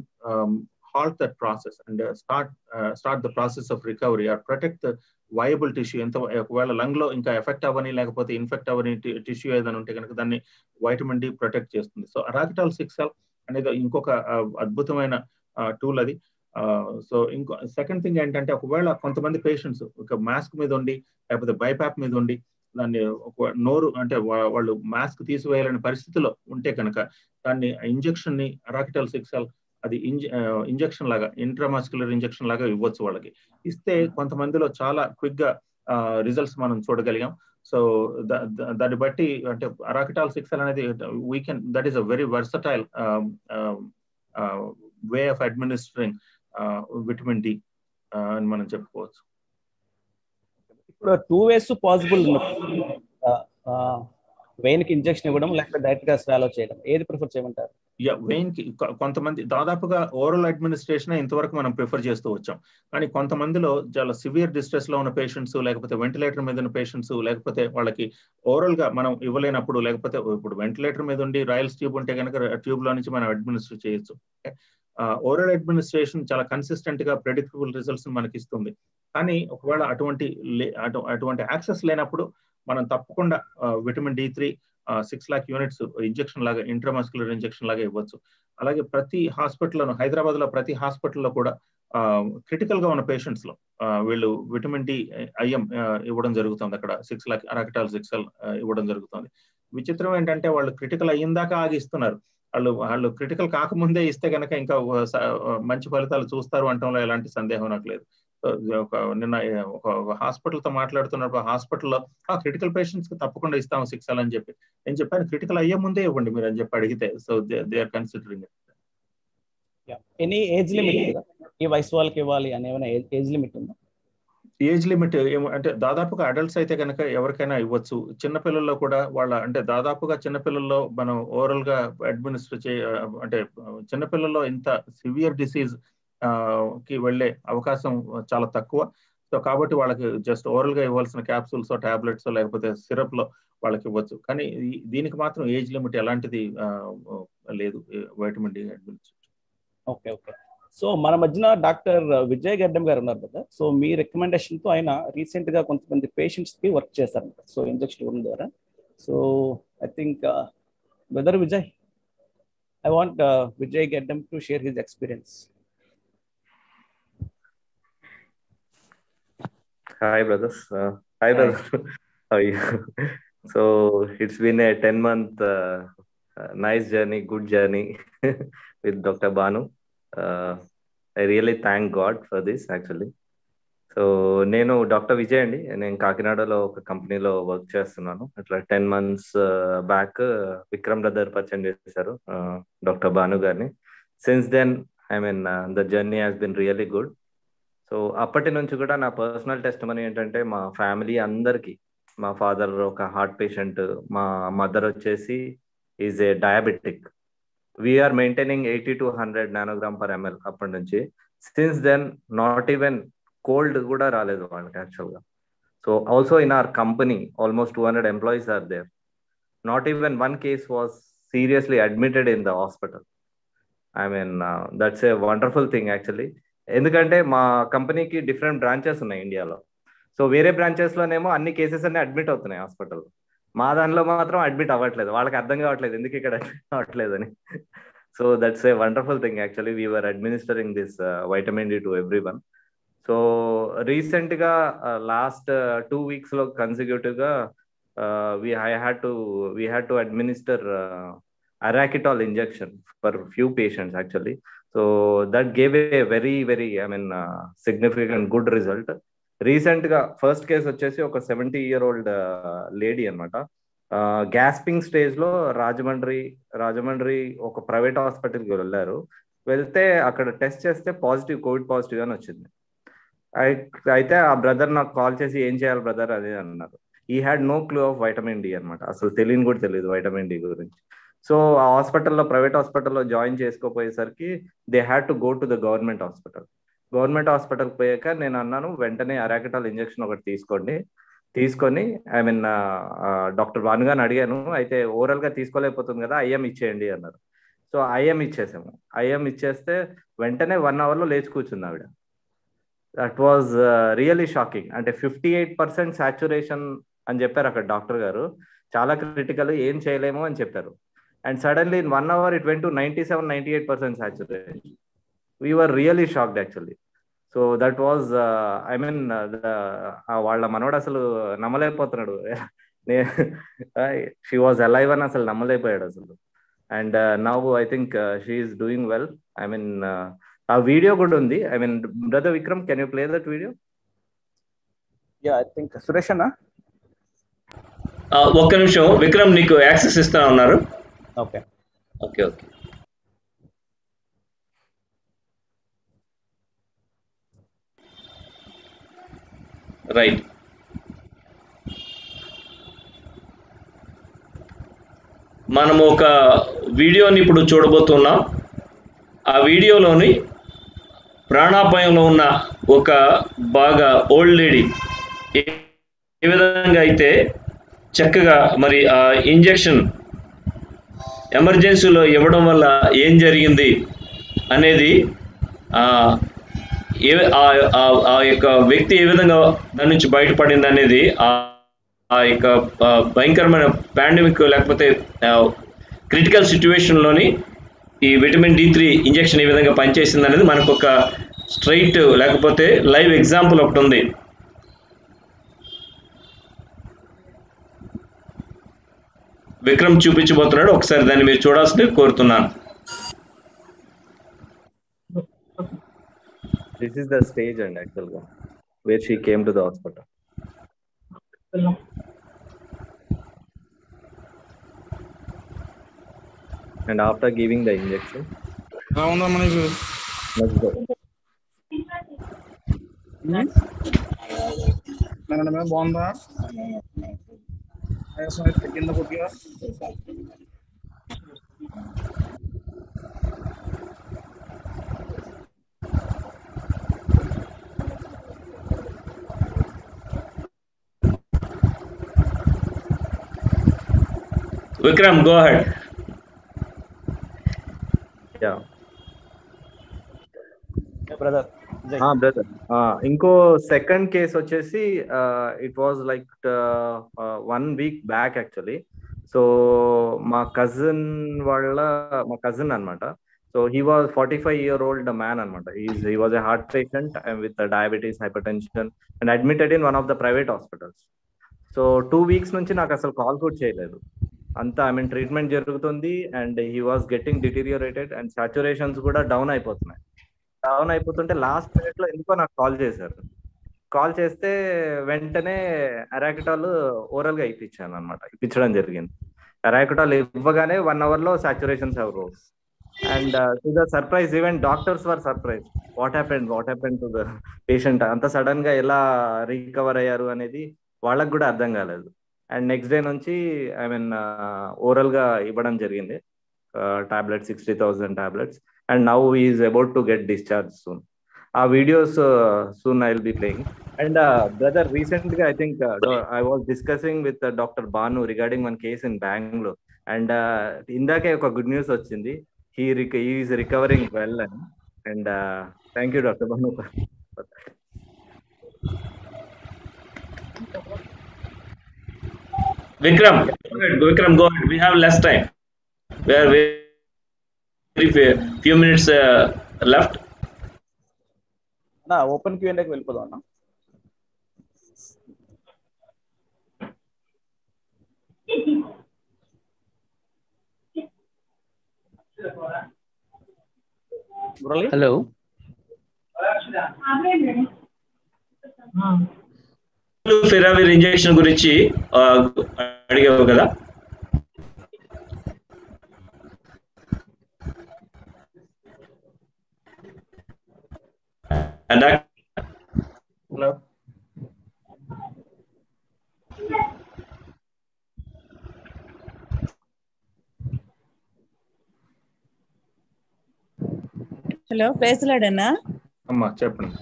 halt that process and uh, start uh, start the process of recovery or protect the viable tissue ఎంత ఒకవేళ లంగ్లో ఇంకా ఎఫెక్ట్ అవ్వని లేకపోతే ఇన్ఫెక్ట్ అవ్వని టిష్యూ ఏదైనా ఉంటే కనుక దాన్ని వైటమిన్ డి ప్రొటెక్ట్ చేస్తుంది. సో అరాకిటాల్ సిక్స్ అనేది ఇంకొక అద్భుతమైన టూల్ అది. సో ఇంకో సెకండ్ థింగ్ ఏంటంటే ఒకవేళ కొంతమంది పేషెంట్స్ ఒక మాస్క్ మీద ఉండి లేకపోతే బైపాప్ మీద ఉండి దాన్ని ఒక నోరు అంటే వాళ్ళు మాస్క్ తీసివేయాలని పరిస్థితిలో ఉంటే కనుక దాన్ని ఇంజెక్షన్ని అరాకిటల్ సిక్స్ అది ఇంజెక్షన్ లాగా ఇంట్రామాస్కులర్ ఇంజెక్షన్ లాగా ఇవ్వచ్చు వాళ్ళకి. ఇస్తే కొంతమందిలో చాలా క్విక్గా రిజల్ట్స్ మనం చూడగలిగాం. సో దాన్ని బట్టి అంటే అరాకిటాల్ సిక్స్ అనేది we can that is a very versatile way of administering vitamin D అని మనం చెప్పుకోవచ్చు. ఇప్పుడు టూ వేస్ పాసిబుల్ వెయిన్కి ఇంజెక్షన్ ఇవ్వడం లేకపోతే డైరెక్ట్గా స్వాలో చేయడం. ఏది ప్రిఫర్ చేయమంటారు? యా వెయిన్కి కొంతమంది దాదాపుగా ఓరల్ అడ్మినిస్ట్రేషన్ ఇంతవరకు మనం ప్రిఫర్ చేస్తూ వచ్చాం. కానీ కొంతమందిలో చాలా సివియర్ డిస్ట్రెస్లో ఉన్న పేషెంట్స్ లేకపోతే వెంటిలేటర్ మీద ఉన్న పేషెంట్స్ లేకపోతే వాళ్ళకి ఓరల్గా మనం ఇవ్వలేనప్పుడు లేకపోతే ఇప్పుడు వెంటిలేటర్ మీద ఉండి రాయల్స్ ట్యూబ్ ఉంటే కనుక ట్యూబ్లో నుంచి మనం అడ్మినిస్టర్ చేయొచ్చు. ఓరల్ అడ్మినిస్ట్రేషన్ చాలా కన్సిస్టెంట్గా ప్రెడిక్టబుల్ రిజల్ట్స్ మనకి ఇస్తుంది కానీ ఒకవేళ అటువంటి అటు- అటువంటి యాక్సెస్ లేనప్పుడు మనం తప్పకుండా vitamin D three six lakh units injection లాగా ఇంట్రామస్కులర్ ఇంజెక్షన్ లాగా ఇవ్వచ్చు. అలాగే ప్రతి హాస్పిటల్లో హైదరాబాద్లో ప్రతి హాస్పిటల్లో కూడా క్రిటికల్గా ఉన్న పేషెంట్స్లో వీళ్ళు విటమిన్ డి ఐఎం ఇవ్వడం జరుగుతుంది అక్కడ. సిక్స్ లాక్ అరాకిటాల్ సిక్స్ ఇవ్వడం జరుగుతుంది. విచిత్రం ఏంటంటే వాళ్ళు క్రిటికల్ అయ్యిందాక ఆగిస్తున్నారు. వాళ్ళు వాళ్ళు క్రిటికల్ కాకముందే ఇస్తే కనుక ఇంకా మంచి ఫలితాలు చూస్తారు అంటంలో ఎలాంటి సందేహం నాకు లేదు. ఒక నిన్న ఒక హాస్పిటల్తో మాట్లాడుతున్నప్పుడు హాస్పిటల్లో ఆ క్రిటికల్ పేషెంట్స్కి తప్పకుండా ఇస్తాము సిక్స్ అని చెప్పి. నేను చెప్పాను క్రిటికల్ అయ్యే ముందే ఇవ్వండి మీరు అని చెప్పి అడిగితే so they are considering any age limit ఈ వయసు వాళ్ళకి ఇవ్వాలి అని ఏమైనా ఏజ్ లిమిట్ ఉందా? ఏజ్ లిమిట్ అంటే దాదాపుగా అడల్ట్స్ అయితే కనుక ఎవరికైనా ఇవ్వచ్చు. చిన్నపిల్లల్లో కూడా వాళ్ళ అంటే దాదాపుగా చిన్నపిల్లల్లో మనం ఓవరాల్గా అడ్మినిస్టర్ చే అంటే చిన్నపిల్లల్లో ఇంత సివియర్ డిసీజ్ కి వెళ్ళే అవకాశం చాలా తక్కువ. సో కాబట్టి వాళ్ళకి జస్ట్ ఓరల్గా ఇవ్వాల్సిన క్యాప్సూల్స్ టాబ్లెట్స్ లేకపోతే సిరప్లో వాళ్ళకి ఇవ్వచ్చు. కానీ దీనికి మాత్రం ఏజ్ లిమిట్ ఎలాంటిది లేదు. Vitamin D okay okay. So మన మధ్యన డాక్టర్ విజయ్ గడ్డం గారు ఉన్నారు కదా. సో మీ రికమెండేషన్తో ఆయన రీసెంట్గా కొంతమంది పేషెంట్స్కి వర్క్ చేశారు సో ఇంజెక్షన్ ఇవ్వడం ద్వారా. So I think whether Vijay I want Vijay Gaddam to share his experience hi brothers hi brother so it's been a ten month nice journey good journey with doctor Banu I really thank God for this actually so నేను doctor Vijay అండి. నేను కాకినాడలో ఒక కంపెనీలో work చేస్తున్నాను. అట్లా ten months back Vikram brother పర్చన్ చేశారు doctor Banu గారిని. Since then I mean the journey has been really good so అప్పటి నుంచి కూడా నా పర్సనల్ టెస్ట్ మనీ ఏంటంటే మా ఫ్యామిలీ అందరికి మా ఫాదర్ ఒక హార్ట్ పేషెంట్ మా మదర్ వచ్చేసి is a diabetic we're maintaining eighty to hundred nanogram per ML అప్పటి నుంచి. Since then not even cold కూడా రాలేదు వాళ్ళకి యాక్చువల్గా so also in our company almost two hundred employees are there not even one case was seriously admitted in the hospital I mean that's a wonderful thing actually ఎందుకంటే మా కంపెనీకి different branches ఉన్నాయి ఇండియాలో. So వేరే branches లోనేమో అన్ని cases అన్ని admit అవుతున్నాయి hospital. మా దానిలో మాత్రం అడ్మిట్ అవ్వట్లేదు. వాళ్ళకి అర్థం కావట్లేదు. ఎందుకు ఇక్కడ అడ్మిట్ అవ్వట్లేదు అని so that's a wonderful thing actually. We're administering this vitamin D to everyone so రీసెంట్గా లాస్ట్ టూ వీక్స్లో కన్సిక్యూటివ్గా we I had to we had to administer Arachitol injection for few patients actually so that gave a very very I mean significant good result రీసెంట్గా first case వచ్చేసి ఒక seventy year old lady అనమాట gasping స్టేజ్లో రాజమండ్రి రాజమండ్రి ఒక private హాస్పిటల్కి వెళ్ళారు. వెళ్తే అక్కడ టెస్ట్ చేస్తే పాజిటివ్ కోవిడ్ పాజిటివ్ అని వచ్చింది. అయితే ఆ బ్రదర్ నాకు కాల్ చేసి ఏం చేయాలి బ్రదర్ అని అన్నారు. He had no clue of vitamin D అనమాట అసలు తెలియని కూడా తెలియదు వైటమిన్ డి గురించి. సో ఆ హాస్పిటల్లో ప్రైవేట్ హాస్పిటల్లో join చేసుకోపోయేసరికి they had to go to the government hospital. Government hospital పోయాక నేను అన్నాను వెంటనే అరాకెటాల్ ఇంజెక్షన్ ఒకటి తీసుకోండి. తీసుకొని ఐ మీన్ డాక్టర్ భానుగాని అడిగాను అయితే ఓవరాల్గా తీసుకోలేకపోతుంది కదా ఐఎం ఇచ్చేయండి అన్నారు. So IIM ఇచ్చేసాము. ఐఎం ఇచ్చేస్తే వెంటనే వన్ అవర్లో లేచి కూర్చుంది ఆవిడ. దట్ వాజ్ రియలీ షాకింగ్ అంటే ఫిఫ్టీ ఎయిట్ పర్సెంట్ సాచురేషన్ అని చెప్పారు అక్కడ డాక్టర్ గారు. చాలా క్రిటికల్ ఏం చేయలేము అని చెప్పారు. And suddenly in one hour it went to ninety seven ninety eight percent saturation we were really shocked actually so that was I mean వాళ్ళ మనోడు అసలు నమ్మలేకపోతున్నాడు. షీ వాజ్ అలైవ్ అని అసలు నమ్మలేకపోయాడు అసలు. And now I think she's doing well I mean ఆ video కూడా ఉంది. I mean brother Vikram can you play that video yeah I think Suresh అన్న? ఒక్క నిమిషం. విక్రమ్ నీకు యాక్సెస్ ఇస్తా ఉన్నారు ఓకే. Okay okay. రైట్. మనము ఒక వీడియోని ఇప్పుడు చూడబోతున్నాం. ఆ వీడియోలోని ప్రాణాపాయంలో ఉన్న ఒక బాగా ఓల్డ్ లేడీ ఏ విధంగా అయితే చక్కగా మరి ఆ ఇంజెక్షన్ ఎమర్జెన్సీలో ఇవ్వడం వల్ల ఏం జరిగింది అనేది ఏ ఆ యొక్క వ్యక్తి ఏ విధంగా దాని నుంచి బయటపడింది అనేది ఆ యొక్క భయంకరమైన పాండమిక్ లేకపోతే క్రిటికల్ సిచ్యువేషన్లోని ఈ విటమిన్ డి త్రీ ఇంజెక్షన్ ఏ విధంగా పనిచేసింది అనేది మనకు ఒక స్ట్రైట్ లేకపోతే లైవ్ ఎగ్జాంపుల్ ఒకటి ఉంది. విక్రమ్ చూపించబోతున్నాడు. ఒకసారి దాన్ని మీరు చూడాల్సింది కోరుతున్నాను. This is the stage and యాక్చువల్గా where she came to the hospital and after giving the injection బాగుందా? కింద కొద్దిగా Vikram go ahead yeah brother brother ఇంకో సెకండ్ కేస్ వచ్చేసి it was like one week back actually so మా cousin వాళ్ళ మా cousin అనమాట so he was forty five year old man అనమాట he was a heart patient with diabetes hypertension and admitted in one of the private hospitals so two weeks నుంచి నాకు అసలు call కూడా చేయలేదు. అంతా ఐ మీన్ ట్రీట్మెంట్ జరుగుతుంది and he was getting deteriorated and saturations కూడా down అయిపోతున్నాయి. Down అయిపోతుంటే లాస్ట్ మినిట్లో ఎందుకో నాకు కాల్ చేశారు. కాల్ చేస్తే వెంటనే అరాకిటాల్ ఓరల్గా ఇప్పించాను అనమాట ఇప్పించడం జరిగింది. అరాకిటాల్ ఇవ్వగానే వన్ అవర్లో saturations have rose and to the surprise even doctors were surprise what happened what happened to the patient అంత సడన్గా ఎలా రికవర్ అయ్యారు అనేది వాళ్ళకి కూడా అర్థం కాలేదు. అండ్ నెక్స్ట్ డే నుంచి ఐ మీన్ ఓరల్గా ఇవ్వడం జరిగింది. Tablet sixty thousand tablets and now is about to get discharge soon ఆ videos soon I will be playing and brother రీసెంట్గా I think I was discussing with doctor Banu regarding one case in Bengaluru and ఇందాకే ఒక good news వచ్చింది. He is recovering well అని and thank you doctor Banu Vikram, go ahead, Vikram, go ahead. We have less time. We are very, very few, few uh, left. నా open క్యూఎన్ఏకి వెళ్ళిపోదాం అన్న. Hello ఫిరావిర్ injection గురించి అడిగావు కదా? Doctor hello hello ప్రేసలాడన్నా అమ్మా చెప్పండి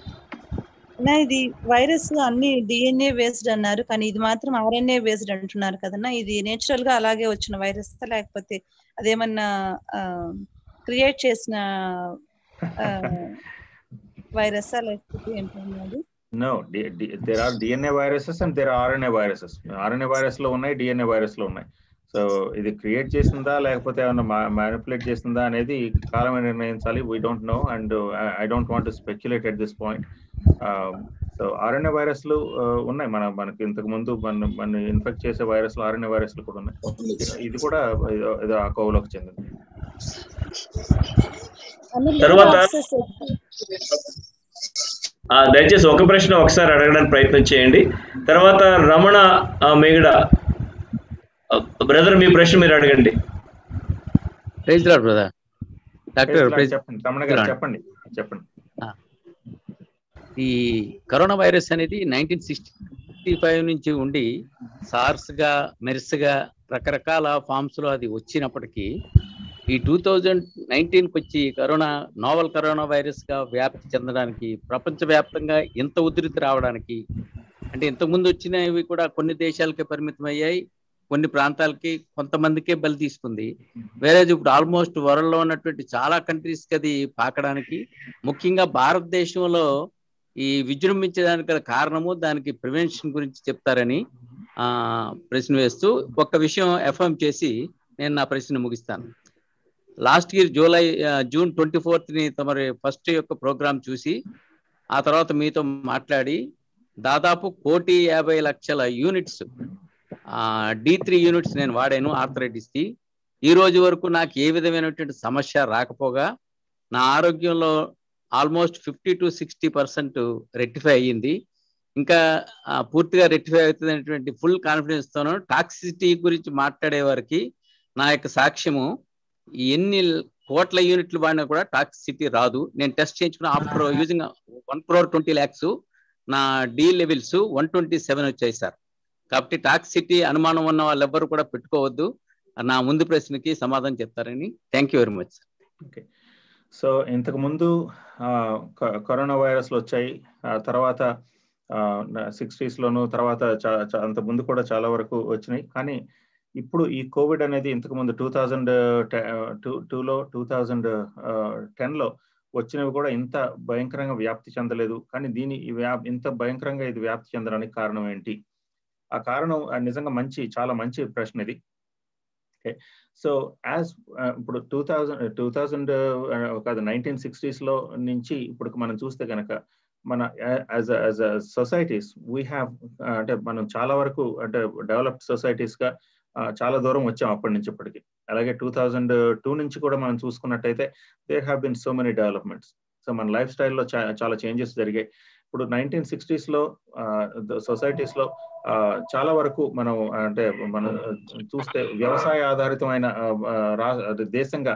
అన్నా ఇది వైరస్ అన్ని డిఎన్ఏ బేస్డ్ అన్నారు కానీ ఇది మాత్రం ఆర్ఎన్ఏ బేస్డ్ అంటున్నారు కదన్నా. ఇది నేచురల్గా అలాగే వచ్చిన వైరస్ లేకపోతే అదేమన్నా క్రియేట్ చేసిన వైరస్ లేకపోతే ఏంటన్నా అది no there are DNA viruses and there are RNA viruses RNA వైరస్లో ఉన్నాయి డిఎన్ఏ వైరస్లో ఉన్నాయి. సో ఇది క్రియేట్ చేసిందా లేకపోతే ఏమన్నా మ్యానిపులేట్ చేసిందా అనేది కాలమే నిర్ణయించాలి. We don't know and I don't want speculate at this point so RNA వైరస్లు ఉన్నాయి. మన మనకి ఇంతకు ముందు మన మన ఇన్ఫెక్ట్ చేసే వైరస్లు ఆర్ఎన్ఏ వైరస్లు కూడా ఉన్నాయి. ఇది కూడా ఏదో ఆ కోవలోకి చెందింది. తర్వాత- దయచేసి ఒక ప్రశ్న ఒకసారి అడగడానికి ప్రయత్నం చేయండి. తర్వాత రమణ మిగడ. బ్రదర్ మీ ప్రశ్న మీరు అడగండి. Praise lord brother. Doctor praise చెప్పండి. రమణ గారు చెప్పండి. చెప్పండి. ఈ కరోనా వైరస్ అనేది నైన్టీన్ సిక్స్టీ ఫైవ్ నుంచి ఉండి సార్స్గా మెర్స్గా రకరకాల ఫామ్స్లో అది వచ్చినప్పటికీ ఈ టూ థౌజండ్ నైన్టీన్కి వచ్చి కరోనా నోవల్ కరోనా వైరస్గా వ్యాప్తి చెందడానికి ప్రపంచవ్యాప్తంగా ఇంత ఉధృతి రావడానికి అంటే ఇంతకుముందు వచ్చినవి కూడా కొన్ని దేశాలకే పరిమితం అయ్యాయి కొన్ని ప్రాంతాలకి కొంతమందికే బలి తీసుకుంది. వేరే ఇప్పుడు ఆల్మోస్ట్ వరల్డ్లో ఉన్నటువంటి చాలా కంట్రీస్కి అది పాకడానికి ముఖ్యంగా భారతదేశంలో ఈ విజృంభించడానికి గల కారణము దానికి ప్రివెన్షన్ గురించి చెప్తారని ప్రశ్న వేస్తూ ఒక్క విషయం ఎఫ్ఎం చేసి నేను నా ప్రశ్న ముగిస్తాను. Last year July June twenty ఫోర్త్ని తమరి ఫస్ట్ యొక్క ప్రోగ్రామ్ చూసి ఆ తర్వాత మీతో మాట్లాడి దాదాపు కోటి యాభై లక్షల యూనిట్స్ డి త్రీ యూనిట్స్ నేను వాడాను ఆర్థరైటిస్కి. ఈ రోజు వరకు నాకు ఏ విధమైనటువంటి సమస్య రాకపోగా నా ఆరోగ్యంలో almost fifty to sixty percent rectify అయ్యింది. ఇంకా పూర్తిగా రెక్టిఫై అవుతుంది అనేటువంటి ఫుల్ కాన్ఫిడెన్స్ టాక్సిసిటీ గురించి మాట్లాడే వారికి నా యొక్క సాక్ష్యము ఎన్ని కోట్ల యూనిట్లు వాడినా కూడా టాక్సిసిటీ రాదు. నేను టెస్ట్ చేయించుకున్న after using one crore twenty lakhs నా D levels one twenty seven వచ్చాయి సార్. కాబట్టి టాక్సిటీ అనుమానం ఉన్న వాళ్ళెవ్వరు కూడా పెట్టుకోవద్దు. నా ముందు ప్రశ్నకి సమాధానం చెప్తారని thank you very much okay. So ఇంతకు ముందు క- కరోనా వైరస్లు వచ్చాయి. ఆ తర్వాత సిక్స్టీస్లోను తర్వాత అంత ముందు కూడా చాలా వరకు వచ్చినాయి. కానీ ఇప్పుడు ఈ కోవిడ్ అనేది ఇంతకుముందు టూ థౌజండ్ టూ టూలో టూ థౌజండ్ టెన్లో వచ్చినవి కూడా ఇంత భయంకరంగా వ్యాప్తి చెందలేదు. కానీ దీని వ్యా- ఇంత భయంకరంగా ఇది వ్యాప్తి చెందడానికి కారణం ఏంటి? ఆ కారణం నిజంగా మంచి చాలా మంచి ప్రశ్న ఇది. ఓకే. సో యాజ్ ఇప్పుడు టూ థౌజండ్ టూ థౌజండ్ కాదు నైన్టీన్ సిక్స్టీస్లో నుంచి ఇప్పుడు మనం చూస్తే కనుక మన as as societies we have అంటే మనం చాలా వరకు అంటే డెవలప్డ్ సొసైటీస్గా చాలా దూరం వచ్చాం అప్పటి నుంచి ఇప్పటికి. అలాగే టూ థౌజండ్ టూ నుంచి కూడా మనం చూసుకున్నట్టయితే there have been so many developments so మన లైఫ్ స్టైల్లో చాలా చేంజెస్ జరిగాయి. ఇప్పుడు నైన్టీన్ సిక్స్టీస్లో సొసైటీస్లో ఆ, చాలా వరకు మనం అంటే మనం చూస్తే వ్యవసాయ ఆధారితమైన రా దేశంగా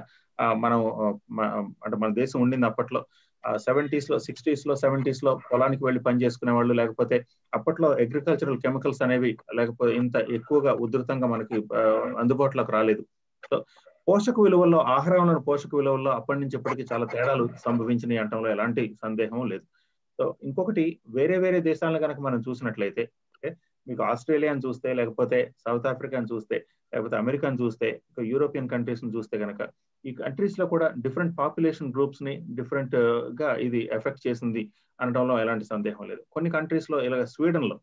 మనం అంటే మన దేశం ఉండింది అప్పట్లో. సెవెంటీస్లో సిక్స్టీస్లో సెవెంటీస్లో పొలానికి వెళ్ళి పని చేసుకునే వాళ్ళు లేకపోతే అప్పట్లో అగ్రికల్చరల్ కెమికల్స్ అనేవి లేకపోతే ఇంత ఎక్కువగా ఉధృతంగా మనకి అందుబాటులోకి రాలేదు. సో పోషక విలువల్లో ఆహారంలోని పోషక విలువల్లో అప్పటి నుంచి ఇప్పటికీ చాలా తేడాలు సంభవించినాయి అంటంలో ఎలాంటి సందేహం లేదు. సో ఇంకొకటి వేరే వేరే దేశాలను కనుక మనం చూసినట్లయితే మీకు ఆస్ట్రేలియాని చూస్తే లేకపోతే సౌత్ ఆఫ్రికాని చూస్తే లేకపోతే అమెరికాని చూస్తే యూరోపియన్ కంట్రీస్ని చూస్తే కనుక ఈ కంట్రీస్లో కూడా డిఫరెంట్ పాపులేషన్ గ్రూప్స్ని డిఫరెంట్గా ఇది ఎఫెక్ట్ చేసింది అనడంలో ఎలాంటి సందేహం లేదు. కొన్ని కంట్రీస్లో ఇలాగ స్వీడన్లో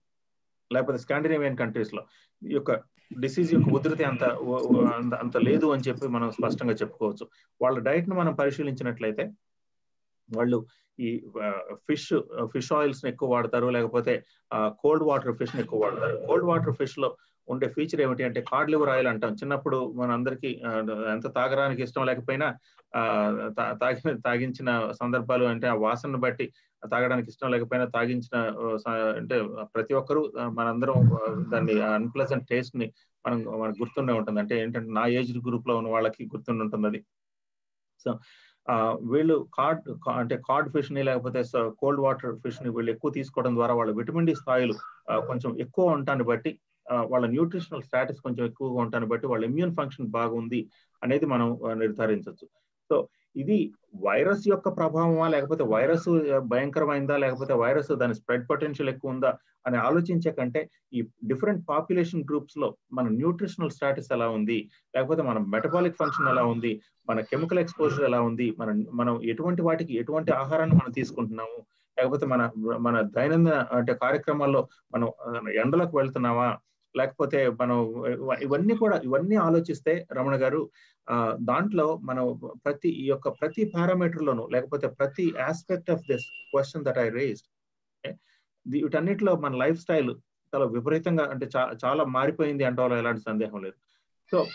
లేకపోతే స్కాండినేవియన్ కంట్రీస్లో ఈ యొక్క డిసీజ్ యొక్క ఉధృతి అంత అంత- అంత లేదు అని చెప్పి మనం స్పష్టంగా చెప్పుకోవచ్చు. వాళ్ళ డైట్ను మనం పరిశీలించినట్లయితే వాళ్ళు ఈ ఫిష్ ఫిష్ ఆయిల్స్ని ఎక్కువ వాడతారు లేకపోతే కోల్డ్ వాటర్ ఫిష్ని ఎక్కువ వాడతారు. కోల్డ్ వాటర్ ఫిష్లో ఉండే ఫీచర్ ఏమిటి అంటే కార్డ్ లివర్ ఆయిల్ అంటాం. చిన్నప్పుడు మన అందరికి ఎంత తాగడానికి ఇష్టం లేకపోయినా తాగి తాగించిన సందర్భాలు అంటే ఆ వాసనను బట్టి తాగడానికి ఇష్టం లేకపోయినా తాగించిన అంటే ప్రతి ఒక్కరూ మనందరం దాన్ని అన్ప్లెజెంట్ టేస్ట్ని మనం మనకు గుర్తుండే ఉంటుంది. అంటే ఏంటంటే నా ఏజ్ గ్రూప్లో ఉన్న వాళ్ళకి గుర్తుండి ఉంటుంది అది. సో వీళ్ళు కార్డ్ అంటే కార్డ్ ఫిష్ని లేకపోతే కోల్డ్ వాటర్ ఫిష్ని వీళ్ళు ఎక్కువ తీసుకోవడం ద్వారా వాళ్ళ విటమిన్ డి స్థాయిలు కొంచెం ఎక్కువ ఉంటాన్ని బట్టి వాళ్ళ న్యూట్రిషనల్ స్టాటస్ కొంచెం ఎక్కువగా ఉంటాన్ని బట్టి వాళ్ళ ఇమ్యూన్ ఫంక్షన్ బాగుంది అనేది మనం నిర్ధారించవచ్చు సో ఇది వైరస్ యొక్క ప్రభావమా లేకపోతే వైరస్ భయంకరమైందా లేకపోతే వైరస్ దాని స్ప్రెడ్ పొటెన్షియల్ ఎక్కువ ఉందా అని ఆలోచించే కంటే ఈ డిఫరెంట్ పాపులేషన్ గ్రూప్స్లో మన న్యూట్రిషనల్ స్టాటస్ ఎలా ఉంది లేకపోతే మన మెటబాలిక్ ఫంక్షన్ ఎలా ఉంది మన కెమికల్ ఎక్స్పోజర్ ఎలా ఉంది మన మనం ఎటువంటి వాటికి ఎటువంటి ఆహారాన్ని మనం తీసుకుంటున్నాము లేకపోతే మన మన దైనందిన అంటే కార్యక్రమాల్లో మనం ఎండలకు వెళ్తున్నామా లేకపోతే మనం ఇవన్నీ కూడా ఇవన్నీ ఆలోచిస్తే రమణ గారు ఆ దాంట్లో మనం ప్రతి ఈ యొక్క ప్రతి పారామీటర్ లోను లేకపోతే ప్రతి aspect of this question that I raised వీటన్నిటిలో మన లైఫ్ స్టైల్ చాలా విపరీతంగా అంటే చాలా మారిపోయింది అంటే ఎలాంటి సందేహం లేదు. సో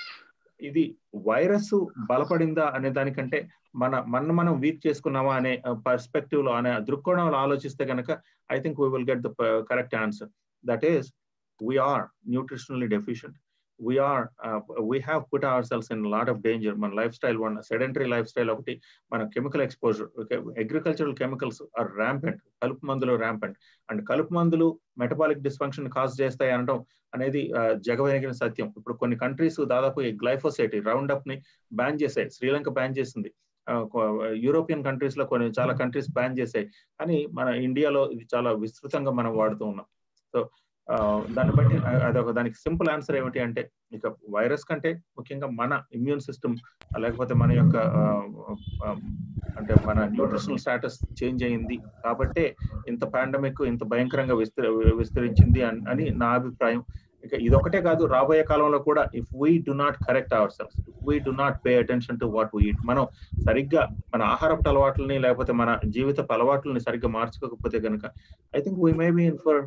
ఇది వైరస్ బలపడిందా అనే దానికంటే మన మన మనం వీక్ చేసుకున్నామా అనే పర్స్పెక్టివ్లో అనే దృక్కోణంలో ఆలోచిస్తే కనుక I think we will get the correct answer. That is we are nutritionally deficient. We are uh, we have put ourselves in a lot of danger. మన life style one sedentary life style ఒకటి మన chemical exposure agricultural chemicals are rampant కలుపు మందులు rampant and కలుపు మందులు metabolic dysfunction cause చేస్తాయి అనడం అనేది uh, జగవెనిగిన సత్యం. ఇప్పుడు కొన్ని కంట్రీస్ దాదాపు ఈ గ్లైఫోసేట్ రౌండ్ అప్ని బ్యాన్ చేసాయి శ్రీలంక బ్యాన్ చేసింది. Uh, యూరోపియన్ కంట్రీస్లో కొన్ని చాలా కంట్రీస్ బ్యాన్ చేసాయి కానీ మన ఇండియాలో ఇది చాలా విస్తృతంగా మనం వాడుతూ ఉన్నాం. సో దాన్ని బట్టి అదొక దానికి సింపుల్ ఆన్సర్ ఏమిటి అంటే ఇక వైరస్ కంటే ముఖ్యంగా మన ఇమ్యూన్ సిస్టమ్ లేకపోతే మన యొక్క అంటే మన న్యూట్రిషనల్ స్టాటస్ చేంజ్ అయింది కాబట్టే ఇంత పాండమిక్ ఇంత భయంకరంగా విస్తరి విస్తరించింది అని నా అభిప్రాయం. ఇక ఇదొకటే కాదు రాబోయే కాలంలో కూడా if we do not correct our cells we do not pay attention to what we మనం సరిగ్గా మన ఆహారపు అలవాట్లని లేకపోతే మన జీవిత అలవాట్లని సరిగ్గా మార్చుకోకపోతే కనుక I think we may be in for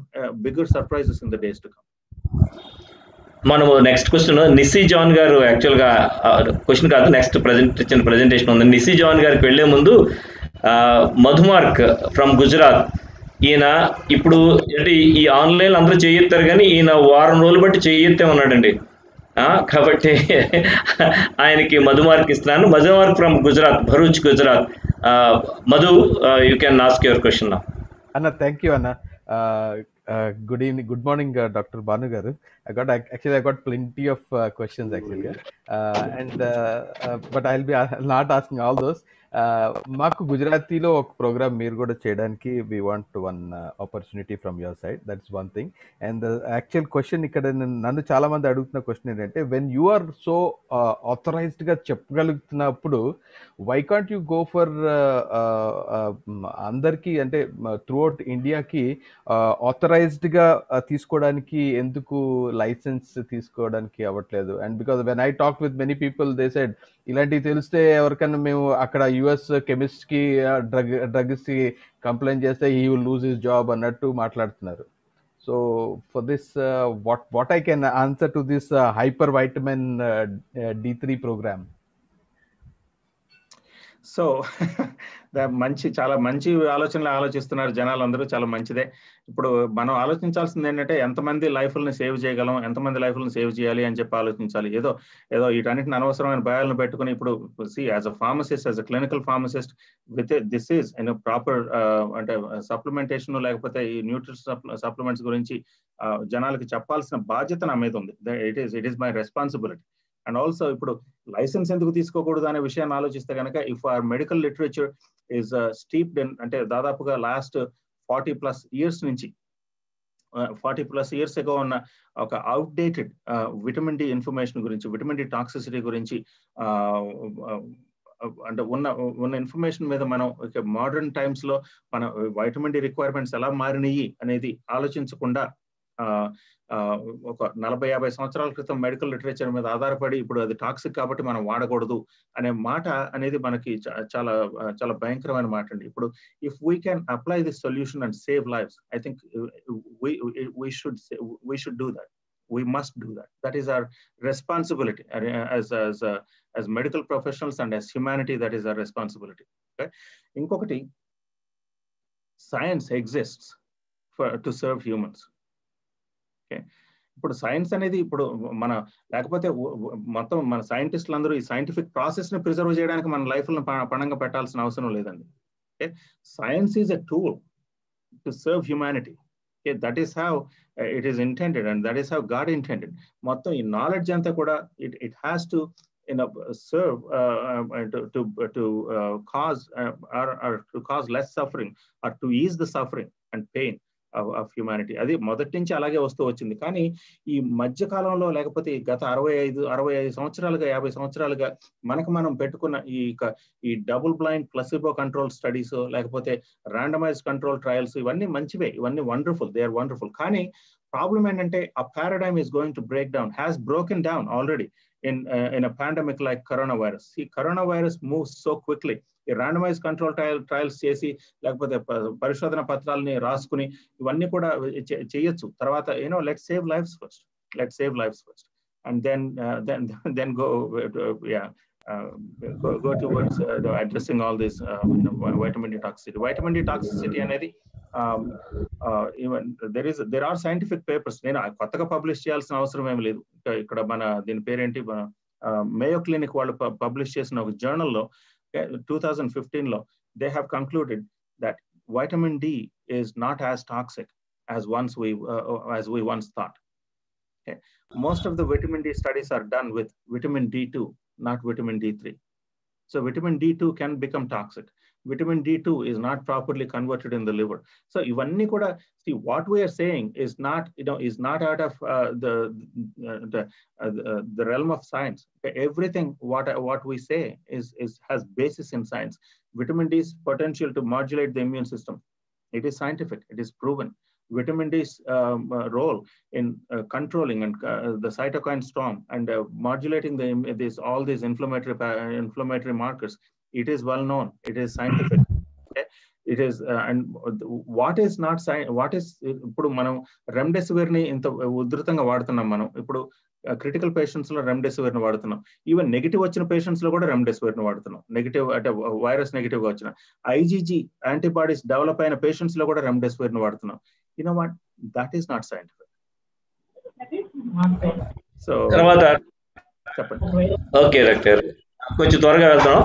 bigger surprises in the days to come మనము నెక్స్ట్ క్వశ్చన్ నిస్సీ జాన్ గారు యాక్చువల్గా క్వశ్చన్ కాదు నెక్స్ట్ ప్రజెంట్ ఇచ్చిన ప్రజెంటేషన్ ఉంది. నిస్సీ జాన్ గారికి వెళ్ళే ముందు మధుమార్క్ ఫ్రమ్ గుజరాత్ ఈయన ఇప్పుడు అంటే ఈ ఆన్లైన్ అందరూ చేయెత్తారు కానీ ఈయన వారం రోజులు బట్టి చేయెత్తే ఉన్నాడండి. కాబట్టి ఆయనకి మధుమార్క్ ఇస్తున్నాను. Madhu Mark from Gujarat Bharuch Gujarat. Madhu you can ask your question నా అన్న థ్యాంక్ యూ అన్న. Good evening good morning doctor Bhanu గారు. I got actually I got plenty of questions యాక్చువల్గా and but I will be not asking all those మాకు గుజరాతీలో ఒక programme మీరు కూడా చేయడానికి we want one opportunity from your side that's one thing and actual question ఇక్కడ నన్ను చాలా మంది అడుగుతున్న క్వశ్చన్ ఏంటంటే వెన్ యు ఆర్ సో ఆథరైజ్డ్గా చెప్పగలుగుతున్నప్పుడు why can't you go for అందరికీ అంటే త్రూ అవుట్ ఇండియాకి ఆథరైజ్డ్గా తీసుకోవడానికి ఎందుకు లైసెన్స్ తీసుకోవడానికి అవ్వట్లేదు? And because when I talk with many people they side ఇలాంటివి తెలిస్తే ఎవరికైనా మేము అక్కడ యుఎస్ కెమిస్ట్కి డ్రగ్ డ్రగ్స్కి కంప్లైంట్ చేస్తే ఈ విల్ లూజ్ హిస్ జాబ్ అన్నట్టు మాట్లాడుతున్నారు. So for this what what I can answer to this hyper vitamin D three program so మంచి చాలా మంచి ఆలోచనలు ఆలోచిస్తున్నారు జనాలు అందరూ చాలా మంచిదే. ఇప్పుడు మనం ఆలోచించాల్సింది ఏంటంటే ఎంతమంది లైఫ్లను సేవ్ చేయగలం ఎంతమంది లైఫ్లను సేవ్ చేయాలి అని చెప్పి ఆలోచించాలి. ఏదో ఏదో వీటన్నిటిని అనవసరమైన భయాలను పెట్టుకుని ఇప్పుడు see as a pharmacist as a clinical pharmacist with this is in proper అంటే సప్లిమెంటేషన్ లేకపోతే ఈ న్యూట్రిషన్ సప్లిమెంట్స్ గురించి uh, జనాలకి చెప్పాల్సిన బాధ్యత నా మీద ఉంది. It is it is my responsibility and also ఇప్పుడు లైసెన్స్ ఎందుకు తీసుకోకూడదు అనే విషయాన్ని ఆలోచిస్తే కనుక if are medical literature is steeped in అంటే దాదాపుగా లాస్ట్ ఫార్టీ ప్లస్ ఇయర్స్ నుంచి ఫార్టీ ప్లస్ ఇయర్స్ ఎగో ఉన్న ఒక అవుట్డేటెడ్ విటమిన్ డి ఇన్ఫర్మేషన్ గురించి విటమిన్ డి టాక్సిసిటీ గురించి uh, uh, uh, అంటే ఉన్న ఉన్న ఇన్ఫర్మేషన్ మీద మనం మోడర్న్ టైమ్స్లో మన వైటమిన్ డి రిక్వైర్మెంట్స్ ఎలా మారినాయి అనేది ఆలోచించకుండా ఒక నలభై యాభై సంవత్సరాల క్రితం మెడికల్ లిటరేచర్ మీద ఆధారపడి ఇప్పుడు అది టాక్సిక్ కాబట్టి మనం వాడకూడదు అనే మాట అనేది మనకి చా- చాలా ఆ, చాలా భయంకరమైన మాట అండి ఇప్పుడు if we can apply this solution and save lives I think we should we should do that we must do that that is our responsibility uh, as as uh, as medical professionals and as humanity that is our responsibility okay ఇంకొకటి science exists for to serve humans Okay. ఇప్పుడు science అనేది ఇప్పుడు మన లేకపోతే మొత్తం మన సైంటిస్టులు అందరూ ఈ సైంటిఫిక్ ప్రాసెస్ని ప్రిజర్వ్ చేయడానికి మన లైఫ్ పణంగా పెట్టాల్సిన అవసరం లేదండి. Okay. Science is a tool to serve humanity. Okay. That is have it is intended and that is have God intended. మొత్తం ఈ నాలెడ్జ్ అంతా కూడా it it has to in serve to to cause or to cause less suffering or to is the suffering and pain. Of of అది మొదటి నుంచి అలాగే వస్తూ వచ్చింది. కానీ ఈ మధ్య కాలంలో లేకపోతే గత అరవై ఐదు అరవై ఐదు సంవత్సరాలుగా యాభై సంవత్సరాలుగా మనకు మనం పెట్టుకున్న ఈ ఈ double blind placebo control studies లేకపోతే ర్యాండమైజ్ కంట్రోల్ ట్రయల్స్ ఇవన్నీ మంచివే. ఇవన్నీ వండర్ఫుల్ దే ఆర్ వండర్ఫుల్ కానీ ప్రాబ్లం ఏంటంటే ఆ paradigm is going to break down has broken down already in in a pandemic like corona virus ఈ corona virus moves so quickly ఈ randomise control trial trials చేసి లేకపోతే ప- పరిశోధన పత్రాలని రాసుకుని ఇవన్నీ కూడా చే- చేయొచ్చు. తర్వాత you know let save lives first let save lives first and then then then go yeah uh, go, go towards uh, the addressing all this uh, you know, vi- vitamin D toxicity. Vitamin D toxicity అనేది um, uh, even there is there are scientific papers నేను ఆ కొత్తగా publish చేయాల్సిన అవసరం ఏమి లేదు ఇక- ఇక్కడ మన దీని పేరేంటి మన మేయో క్లినిక్ వాళ్ళు పబ్లిష్ చేసిన ఒక జర్నల్లో టూ థౌజండ్ ఫిఫ్టీన్లో they have concluded that vitamin D is not as toxic as once we uh, as we once thought okay most of the vitamin d studies are done with vitamin d2 not vitamin D3. So vitamin D2 can become toxic. Vitamin D2 is not properly converted in the liver. So ivanni Nikoda, see what we are saying is not, you know, is not out of uh, the, uh, the, uh, the, uh, the realm of science. Everything what, what we say is, is, has basis in science. Vitamin D's potential to modulate the immune system. It is scientific, it is proven Vitamin D's um, uh, role in uh, controlling and uh, the cytokine storm and uh, modulating the im- this all these inflammatory pa- inflammatory markers. It is well known. It is scientific. Okay? It is uh, and what is not science. What is ఇప్పుడు మనం remdesivir ని ఇంత ఉధృతంగా వాడుతున్నాం మనం ఇప్పుడు critical patients లో remdesivir ని వాడుతున్నాం ఈవెన్ నెగిటివ్ వచ్చిన పేషెంట్స్ లో కూడా రెమ్డెసివిర్ ని వాడుతున్నాం నెగిటివ్ అంటే వైరస్ నెగిటివ్ గా వచ్చిన ఐజీజీ యాంటీబాడీస్ డెవలప్ అయిన పేషెంట్స్ లో కూడా రెమ్డెసివిర్ ని వాడుతున్నాం you know what that is not scientific so తర్వాత చెప్పండి. Okay doctor. కొంచెం త్వరగా వెళ్తాం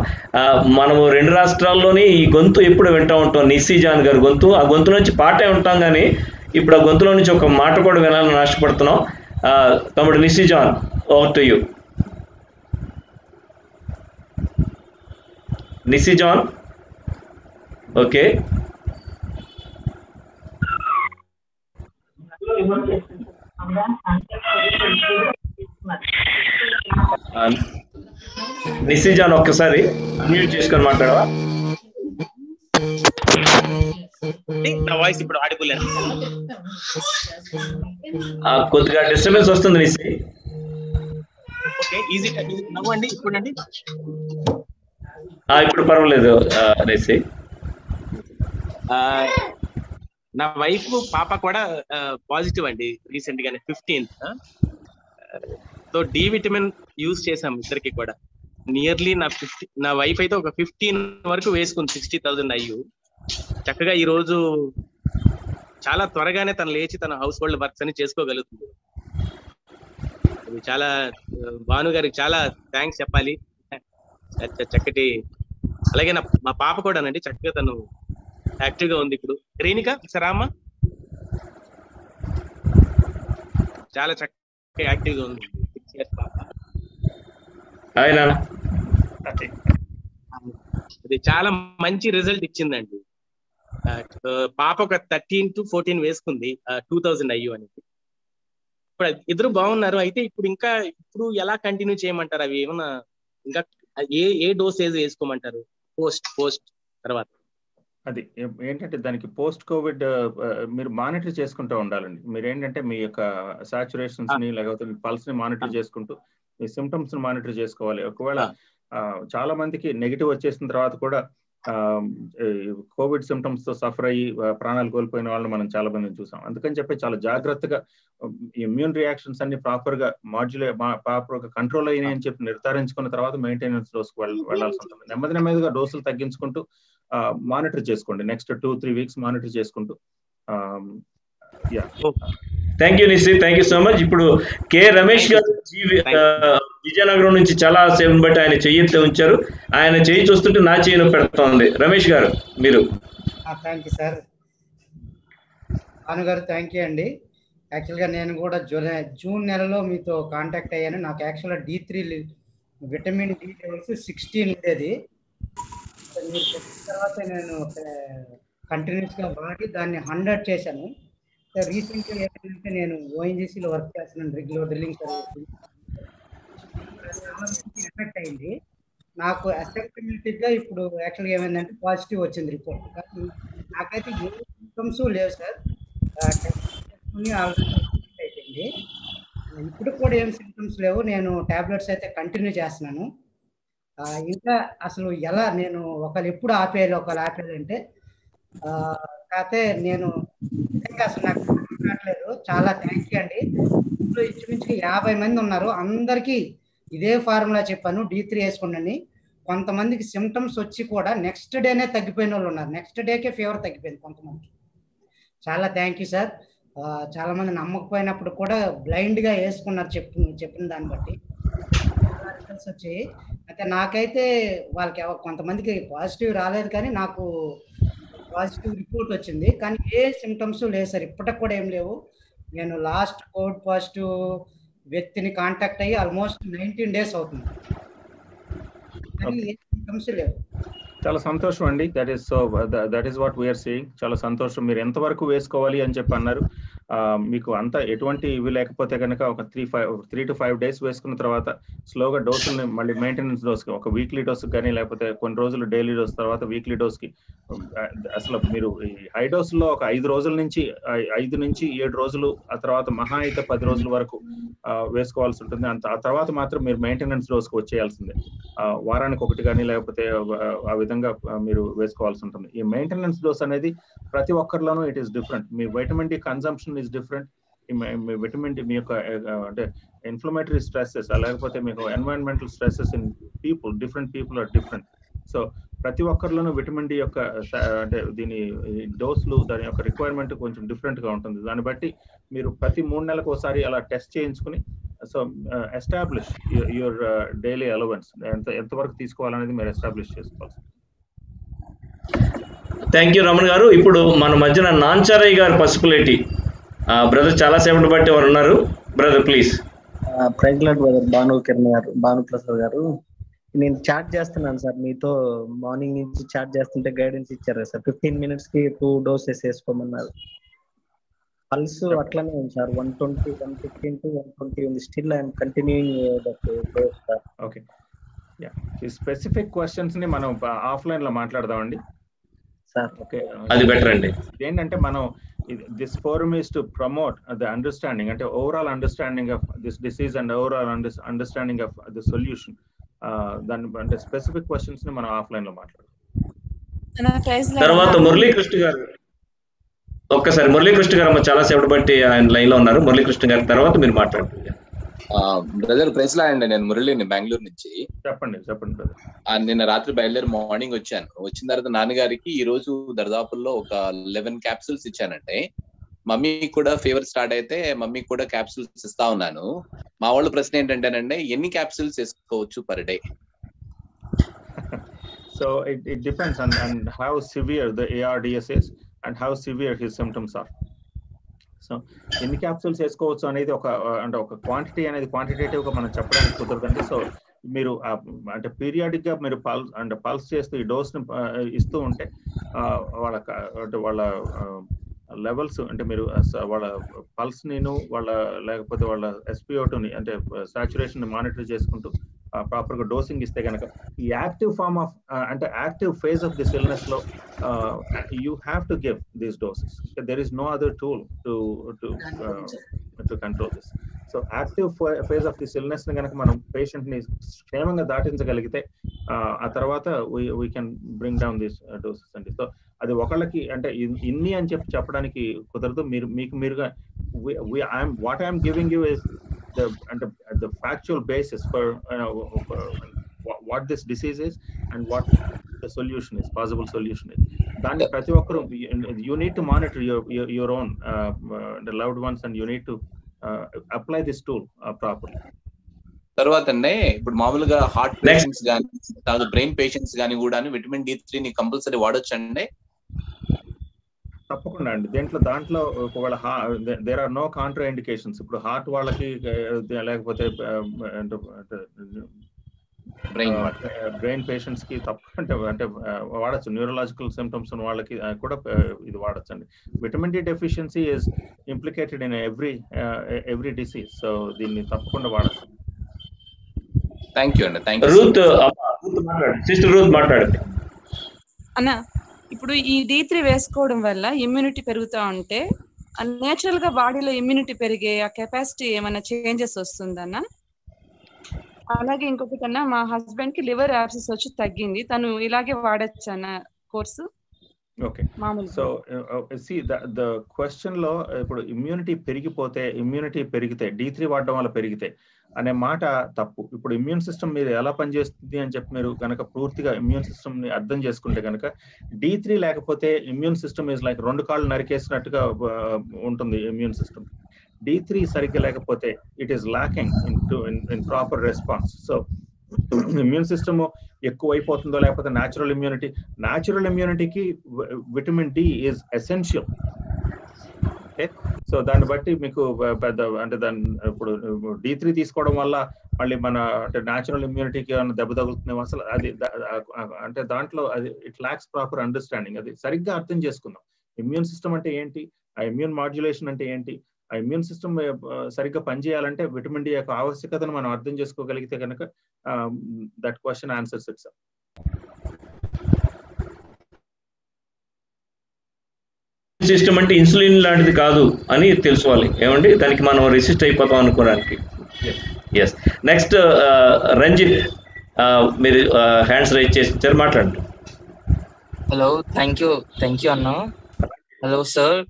మనము రెండు రాష్ట్రాల్లోని ఈ గొంతు ఎప్పుడు వింటా ఉంటాం? నిస్సీ జాన్ గారి గొంతు. ఆ గొంతు నుంచి పాటే ఉంటాం కానీ ఇప్పుడు ఆ గొంతులో నుంచి ఒక మాట కూడా వినాలని ఆశపడుతున్నాం. తమ్ముడు Nissi John over to you Nissi John? Okay ఆ, నిస్సీ జాన్ ఒక్కసారి అన్మ్యూట్ చేసుకొని మాట్లాడవా? నా వాయిస్ ఇప్పుడు ఆడిపోలే ఆ, కొద్దిగా డిస్టర్బెన్స్ వస్తుంది ఓకే ఈజీ నవ్వండి ఇప్పుడండి. ఆ, ఇప్పుడు పర్వాలేదు ఆ, నా వైఫ్ పాప కూడా పాజిటివ్ అండి రీసెంట్ గానే fifteenth so D vitamin use చేసాం ఇద్దరికి కూడా. నియర్లీ నా ఫిఫ్టీ నా వైఫ్ అయితే ఒక ఫిఫ్టీన్ వరకు వేసుకుంది సిక్స్టీ థౌసండ్ అయ్యు. చక్కగా ఈ రోజు చాలా త్వరగానే తను లేచి తన హౌస్ హోల్డ్ వర్క్స్ అని చేసుకోగలుగుతుంది. అది చాలా భాను గారికి చాలా థ్యాంక్స్ చెప్పాలి. చక్కటి అలాగే నా మా పాప కూడానండి చక్కగా తను యాక్టివ్గా ఉంది ఇప్పుడు. రేణిక ఒకసారి రామ్మా. చాలా చక్కగా యాక్టివ్గా ఉంది. సిక్స్ ఇయర్స్ పాప. హాయ్ నాన్న అది చాలా మంచి రిజల్ట్ ఇచ్చిందండి. ఆ, పాప ఒక థర్టీన్ టు ఫోర్టీన్ వేసుకుంది టూ థౌజండ్ అయ్యు అనేది ఇప్పుడు ఇద్దరు బాగున్నారు అయితే ఇప్పుడు ఇంకా ఇప్పుడు ఎలా కంటిన్యూ చేయమంటారు? అవి ఏమన్నా ఇంకా ఏ ఏ డోసేజ్ వేసుకోమంటారు? పోస్ట్ పోస్ట్ తర్వాత. అది ఏంటంటే దానికి పోస్ట్ కోవిడ్ మీరు మానిటర్ చేసుకుంటూ ఉండాలండి. మీరు ఏంటంటే మీ యొక్క సాచురేషన్స్ని లేకపోతే మీ పల్స్ని మానిటర్ చేసుకుంటూ మీ సిమ్టమ్స్ని మానిటర్ చేసుకోవాలి. ఒకవేళ చాలా మందికి నెగిటివ్ వచ్చేసిన తర్వాత కూడా కోవిడ్ సిమ్టమ్స్తో సఫర్ అయ్యి ప్రాణాలు కోల్పోయిన వాళ్ళని మనం చాలా మందిని చూసాం. అందుకని చెప్పి చాలా జాగ్రత్తగా ఇమ్యూన్ రియాక్షన్స్ అన్ని ప్రాపర్గా మాడ్యులే ప్రాపర్గా కంట్రోల్ అయినాయి అని చెప్పి నిర్ధారించుకున్న తర్వాత మెయింటెనెన్స్ డోస్ వెళ్ళాల్సి ఉంటుంది. నెమ్మది నెమ్మదిగా డోసులు తగ్గించుకుంటూ మానిటర్ చేసుకోండి. Next two three weeks monitor చేసుకుంటూ థ్యాంక్ యూ నిశ్చి థ్యాంక్ యూ సో మచ్ ఇప్పుడు కె. రమేష్ గారు విజయనగరం నుంచి చాలా సేవను బట్టి ఆయన చెయ్యి ఉంచారు. ఆయన చెయ్యి చూస్తుంటే నా చెయ్యిని పెడుతోంది. రమేష్ గారు మీరు. థ్యాంక్ యూ సార్ భానుగారు థ్యాంక్ యూ అండి. యాక్చువల్గా నేను కూడా జూలై జూన్ నెలలో మీతో కాంటాక్ట్ అయ్యాను. నాకు యాక్చువల్గా D three vitamin D levels sixteen ఉండేది. మీరు చెప్పిన తర్వాత నేను కంటిన్యూస్గా వాడి దాన్ని హండ్రెడ్ చేశాను. సార్ రీసెంట్గా ఏంటంటే నేను ఓఎన్జీసీలో వర్క్ చేస్తున్నాను రెగ్యులర్ డ్రిల్లింగ్ సర్వీస్ ఎఫెక్ట్ అయింది. నాకు అసెప్టబిలిటీ గా ఇప్పుడు యాక్చువల్గా ఏమైందంటే పాజిటివ్ వచ్చింది రిపోర్ట్ కానీ నాకైతే ఏ సిమ్టమ్స్ లేవు సార్ అయిపోయింది. ఇప్పుడు కూడా ఏం సింటమ్స్ లేవు. నేను టాబ్లెట్స్ అయితే కంటిన్యూ చేస్తున్నాను. ఇంకా అసలు ఎలా నేను ఒకళ్ళు ఎప్పుడు ఆపేయాలి ఒకళ్ళు ఆపేయాలంటే కాకపోతే నేను నిజంగా అసలు నాకు రావట్లేదు. చాలా థ్యాంక్ యూ అండి. ఇప్పుడు ఇంచుమించుగా యాభై మంది ఉన్నారు. అందరికీ ఇదే ఫార్ములా చెప్పాను. డి త్రీ వేసుకోండి. కొంతమందికి సిమ్టమ్స్ వచ్చి కూడా నెక్స్ట్ డేనే తగ్గిపోయిన వాళ్ళు ఉన్నారు. నెక్స్ట్ డేకే ఫీవర్ తగ్గిపోయింది కొంతమందికి. చాలా థ్యాంక్ యూ సార్ చాలా మంది నమ్మకపోయినప్పుడు కూడా బ్లైండ్గా వేసుకున్నారు చెప్పు చెప్పిన దాన్ని బట్టి. రిజల్ట్స్ వచ్చాయి. అయితే నాకైతే వాళ్ళకి కొంతమందికి పాజిటివ్ రాలేదు కానీ నాకు పాజిటివ్ రిపోర్ట్ వచ్చింది. కానీ ఏ సిమ్టమ్స్ లేవు సార్. ఇప్పటికి కూడా ఏం లేవు. నేను లాస్ట్ కోవిడ్ పాజిటివ్ వ్యక్తిని కాంటాక్ట్ అయ్యి ఆల్మోస్ట్ నైన్టీన్ డేస్ అవుతుంది. కానీ ఏ సిమ్టమ్స్ లేవు. చాలా సంతోషం అండి. That is so that is what we're seeing చాలా సంతోషం. మీరు ఎంతవరకు వేసుకోవాలి అని చెప్పి అన్నారు. మీకు అంత ఎటువంటి ఇవి లేకపోతే కనుక ఒక three five three to five days వేసుకున్న తర్వాత స్లోగా డోసుల్ని మళ్ళీ మెయింటెనెన్స్ డోస్కి ఒక వీక్లీ డోస్ కానీ లేకపోతే కొన్ని రోజులు డైలీ డోస్ తర్వాత వీక్లీ డోస్కి అసలు మీరు ఈ హై డోసుల్లో ఒక ఐదు రోజుల నుంచి ఐదు నుంచి ఏడు రోజులు ఆ తర్వాత మహా అయితే పది రోజుల వరకు వేసుకోవాల్సి ఉంటుంది. అంత ఆ తర్వాత మాత్రం మీరు మెయింటెనెన్స్ డోస్కి వచ్చేయాల్సిందే. వారానికి ఒకటి కానీ లేకపోతే ఆ, విధంగా మీరు వేసుకోవాల్సి ఉంటుంది. ఈ మెయింటెనెన్స్ డోస్ అనేది ప్రతి ఒక్కరిలోనూ it is different me vitamin D consumption is different me vitamin D మీ యొక్క అంటే ఇన్ఫ్లమేటరీ స్ట్రెస్సెస్ లేకపోతే మీకు environmental stresses in people different people are different so ప్రతి ఒక్కరిలోనూ విటమిన్ డి యొక్క అంటే దీని డోసులు దాని యొక్క రిక్వైర్మెంట్ కొంచెం డిఫరెంట్గా ఉంటుంది. దాన్ని బట్టి మీరు ప్రతి మూడు నెలలకు ఒకసారి అలా టెస్ట్ చేయించుకుని so establish your daily allowance ఎంత ఎంతవరకు తీసుకోవాలనేది మీరు ఎస్టాబ్లిష్ చేసుకోవాలి. థ్యాంక్ యూ రమణ్ గారు. ఇప్పుడు మన మధ్యన నాంచారయ్య గారు పసుపులేటి బ్రదర్ చాలా సేపటి బట్టి వారు ఉన్నారు. Brother please. Praise lord brother Bhanu Kiran గారు భాను ప్రసాద్ గారు. నేను చాట్ చేస్తున్నాను సార్ మీతో మార్నింగ్ నుంచి చాట్ చేస్తుంటే గైడెన్స్ ఇచ్చారు సార్. ఫిఫ్టీన్ మినిట్స్కి టూ డోసెస్ వేసుకోమన్నారు. పల్స్ అట్లానే ఉంది sir one twenty one fifteen to one twenty ఉంది. Still I'm continuing that dose sir. Okay. ఈ స్పెసిఫిక్ క్వశ్చన్స్ని మనం ఆఫ్లైన్లో మాట్లాడదామండి. అది బెటర్ అండి. ఏంటంటే మనం this forum is to promote the understanding అంటే overall understanding of this disease and overall understanding of the solution దాని అంటే స్పెసిఫిక్ క్వశ్చన్స్ని మనం ఆఫ్లైన్లో మాట్లాడదాం. తర్వాత మురళీకృష్ణ గారు. ఒక్కసారి మురళీకృష్ణ గారు చాలా సేపటి బట్టి ఆయన లైన్లో ఉన్నారు. మురళీకృష్ణ గారి తర్వాత మీరు మాట్లాడుతుంది బ్రదర్ ప్రెస్లా అండి నేను మురళిని బెంగళూరు నుంచి. చెప్పండి చెప్పండి బ్రదర్ నిన్న రాత్రి బయలుదేరి మార్నింగ్ వచ్చాను. వచ్చిన తర్వాత నాన్నగారికి ఈ రోజు దర్దాపుల్లో ఒక లెవెన్ క్యాప్సూల్స్ ఇచ్చానంటే మమ్మీ కూడా ఫీవర్ స్టార్ట్ అయితే మమ్మీకి కూడా క్యాప్సూల్స్ ఇస్తా ఉన్నాను. మా వాళ్ళ ప్రశ్న ఏంటంటేనండి ఎన్ని క్యాప్సూల్స్ వేసుకోవచ్చు per day it, it depends on, on how severe the ARDS is and how severe his symptoms ఇష్టం. ఎన్ని క్యాప్సూల్స్ వేసుకోవచ్చు అనేది ఒక అంటే ఒక క్వాంటిటీ అనేది క్వాంటిటేటివ్గా మనం చెప్పడానికి కుదరదండి. సో మీరు అంటే పీరియాడిక్గా మీరు పల్స్ అంటే పల్స్ చేస్తూ ఈ డోస్ని ఇస్తూ ఉంటే వాళ్ళ అంటే వాళ్ళ లెవెల్స్ అంటే మీరు వాళ్ళ పల్స్ నేను వాళ్ళ లేకపోతే వాళ్ళ ఎస్పీఓటుని అంటే సాచురేషన్ మానిటర్ చేసుకుంటూ ప్రాపర్గా డోసింగ్ ఇస్తే కనుక ఈ యాక్టివ్ ఫార్మ్ ఆఫ్ అంటే active phase of this ఇల్నెస్లో you have to give these doses there is no other tool to to to control this so active phase of this ఇల్నెస్ని కనుక మనం పేషెంట్ని క్షేమంగా దాటించగలిగితే ఆ, తర్వాత we can bring down this doses అండి. So అది ఒకళ్ళకి అంటే ఇన్- ఇన్ని అని చెప్పి చెప్పడానికి కుదరదు. మీరు మీకు మీరుగా what I'm giving you is and the, factual basis for, uh, for what, what this disease is and what the solution is possible solution is దాన్ని ప్రతి ఒక్కరు you need to monitor your your, your own uh, uh, the loved ones and you need to uh, apply this tool uh, properly తర్వాత అండి ఇప్పుడు మామూలుగా heart patients కానీ తర్వాత brain patients కానీ కూడా విటమిన్ డి త్రీ ని కంపల్సరీ వాడొచ్చు అండి తప్పకుండా అండి. దేంట్లో దాంట్లో ఒకవేళ there are no contraindications ఇప్పుడు హార్ట్ వాళ్ళకి లేకపోతే అంటే బ్రెయిన్ బ్రెయిన్ పేషెంట్స్కి తప్ప అంటే అంటే వాడచ్చు. న్యూరలాజికల్ సిమ్టమ్స్ ఉన్న వాళ్ళకి కూడా ఇది వాడచ్చు అండి vitamin D deficiency is implicated in every every disease so దీన్ని తప్పకుండా వాడచ్చు. థ్యాంక్ యూ అండి. Thank you Ruth sister Ruth మాట్లాడండి అన్న ఇప్పుడు ఈ డి త్రీ వేసుకోవడం వల్ల ఇమ్యూనిటీ పెరుగుతా ఉంటే నేచురల్గా బాడీలో ఇమ్యూనిటీ పెరిగే ఆ కెపాసిటీ ఏమైనా చేంజెస్ వస్తుందన్న? అలాగే ఇంకొకటి అన్న మా హస్బెండ్కి లివర్ యాప్సెస్ వచ్చి తగ్గింది. తను ఇలాగే వాడచ్చు అన్న course? Okay. So see the the క్వశ్చన్లో ఇప్పుడు ఇమ్యూనిటీ పెరిగిపోతే ఇమ్యూనిటీ పెరిగితే డి త్రీ వాడడం వల్ల పెరిగితే అనే మాట తప్పు. ఇప్పుడు ఇమ్యూన్ సిస్టమ్ మీద ఎలా పనిచేస్తుంది అని చెప్పి మీరు కనుక పూర్తిగా ఇమ్యూన్ సిస్టమ్ని అర్థం చేసుకుంటే కనుక డి త్రీ లేకపోతే ఇమ్యూన్ సిస్టమ్ ఇస్ లైక్ రెండు కాళ్ళు నరికేసినట్టుగా ఉంటుంది ఇమ్యూన్ సిస్టమ్ డి త్రీ సరిగ్గా లేకపోతే it is lacking in to in proper response so immune system ఎక్కువ అయిపోతుందో లేకపోతే natural immunity natural ఇమ్యూనిటీకి vitamin D is essential okay. So దాన్ని బట్టి మీకు పెద్ద అంటే దాన్ని ఇప్పుడు డి త్రీ తీసుకోవడం వల్ల మళ్ళీ మన అంటే న్యాచురల్ ఇమ్యూనిటీకి ఏమైనా దెబ్బ తగులుతుంది అసలు అది అంటే దాంట్లో అది ఇట్ లాక్స్ ప్రాపర్ అండర్స్టాండింగ్. అది సరిగ్గా అర్థం చేసుకుందాం. ఇమ్యూన్ సిస్టమ్ అంటే ఏంటి? ఆ ఇమ్యూన్ మాడ్యులేషన్ అంటే ఏంటి? ఆ ఇమ్యూన్ సిస్టమ్ సరిగ్గా పనిచేయాలంటే విటమిన్ డి యొక్క ఆవశ్యకతను మనం అర్థం చేసుకోగలిగితే కనుక that question answers it's system అంటే ఇన్సులిన్ లాంటిది కాదు అని తెలుసుకోవాలి. ఏమండి? దానికి మనం రెసిస్ట్ అయిపోతాం అనుకోవడానికి. ఎస్ నెక్స్ట్ రంజిత్ ఆ, మీరు హ్యాండ్స్ రైజ్ చేసి మాట్లాడండి. Hello thank you thank you అన్న. హలో సార్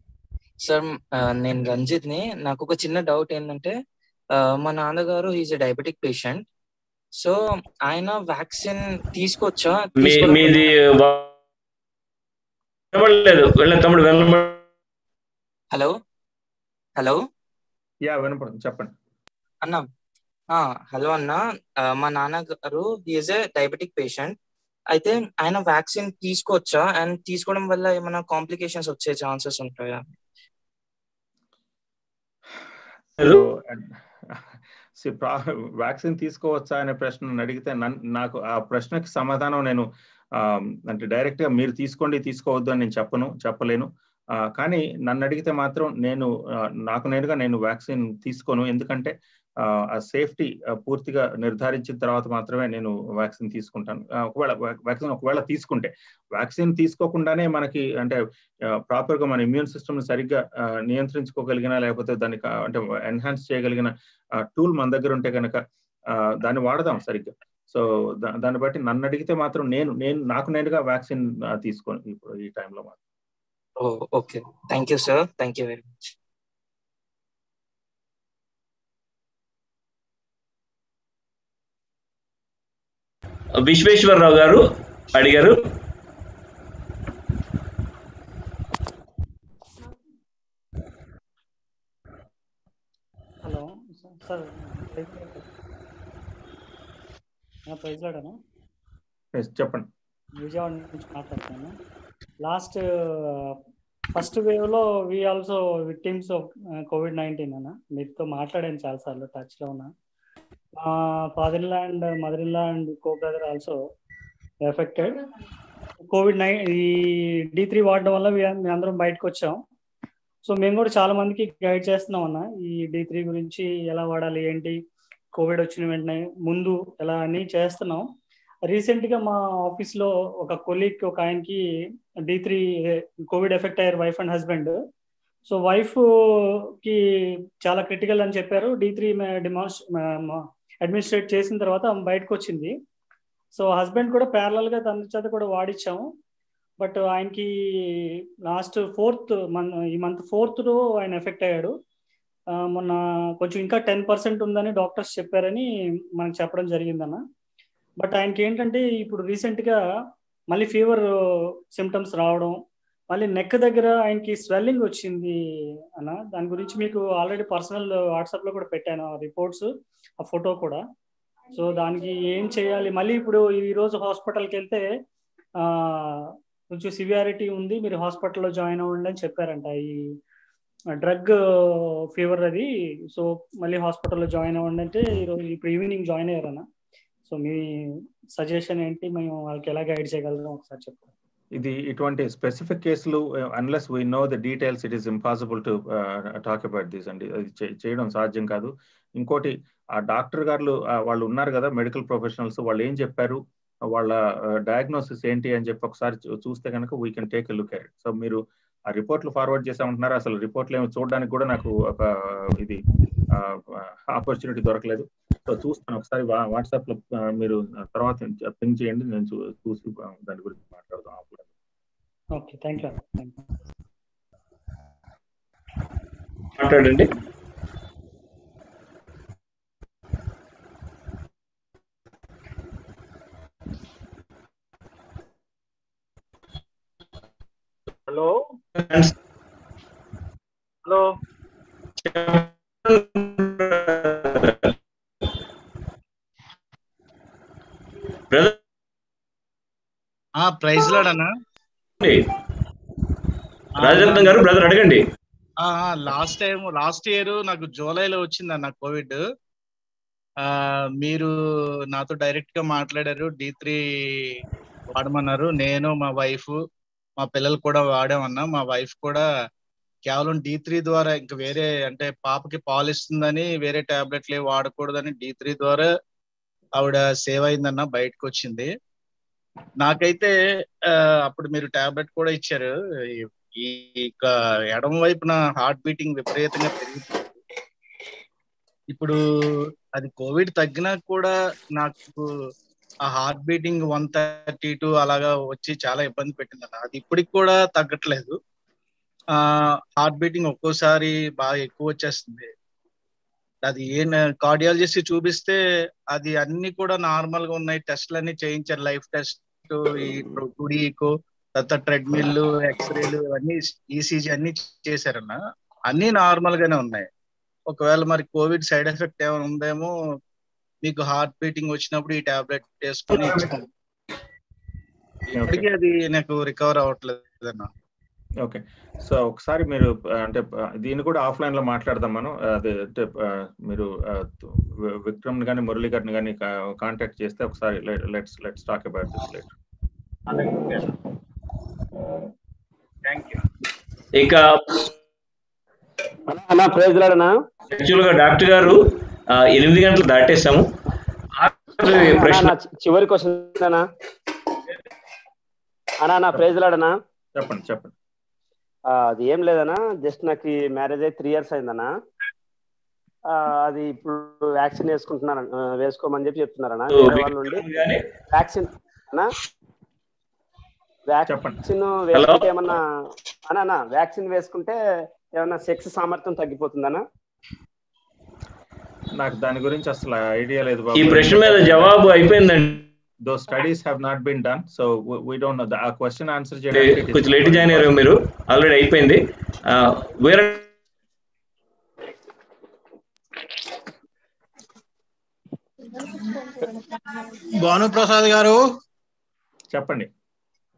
సార్ నేను రంజిత్ని నాకు ఒక చిన్న డౌట్ ఏంటంటే మా నాన్నగారు ఈజ్ డయాబెటిక్ పేషెంట్ సో ఆయన వ్యాక్సిన్ తీసుకోవచ్చా మీది వా- వినబడలేదు వెళ్ళ తమ్ముడు వినబడ హలో? హలో? యా వినపడుతుంది. చెప్పండి. అన్న ఆ, హలో అన్న. మా నాన్నగారు ఈజ్ ఏ డయాబెటిక్ పేషెంట్ అయితే ఆయన వ్యాక్సిన్ తీసుకోవచ్చా? అండ్ తీసుకోవడం వల్ల ఏమైనా కాంప్లికేషన్స్ వచ్చే ఛాన్సెస్ ఉంటాయా? వ్యాక్సిన్ తీసుకోవచ్చా అనే ప్రశ్న అడిగితే నన్- నాకు ఆ ప్రశ్నకి సమాధానం నేను ఆ, అంటే డైరెక్ట్గా మీరు తీసుకోండి తీసుకోవద్దు అని నేను చెప్పను చెప్పలేను. కానీ నన్ను అడిగితే మాత్రం నేను నాకు నేనుగా నేను వ్యాక్సిన్ తీసుకోను. ఎందుకంటే ఆ, సేఫ్టీ పూర్తిగా నిర్ధారించిన తర్వాత మాత్రమే నేను వ్యాక్సిన్ తీసుకుంటాను. ఒకవేళ వ్యాక్సిన్ ఒకవేళ తీసుకుంటే వ్యాక్సిన్ తీసుకోకుండానే మనకి అంటే ప్రాపర్గా మన ఇమ్యూన్ సిస్టమ్ సరిగ్గా నియంత్రించుకోగలిగిన లేకపోతే దాన్ని అంటే ఎన్హాన్స్ చేయగలిగిన టూల్ మన దగ్గర ఉంటే కనుక దాన్ని వాడదాం సరిగ్గా. సో దాన్ని బట్టి నన్ను అడిగితే మాత్రం నేను నేను నాకు నేనుగా వ్యాక్సిన్ తీసుకోను ఇప్పుడు ఈ టైంలో మాత్రం. Okay. Thank you sir. Thank you very much. Visweswararao గారు అడిగారు. హలో సార్ ప్రైజ్ లాడనా? Yes, చెప్పండి. విజయవాడ నుంచి మాట్లాడుతున్నాను. లాస్ట్ ఫస్ట్ వేవ్లో we also victims of covid nineteen అన్న. మీతో మాట్లాడాను చాలాసార్లు టచ్లో ఉన్నా. Father and mother and co brother also affected covid nine ఈ డి త్రీ వాడడం వల్ల మేము అందరం బయటకు వచ్చాం. సో మేము కూడా చాలా మందికి గైడ్ చేస్తున్నాం అన్న. ఈ డి త్రీ గురించి ఎలా వాడాలి ఏంటి కోవిడ్ వచ్చిన వెంటనే ముందు ఎలా అని చేస్తున్నాం. రీసెంట్గా మా ఆఫీస్లో ఒక కొలీగ్ ఒక ఆయనకి డి త్రీ కోవిడ్ ఎఫెక్ట్ అయ్యారు వైఫ్ అండ్ హస్బెండ్ సో వైఫ్కి చాలా క్రిటికల్ అని చెప్పారు. డి త్రీ అడ్మినిస్ట్రేట్ చేసిన తర్వాత ఆమె బయటకు వచ్చింది. సో హస్బెండ్ కూడా ప్యారలల్గా తన చేత కూడా వాడిచ్చాము. బట్ ఆయనకి లాస్ట్ ఫోర్త్ మన్ ఈ మంత్ ఫోర్త్లో ఆయన ఎఫెక్ట్ అయ్యాడు. మొన్న కొంచెం ఇంకా టెన్ పర్సెంట్ ఉందని డాక్టర్స్ చెప్పారని మనకు చెప్పడం జరిగిందన్న. బట్ ఆయనకి ఏంటంటే ఇప్పుడు రీసెంట్గా మళ్ళీ ఫీవర్ సిమ్టమ్స్ రావడం మళ్ళీ నెక్ దగ్గర ఆయనకి స్వెల్లింగ్ వచ్చింది అన్న. దాని గురించి మీకు ఆల్రెడీ పర్సనల్ వాట్సాప్లో కూడా పెట్టాను ఆ రిపోర్ట్స్ ఆ ఫోటో కూడా. సో దానికి ఏం చేయాలి? మళ్ళీ ఇప్పుడు ఈ రోజు హాస్పిటల్కి వెళ్తే ఆ కొంచెం సివియారిటీ ఉంది మీరు హాస్పిటల్లో జాయిన్ అవ్వండి అని చెప్పారంట. ఈ డ్రగ్ ఫీవర్ అది. సో మళ్ళీ హాస్పిటల్లో జాయిన్ అవ్వండి అంటే ఈరోజు ఇప్పుడు ఈవినింగ్ జాయిన్ అయ్యారన్న. సో మీ సజెషన్ ఏంటి? మేము వాళ్ళకి ఎలా గైడ్ చేయగలం ఒకసారి చెప్పండి ఇది ఇటువంటి స్పెసిఫిక్ కేసులు unless we know the details it is impossible to talk about this అండి. అది చేయడం సాధ్యం కాదు. ఇంకోటి ఆ డాక్టర్ గారు వాళ్ళు ఉన్నారు కదా మెడికల్ ప్రొఫెషనల్స్ వాళ్ళు ఏం చెప్పారు? వాళ్ళ డయాగ్నోసిస్ ఏంటి అని చెప్పి ఒకసారి చూస్తే కనుక we can take a look at so మీరు ఆ రిపోర్ట్లు ఫార్వర్డ్ చేసామంటున్నారు. అసలు రిపోర్ట్లు ఏమి చూడడానికి కూడా నాకు ఒక ఇది ఆపర్చునిటీ దొరకలేదు. సో చూస్తాను. ఒకసారి వాట్సాప్లో మీరు తర్వాత పింక్ చేయండి. నేను చూసి దాని గురించి మాట్లాడదాం అప్పుడు okay thank you thank you మాట్లాడండి. హలో? హలో? బ్రదర్ ఆ ప్రైజ్ లాడనా రాజరత్నం గారు బ్రదర్ అడగండి. లాస్ట్ టైం లాస్ట్ ఇయర్ నాకు జూలైలో వచ్చిందన్న కోవిడ్. ఆ మీరు నాతో డైరెక్ట్గా మాట్లాడారు డి త్రీ వాడమన్నారు. నేను మా వైఫ్ మా పిల్లలు కూడా వాడామన్నా మా వైఫ్ కూడా కేవలం డి త్రీ ద్వారా ఇంకా వేరే అంటే పాపకి పాలు ఇస్తుందని వేరే టాబ్లెట్లు ఏవి వాడకూడదని డి త్రీ ద్వారా ఆవిడ సేవ్ అయిందన్న బయటకు వచ్చింది నాకైతే అప్పుడు మీరు టాబ్లెట్ కూడా ఇచ్చారు. ఈ- ఈ ఎడమ వైపున హార్ట్ బీటింగ్ విపరీతంగా పెరిగింది. ఇప్పుడు అది కోవిడ్ తగ్గినా కూడా నాకు ఆ heart beating one thirty two అలాగా వచ్చి చాలా ఇబ్బంది పెట్టింది అన్న. అది ఇప్పటికి కూడా తగ్గట్లేదు. ఆ హార్ట్ బీటింగ్ ఒక్కోసారి బాగా ఎక్కువ వచ్చేస్తుంది. అది ఏ కార్డియాలజిస్ట్ చూపిస్తే అది అన్ని కూడా నార్మల్గా ఉన్నాయి. టెస్ట్లు అన్ని చేయించారు. లైఫ్ టెస్ట్ ఈ టుడీకో తర్వాత ట్రెడ్మిల్ ఎక్స్రేలు అన్ని ఈసీజీ అన్ని చేశారన్న. అన్ని నార్మల్ గానే ఉన్నాయి. ఒకవేళ మరి కోవిడ్ సైడ్ ఎఫెక్ట్ ఏమైనా ఉందేమో మీకు హార్ట్ బీటింగ్ వచ్చినప్పుడు ఈ టాబ్లెట్ వేసుకొని ఇచ్చాను ఇప్పటికీ అది నాకు రికవర్ అవ్వట్లేదు అన్న. ఓకే సో ఒకసారి మీరు అంటే దీన్ని కూడా ఆఫ్లైన్లో మాట్లాడదాం మనం. అదే అంటే మీరు విక్రమ్ గాని మురళి గారిని కానీ కాంటాక్ట్ చేస్తే ఒకసారి let's let's talk about this later ఇక అన్నా ప్రైజ్ లాడనా? యాక్చువల్గా డాక్టర్ గారు ఎనిమిది గంటలు దాటేసాము ప్రశ్న చివరి క్వశ్చన్ అన్నా. అన్నా నా ప్రైజ్ లాడనా చెప్పండి చెప్పండి. ఆ, అది ఏం లేదన్నా. జస్ట్ నాకు ఈ మ్యారేజ్ అయ్యి త్రీ ఇయర్స్ అయిందన్నా. ఆ, అది ఇప్పుడు వ్యాక్సిన్ వేసుకుంటున్నాను ఆ, వేసుకోమని చెప్పి చెప్తున్నారన్నా. వేరే వాళ్ళు ఉండి వ్యాక్సిన్ అన్నా? వ్యాక్సిన్ వేసుకుంటే ఏమన్నా అన్నా అన్నా వ్యాక్సిన్ వేసుకుంటే ఏమన్నా సెక్స్ సామర్థ్యం తగ్గిపోతుందన్నా? నాకు దాని గురించి అసలు ఐడియా లేదు ఈ ప్రశ్న మీద జవాబు అయిపోయిందండి. Those studies have not been done so we, we don't know. The ఆ question answer చేయడానికి it is కొంచెం లేట్ జాయిన్ అయ్యారు మీరు. ఆల్రెడీ అయిపోయింది. వేరే భానుప్రసాద్ గారు చెప్పండి.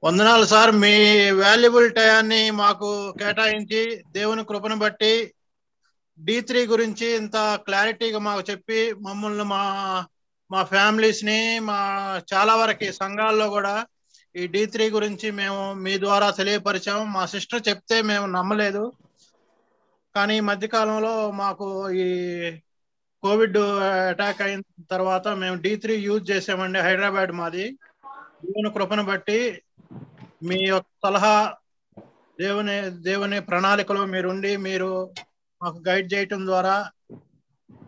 వందనాలు సార్. మీ వాల్యుబుల్ టయాన్ని మాకు కేటాయించి దేవుని కృపను బట్టి డి త్రీ గురించి ఇంత క్లారిటీగా మాకు చెప్పి మమ్మల్ని మా మా ఫ్యామిలీస్ని మా చాలా వరకు సంఘాల్లో కూడా ఈ డి త్రీ గురించి మేము మీ ద్వారా తెలియపరిచాము మా సిస్టర్ చెప్తే మేము నమ్మలేదు. కానీ ఈ మధ్య కాలంలో మాకు ఈ కోవిడ్ అటాక్ అయిన తర్వాత మేము డి త్రీ యూజ్ చేసామండి హైదరాబాద్ మాది. దేవుని కృపను బట్టి మీ యొక్క సలహా దేవుని దేవుని ప్రణాళికలో మీరుండి మీరు మాకు గైడ్ చేయటం ద్వారా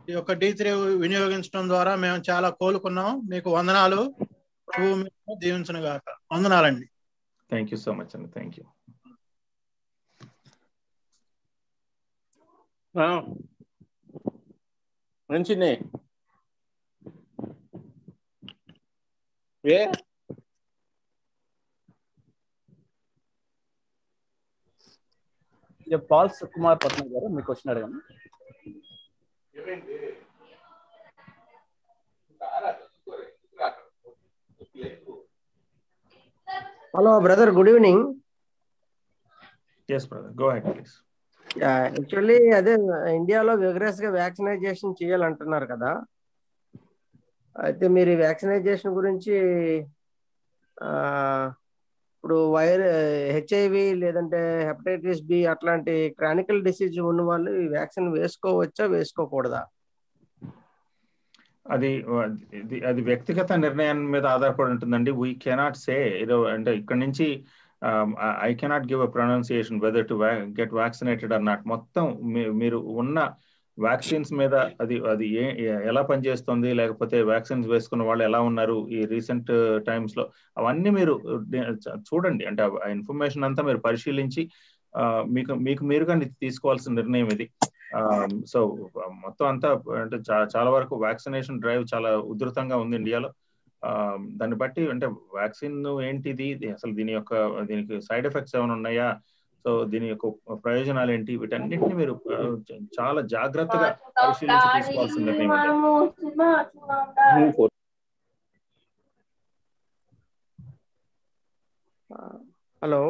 ఈ యొక్క డి త్రీ వినియోగించడం ద్వారా మేము చాలా కోలుకున్నాం. మీకు వందనాలు. దీవించును గాక. వందనాలండి. థ్యాంక్ యూ సో మచ్ అండి థ్యాంక్ యూ మంచిది. ఏ? పాల్ సుకుమార్ పట్నం గారు మీ క్వశ్చన్ అడగండి. Hello brother good evening yes brother go ahead please actually అదే ఇండియాలో విగ్రెస్గా వ్యాక్సినైజేషన్ చేయాలంటున్నారు కదా. అయితే మీరు వ్యాక్సినైజేషన్ గురించి ఇప్పుడు వైర్ హెచ్ఐవి లేదంటే హెపటైటిస్ బి అట్లాంటి క్రానికల్ డిసీజ్ ఉన్న వాళ్ళు ఈ వ్యాక్సిన్ వేసుకోవచ్చా వేసుకోకూడదా? అది అది వ్యక్తిగత నిర్ణయం మీద ఆధారపడి ఉంటుందండి. వీ కెనాట్ సే అంటే ఇక్కడ నుంచి I cannot give a pronunciation whether to get vaccinated అన్నట్టు నాట్ మొత్తం మీ- మీరు ఉన్న వ్యాక్సిన్స్ మీద అది అది ఏ ఎలా పనిచేస్తుంది? లేకపోతే వ్యాక్సిన్స్ వేసుకున్న వాళ్ళు ఎలా ఉన్నారు? ఈ రీసెంట్ టైమ్స్లో అవన్నీ మీరు చూడండి. అంటే ఆ ఇన్ఫర్మేషన్ అంతా మీరు పరిశీలించి మీకు మీకు మీరుగా తీసుకోవాల్సిన నిర్ణయం ఇది. సో మొత్తం అంతా అంటే చాలా వరకు వ్యాక్సినేషన్ డ్రైవ్ చాలా ఉధృతంగా ఉంది ఇండియాలో. దాన్ని బట్టి అంటే వ్యాక్సిన్ ఏంటిది? అసలు దీని యొక్క దీనికి సైడ్ ఎఫెక్ట్స్ ఏమైనా ఉన్నాయా? సో దీని యొక్క ప్రయోజనాలు ఏంటి వీటన్నిటిని మీరు చాలా జాగ్రత్తగా పరిశీలించి ఇది. హలో?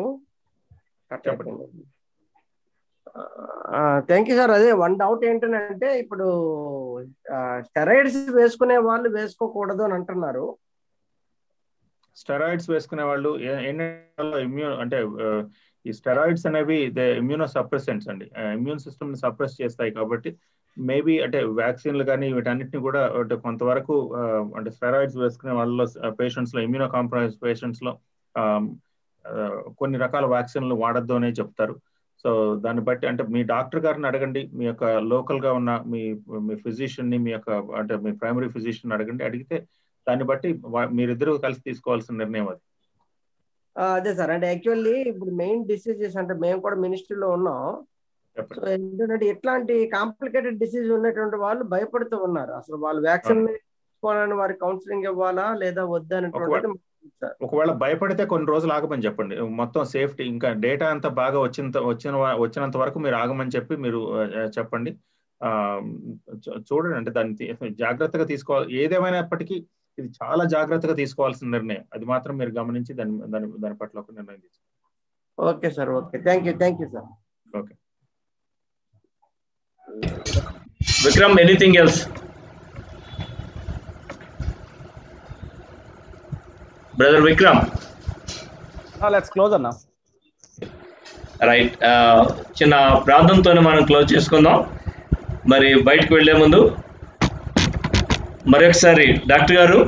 చెప్పండి. Thank you sir. అదే వన్ డౌట్ ఏంటంటే ఇప్పుడు స్టెరాయిడ్స్ వేసుకునే వాళ్ళు వేసుకోకూడదు అని అంటున్నారు. స్టెరాయిడ్స్ వేసుకునే వాళ్ళు ఏంటంటే ఇమ్యూన్ అంటే ఈ స్టెరాయిడ్స్ అనేవి ఇమ్యూనో సప్రెసెంట్స్ అండి. ఇమ్యూన్ సిస్టమ్ని సప్రెస్ చేస్తాయి కాబట్టి మేబీ అంటే వ్యాక్సిన్లు కానీ వీటన్నిటిని కూడా అంటే కొంతవరకు అంటే స్టెరాయిడ్స్ వేసుకునే వాళ్ళలో పేషెంట్స్లో ఇమ్యూనో కాంప్రమైజ్ పేషెంట్స్లో కొన్ని రకాల వ్యాక్సిన్లు వాడద్దు అనే చెప్తారు. సో దాన్ని బట్టి అంటే మీ డాక్టర్ గారిని అడగండి మీ యొక్క లోకల్గా ఉన్న మీ మీ ఫిజిషియన్ని మీ యొక్క అంటే మీ ప్రైమరీ ఫిజిషియన్ అడగండి అడిగితే దాన్ని బట్టి వా- మీరిద్దరూ కలిసి తీసుకోవాల్సిన నిర్ణయం అది. అదే సార్. అంటే యాక్చువల్లీ ఇప్పుడు మెయిన్ డిసీజెస్ అంటే మేము కూడా మినిస్ట్రీలో ఉన్నాం. సో ఏంటంటే ఎట్లాంటి కాంప్లికేటెడ్ డిసీజ్ ఉన్నటువంటి వాళ్ళు భయపడుతూ ఉన్నారు. అసలు వాళ్ళు వ్యాక్సిన్ తీసుకోవాలని వారికి కౌన్సిలింగ్ ఇవ్వాలా లేదా వద్దా అనేటువంటిది సార్. ఒకవేళ భయపడితే కొన్ని రోజులు ఆగమని చెప్పండి. మొత్తం సేఫ్టీ ఇంకా డేటా అంతా బాగా వచ్చిన వచ్చిన వచ్చినంత వరకు మీరు ఆగమని చెప్పి మీరు చెప్పండి. చూడండి. అంటే దాన్ని జాగ్రత్తగా తీసుకోవాలి. ఏదేమైనప్పటికీ ఇది చాలా జాగ్రత్తగా తీసుకోవాల్సిన నిర్ణయం. అది మాత్రం మీరు గమనించి దాని దాని దాని పట్ల ఒక నిర్ణయం తీసుకోండి okay sir okay. Thank you thank you sir. Okay. Vikram anything else? Brother Vikram? Let's close అన్న. రైట్. చిన్న ప్రార్థనతోనే మనం క్లోజ్ చేసుకుందాం. మరి బయటకు వెళ్ళే ముందు మరొకసారి డాక్టర్ గారు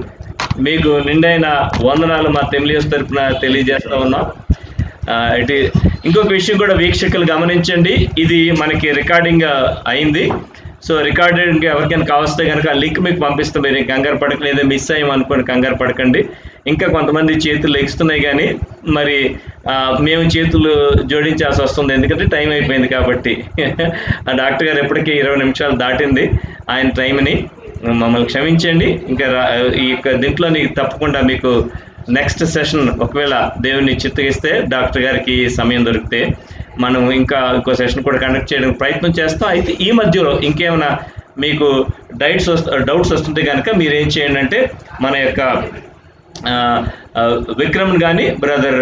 మీకు నిండైన వందనాలు మా తెమిలియస్ తరపున తెలియజేస్తా ఉన్నాం. ఇటు ఇంకొక విషయం కూడా వీక్షకులు గమనించండి. ఇది మనకి రికార్డింగ్ అయింది. సో రికార్డింగ్ ఎవరికైనా కావస్తే కనుక లింక్ మీకు పంపిస్తే. మీరు కంగారు పడక లేదా మిస్ అయ్యామనుకోండి కంగారు పడకండి. ఇంకా కొంతమంది చేతులు లెగిస్తున్నాయి కానీ మరి మేము చేతులు జోడించాల్సి వస్తుంది. ఎందుకంటే టైం అయిపోయింది కాబట్టి. ఆ డాక్టర్ గారు ఎప్పటికీ ఇరవై నిమిషాలు దాటింది. ఆయన టైంని మమ్మల్ని క్షమించండి. ఇంకా ఈ యొక్క దీంట్లోని తప్పకుండా మీకు నెక్స్ట్ సెషన్ ఒకవేళ దేవుని చిత్తగిస్తే డాక్టర్ గారికి సమయం దొరికితే మనం ఇంకా ఇంకో సెషన్ కూడా కండక్ట్ చేయడానికి ప్రయత్నం చేస్తాం. అయితే ఈ మధ్యలో ఇంకేమైనా మీకు డైట్స్ డౌట్స్ వస్తుంటే కనుక మీరు ఏం చేయండి అంటే మన యొక్క విక్రమ్ కానీ బ్రదర్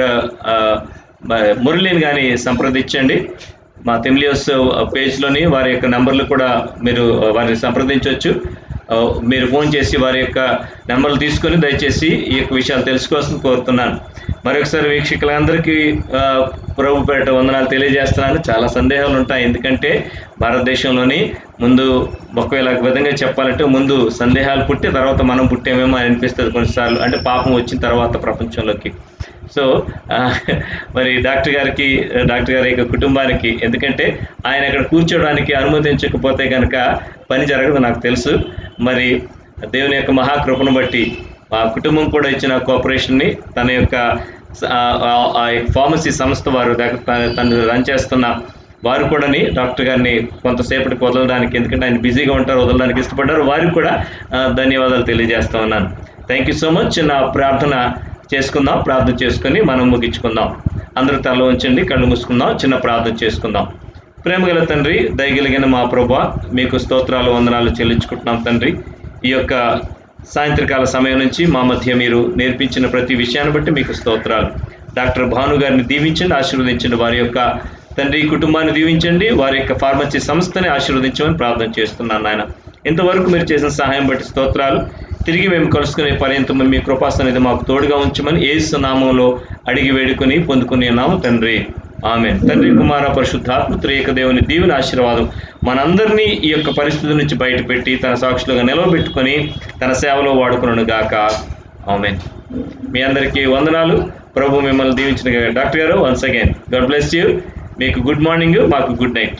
మురళిని కానీ సంప్రదించండి. మా తెమిలియోస్ పేజ్లోని వారి యొక్క నంబర్లు కూడా మీరు వారిని సంప్రదించవచ్చు మీరు ఫోన్ చేసి వారి యొక్క నెంబర్లు తీసుకొని దయచేసి ఈ యొక్క విషయాలు తెలుసుకోవాల్సింది కోరుతున్నాను. మరొకసారి వీక్షకులందరికీ ఆ, ప్రభు పేట వందనాలు తెలియజేస్తున్నాను. చాలా సందేహాలు ఉంటాయి. ఎందుకంటే భారతదేశంలోని ముందు ఒకవేళ విధంగా చెప్పాలంటే ముందు సందేహాలు పుట్టి తర్వాత మనం పుట్టేమేమో అని అనిపిస్తుంది కొన్నిసార్లు. అంటే పాపం వచ్చిన తర్వాత ప్రపంచంలోకి. సో మరి డాక్టర్ గారికి డాక్టర్ గారి యొక్క కుటుంబానికి ఎందుకంటే ఆయన అక్కడ కూర్చోడానికి అనుమతించకపోతే కనుక పని జరగదు నాకు తెలుసు. మరి దేవుని యొక్క మహాకృపను బట్టి ఆ కుటుంబం కూడా ఇచ్చిన కోఆపరేషన్ని తన యొక్క ఆ- ఫార్మసీ సంస్థ వారు తను రన్ చేస్తున్న వారు కూడాని డాక్టర్ గారిని కొంతసేపటికి వదలడానికి ఎందుకంటే ఆయన బిజీగా ఉంటారు వదలడానికి ఇష్టపడ్డారు. వారికి కూడా ధన్యవాదాలు తెలియజేస్తా ఉన్నాను. థ్యాంక్ యూ సో మచ్ నా ప్రార్థన చేసుకుందాం ప్రార్థన చేసుకుని మనం ముగించుకుందాం. అందరూ తల ఉంచండి కళ్ళు మూసుకుందాం చిన్న ప్రార్థన చేసుకుందాం. ప్రేమగల తండ్రి దయగలిగిన మా ప్రభా మీకు స్తోత్రాలు వందనాలు చెల్లించుకుంటున్నాం తండ్రి. ఈ యొక్క సాయంత్రకాల సమయం నుంచి మా మధ్య మీరు నేర్పించిన ప్రతి విషయాన్ని బట్టి మీకు స్తోత్రాలు. డాక్టర్ భాను గారిని దీవించండి ఆశీర్వదించండి వారి యొక్క తండ్రి కుటుంబాన్ని దీవించండి వారి యొక్క ఫార్మసీ సంస్థని ఆశీర్వదించమని ప్రార్థన చేస్తున్నాను నాయన. ఇంతవరకు మీరు చేసిన సహాయం బట్టి స్తోత్రాలు. తిరిగి మేము కలుసుకునే పర్యంతం మీ కృపాసనేది మాకు తోడుగా ఉంచమని ఏసు నామంలో అడిగి వేడుకొని పొందుకునే నాము తండ్రి. ఆమె తండ్రి కుమార పరిశుద్ధాత్మ త్రేక దేవుని దీవెన ఆశీర్వాదం మనందరినీ ఈ యొక్క పరిస్థితి నుంచి బయటపెట్టి తన సాక్షులుగా నిలవబెట్టుకొని తన సేవలో వాడుకున్నాను గాక. ఆమె మీ అందరికీ వందనాలు. ప్రభు మిమ్మల్ని దీవించిన డాక్టర్ గారు once again God bless you. మీకు గుడ్ మార్నింగ్ మాకు గుడ్ నైట్.